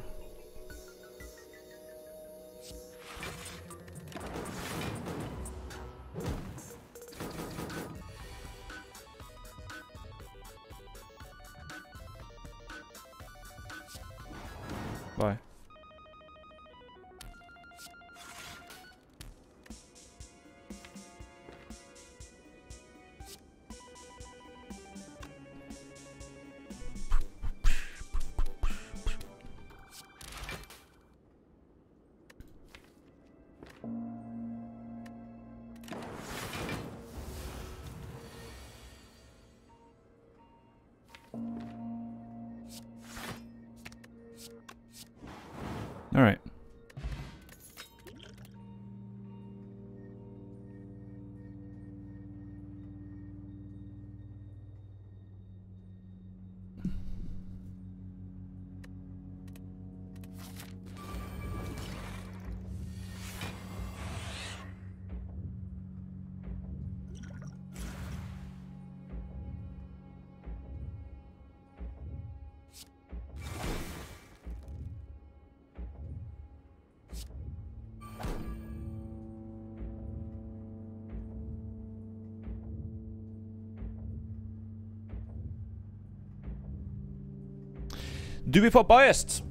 Do we pop biased?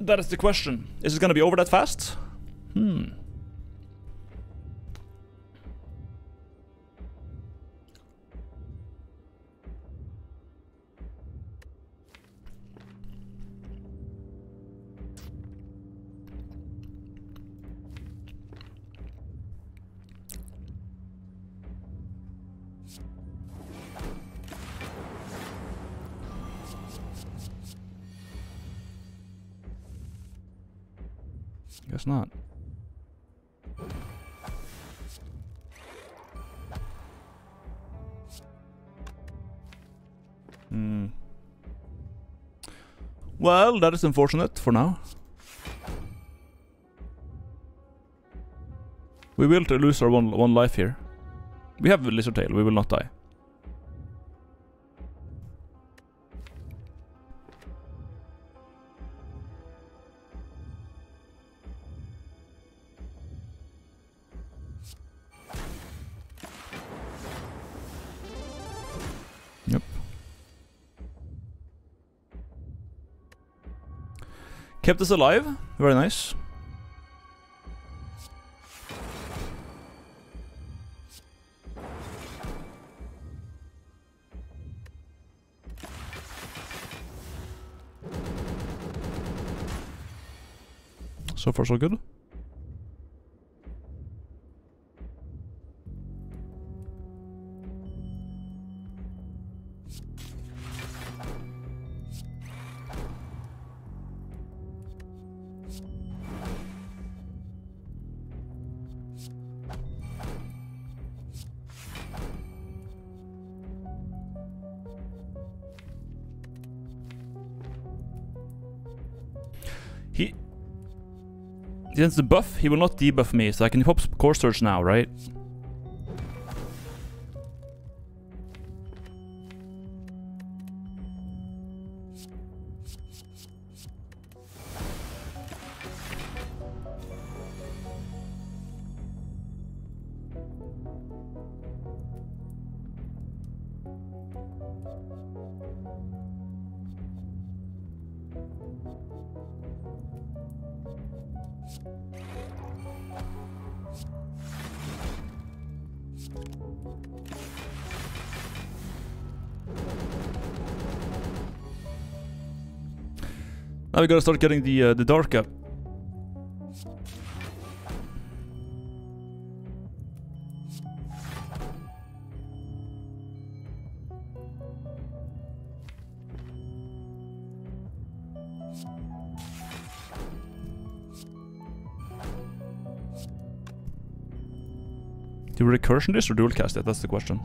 That is the question. Is it gonna be over that fast? Well, that is unfortunate for now. We will lose our one one life here. We have a lizard tail. We will not die. Kept us alive. Very nice. So far, so good. Since the buff, he will not debuff me, so I can pop core surge now, right? Now we gotta start getting the uh, the dark up. Do we recursion this or dual cast it? That's the question.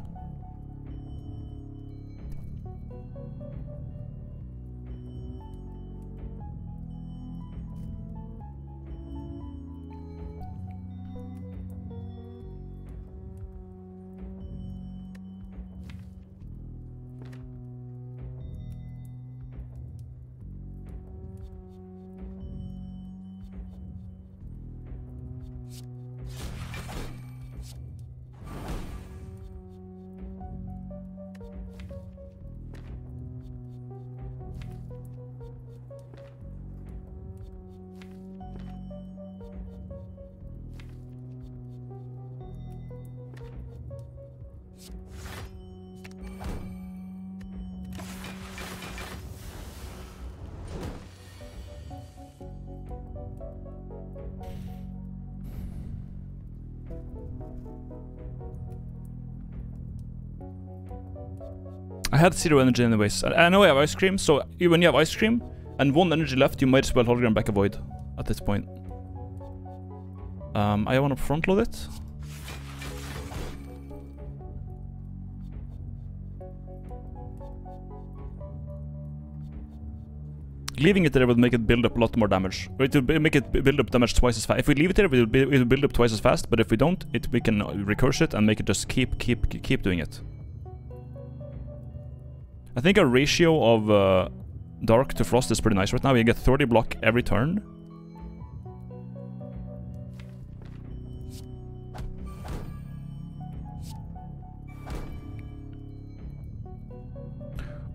I had zero energy anyways. I, I know I have ice cream, so when you have ice cream and one energy left, you might as well hologram back a void. at this point. Um, I want to front load it. Leaving it there would make it build up a lot more damage. It be- make it build up damage twice as fast. If we leave it there, it will build up twice as fast. But if we don't, it we can recurse it and make it just keep, keep, keep doing it. I think our ratio of uh, dark to frost is pretty nice right now. We get 30 block every turn.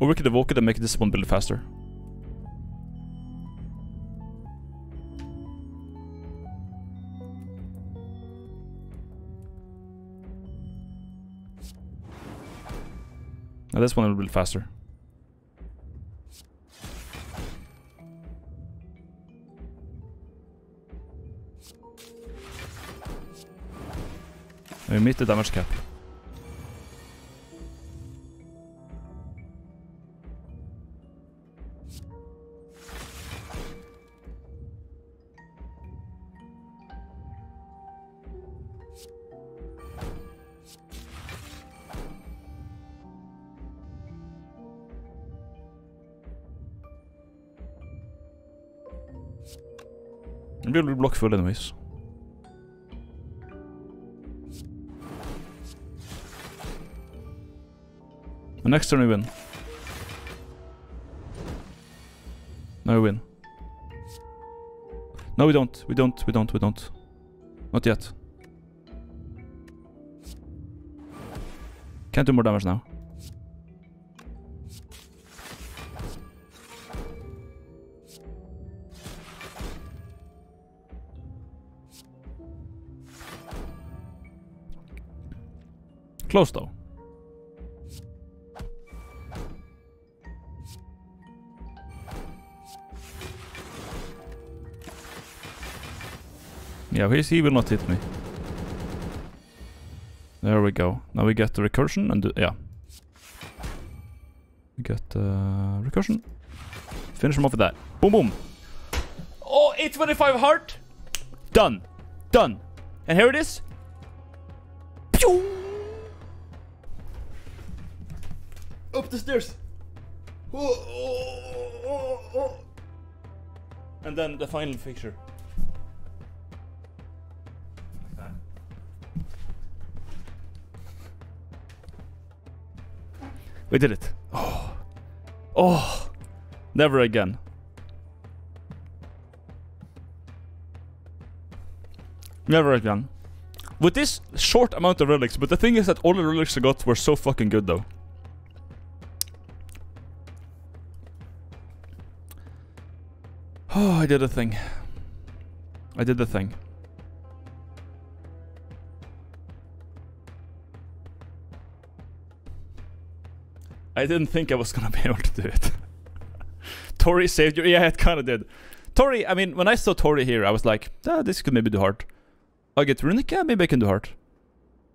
We could evoke it and make this one build faster. Now this one a little bit faster. We meet the damage cap. Maybe we'll block full anyways. And next turn we win. No, we win. No, we don't. We don't. We don't. We don't. Not yet. Can't do more damage now. Close though. Yeah, he will not hit me. There we go. Now we get the recursion and do, yeah. We get uh, recursion. Finish him off with that. Boom, boom. Oh, 825 heart. Done. Done. And here it is. Up the stairs. Oh, oh, oh, oh, oh. And then the final fixture. We did it. Oh. Oh. Never again. Never again. With this short amount of relics, but the thing is that all the relics I got were so fucking good though. I did a thing. I did the thing. I didn't think I was gonna be able to do it. <laughs> Torii saved you. Yeah, it kind of did. Torii, I mean, when I saw Torii here, I was like, ah, this could maybe do hard. I get Runic, yeah, maybe I can do hard.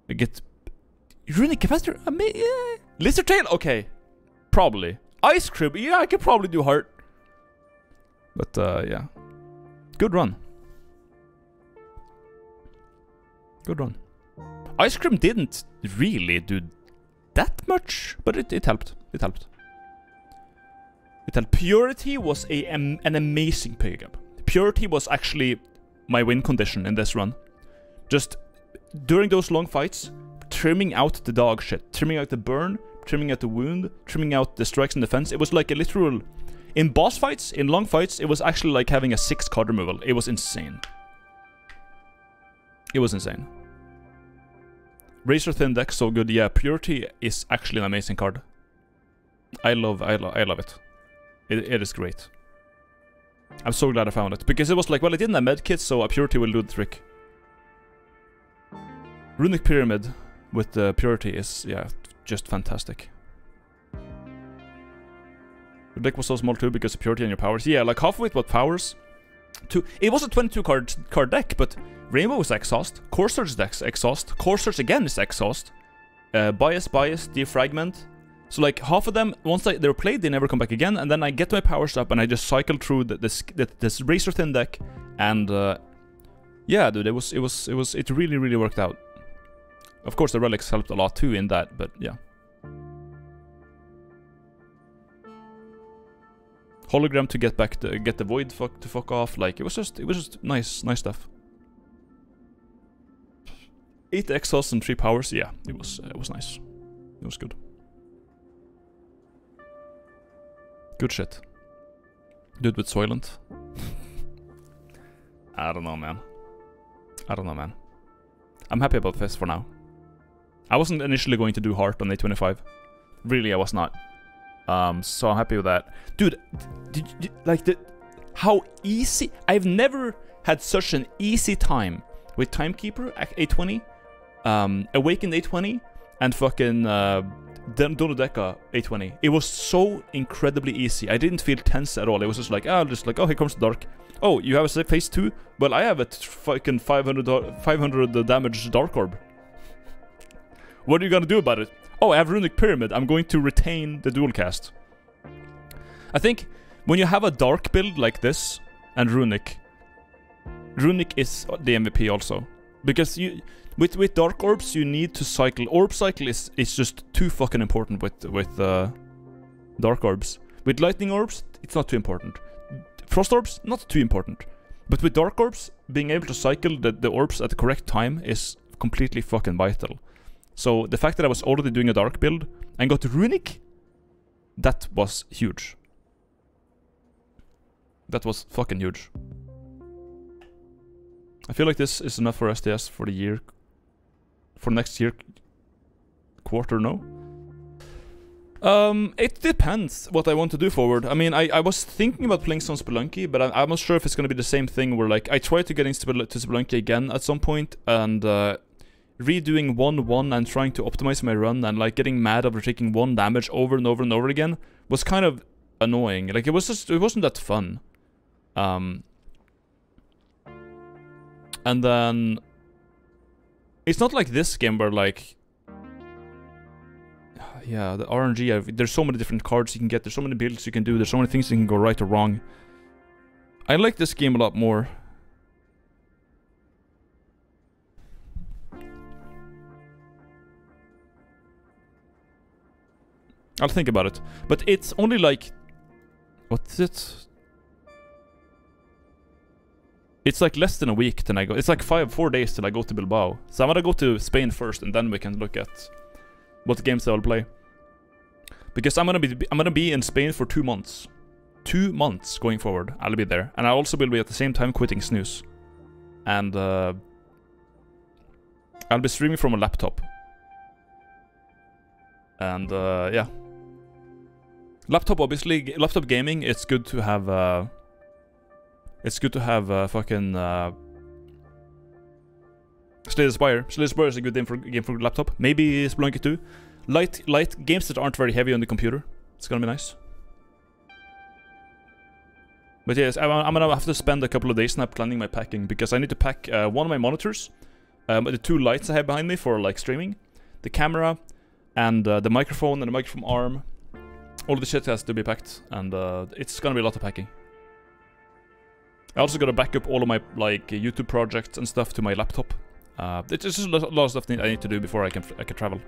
I get Runic faster, I mean, yeah. Lizard Tail, okay. Probably. Ice Cream, yeah, I could probably do hard. But, uh, yeah. Good run. Good run. Ice Cream didn't really do that much, but it, it helped. It helped. It helped. Purity was a am- an amazing pickup. Purity was actually my win condition in this run. Just during those long fights, trimming out the dog shit, trimming out the burn, trimming out the wound, trimming out the strikes and defense. It was like a literal. In boss fights, in long fights, it was actually like having a six card removal. It was insane. It was insane. Razor Thin deck, so good. Yeah, Purity is actually an amazing card. I love, I, lo- I love it. it. It is great. I'm so glad I found it because it was like, well, it didn't have medkit, so a Purity will do the trick. Runic Pyramid with the Purity is, yeah, just fantastic. Your deck was so small too because of Purity and your powers. Yeah, like half of it was powers. Two. It was a 22 card card deck, but Rainbow is exhaust. Core Surge deck's exhaust. Core Surge again is exhaust. Uh, bias, bias, defragment. So like half of them, once they, they're played, they never come back again. And then I get my powers up and I just cycle through the, this, the, this razor thin deck And uh, yeah, dude, it was it was it was it really really worked out. Of course, the relics helped a lot too in that, but yeah. Hologram to get back to get the void fuck to fuck off. Like it was just it was just nice nice stuff. Eight exhausts and three powers. Yeah, it was uh, it was nice. It was good. Good shit. Dude with Soylent. <laughs> I don't know, man. I don't know, man. I'm happy about this for now. I wasn't initially going to do Heart on A25. Really, I was not. Um, so I'm happy with that. Dude, did, did, like the how easy I've never had such an easy time with Timekeeper at A20, um, Awakened A20, and fucking uh, Don- Donodeka A20. It was so incredibly easy. I didn't feel tense at all. It was just like, ah, just like, oh, here comes the dark. Oh, you have a phase 2? Well, I have a fucking 500, 500 damage Dark Orb. What are you gonna do about it? Oh, I have Runic Pyramid. I'm going to retain the dual cast. I think when you have a dark build like this and Runic, Runic is the MVP also. Because you with with dark orbs you need to cycle orb cycle is is just too fucking important with with uh, dark orbs. With lightning orbs, it's not too important. Frost orbs, not too important. But with dark orbs, being able to cycle the, the orbs at the correct time is completely fucking vital. So the fact that I was already doing a dark build and got runic, that was huge. That was fucking huge. I feel like this is enough for SDS for the year. For next year quarter, no? Um, it depends what I want to do forward. I mean, I, I was thinking about playing some Spelunky, but I, I'm not sure if it's going to be the same thing where, like, I try to get into Spel- to Spelunky again at some point, and uh, redoing 1-1 and trying to optimize my run and, like, getting mad over taking one damage over and over and over again was kind of annoying. Like, it was just, it wasn't that fun. Um, and then it's not like this game where like <sighs> yeah the RNG there's so many different cards you can get there's so many builds you can do there's so many things that can go right or wrong I like this game a lot more I'll think about it but it's only like what's it it's like less than a week till I go. It's like five, four days till I go to Bilbao. So I'm gonna go to Spain first, and then we can look at what games I will play. Because I'm gonna be, I'm gonna be in Spain for two months, two months going forward. I'll be there, and I also will be at the same time quitting snus, and uh, I'll be streaming from a laptop. And uh, yeah, laptop obviously, laptop gaming. It's good to have. Uh, it's good to have uh, fucking uh, Slay the Spire. Slay the Spire is a good game for game for laptop. Maybe Spelunky 2. Light light games that aren't very heavy on the computer. It's gonna be nice. But yes, I, I'm gonna have to spend a couple of days now planning my packing because I need to pack uh, one of my monitors, um, the two lights I have behind me for like streaming, the camera, and uh, the microphone and the microphone arm. All the shit has to be packed, and uh, it's gonna be a lot of packing. I also gotta back up all of my like YouTube projects and stuff to my laptop. Uh, it's just a lot of stuff I need to do before I can I can travel.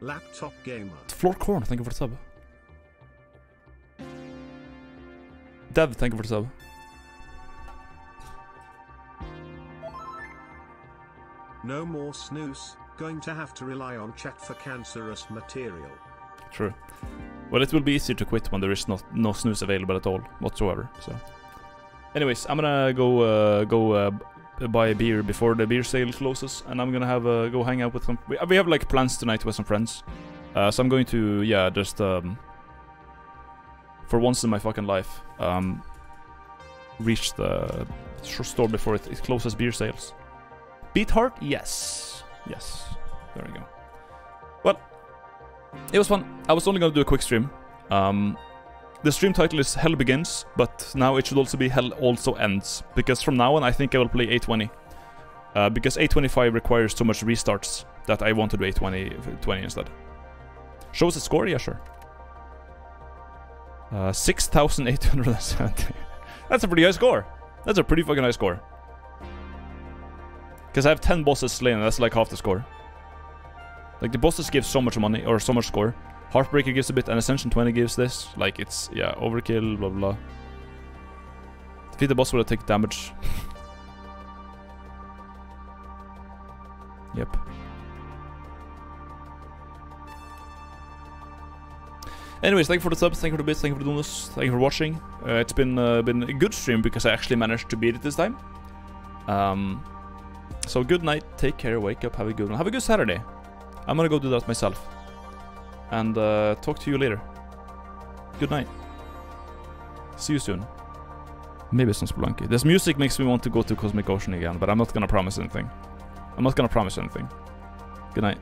Laptop gamer. Floor Corn, thank you for the sub. Dev, thank you for the sub. No more snus. Going to have to rely on chat for cancerous material. True. Well, it will be easier to quit when there is no no snus available at all whatsoever. So, anyways, I'm gonna go uh, go uh, buy a beer before the beer sale closes, and I'm gonna have uh, go hang out with some. We, have like plans tonight with some friends, uh, so I'm going to yeah just um for once in my fucking life um reach the store before it, it closes beer sales. Beat Heart, yes, yes. There we go. It was fun. I was only gonna do a quick stream. Um, the stream title is Hell Begins, but now it should also be Hell Also Ends, because from now on I think I will play A20. Uh, because A25 requires so much restarts that I want to do A20 20 instead. Show us the score? Yeah, sure. Uh, 6,870. <laughs> That's a pretty high score. That's a pretty fucking high score. Because I have 10 bosses slain, that's like half the score. Like, the bosses give so much money, or so much score. Heartbreaker gives a bit, and Ascension 20 gives this. Like, it's, yeah, overkill, blah, blah. Defeat the boss will take damage. <laughs> yep. Anyways, thank you for the subs, thank you for the bits, thank you for doing this, thank you for watching. Uh, it's been uh, been a good stream because I actually managed to beat it this time. Um, so good night, take care, wake up, have a good one, have a good Saturday. I'm gonna go do that myself, and uh, talk to you later. Good night. See you soon. Maybe some Spelunky. This music makes me want to go to Cosmic Ocean again, but I'm not gonna promise anything. I'm not gonna promise anything. Good night.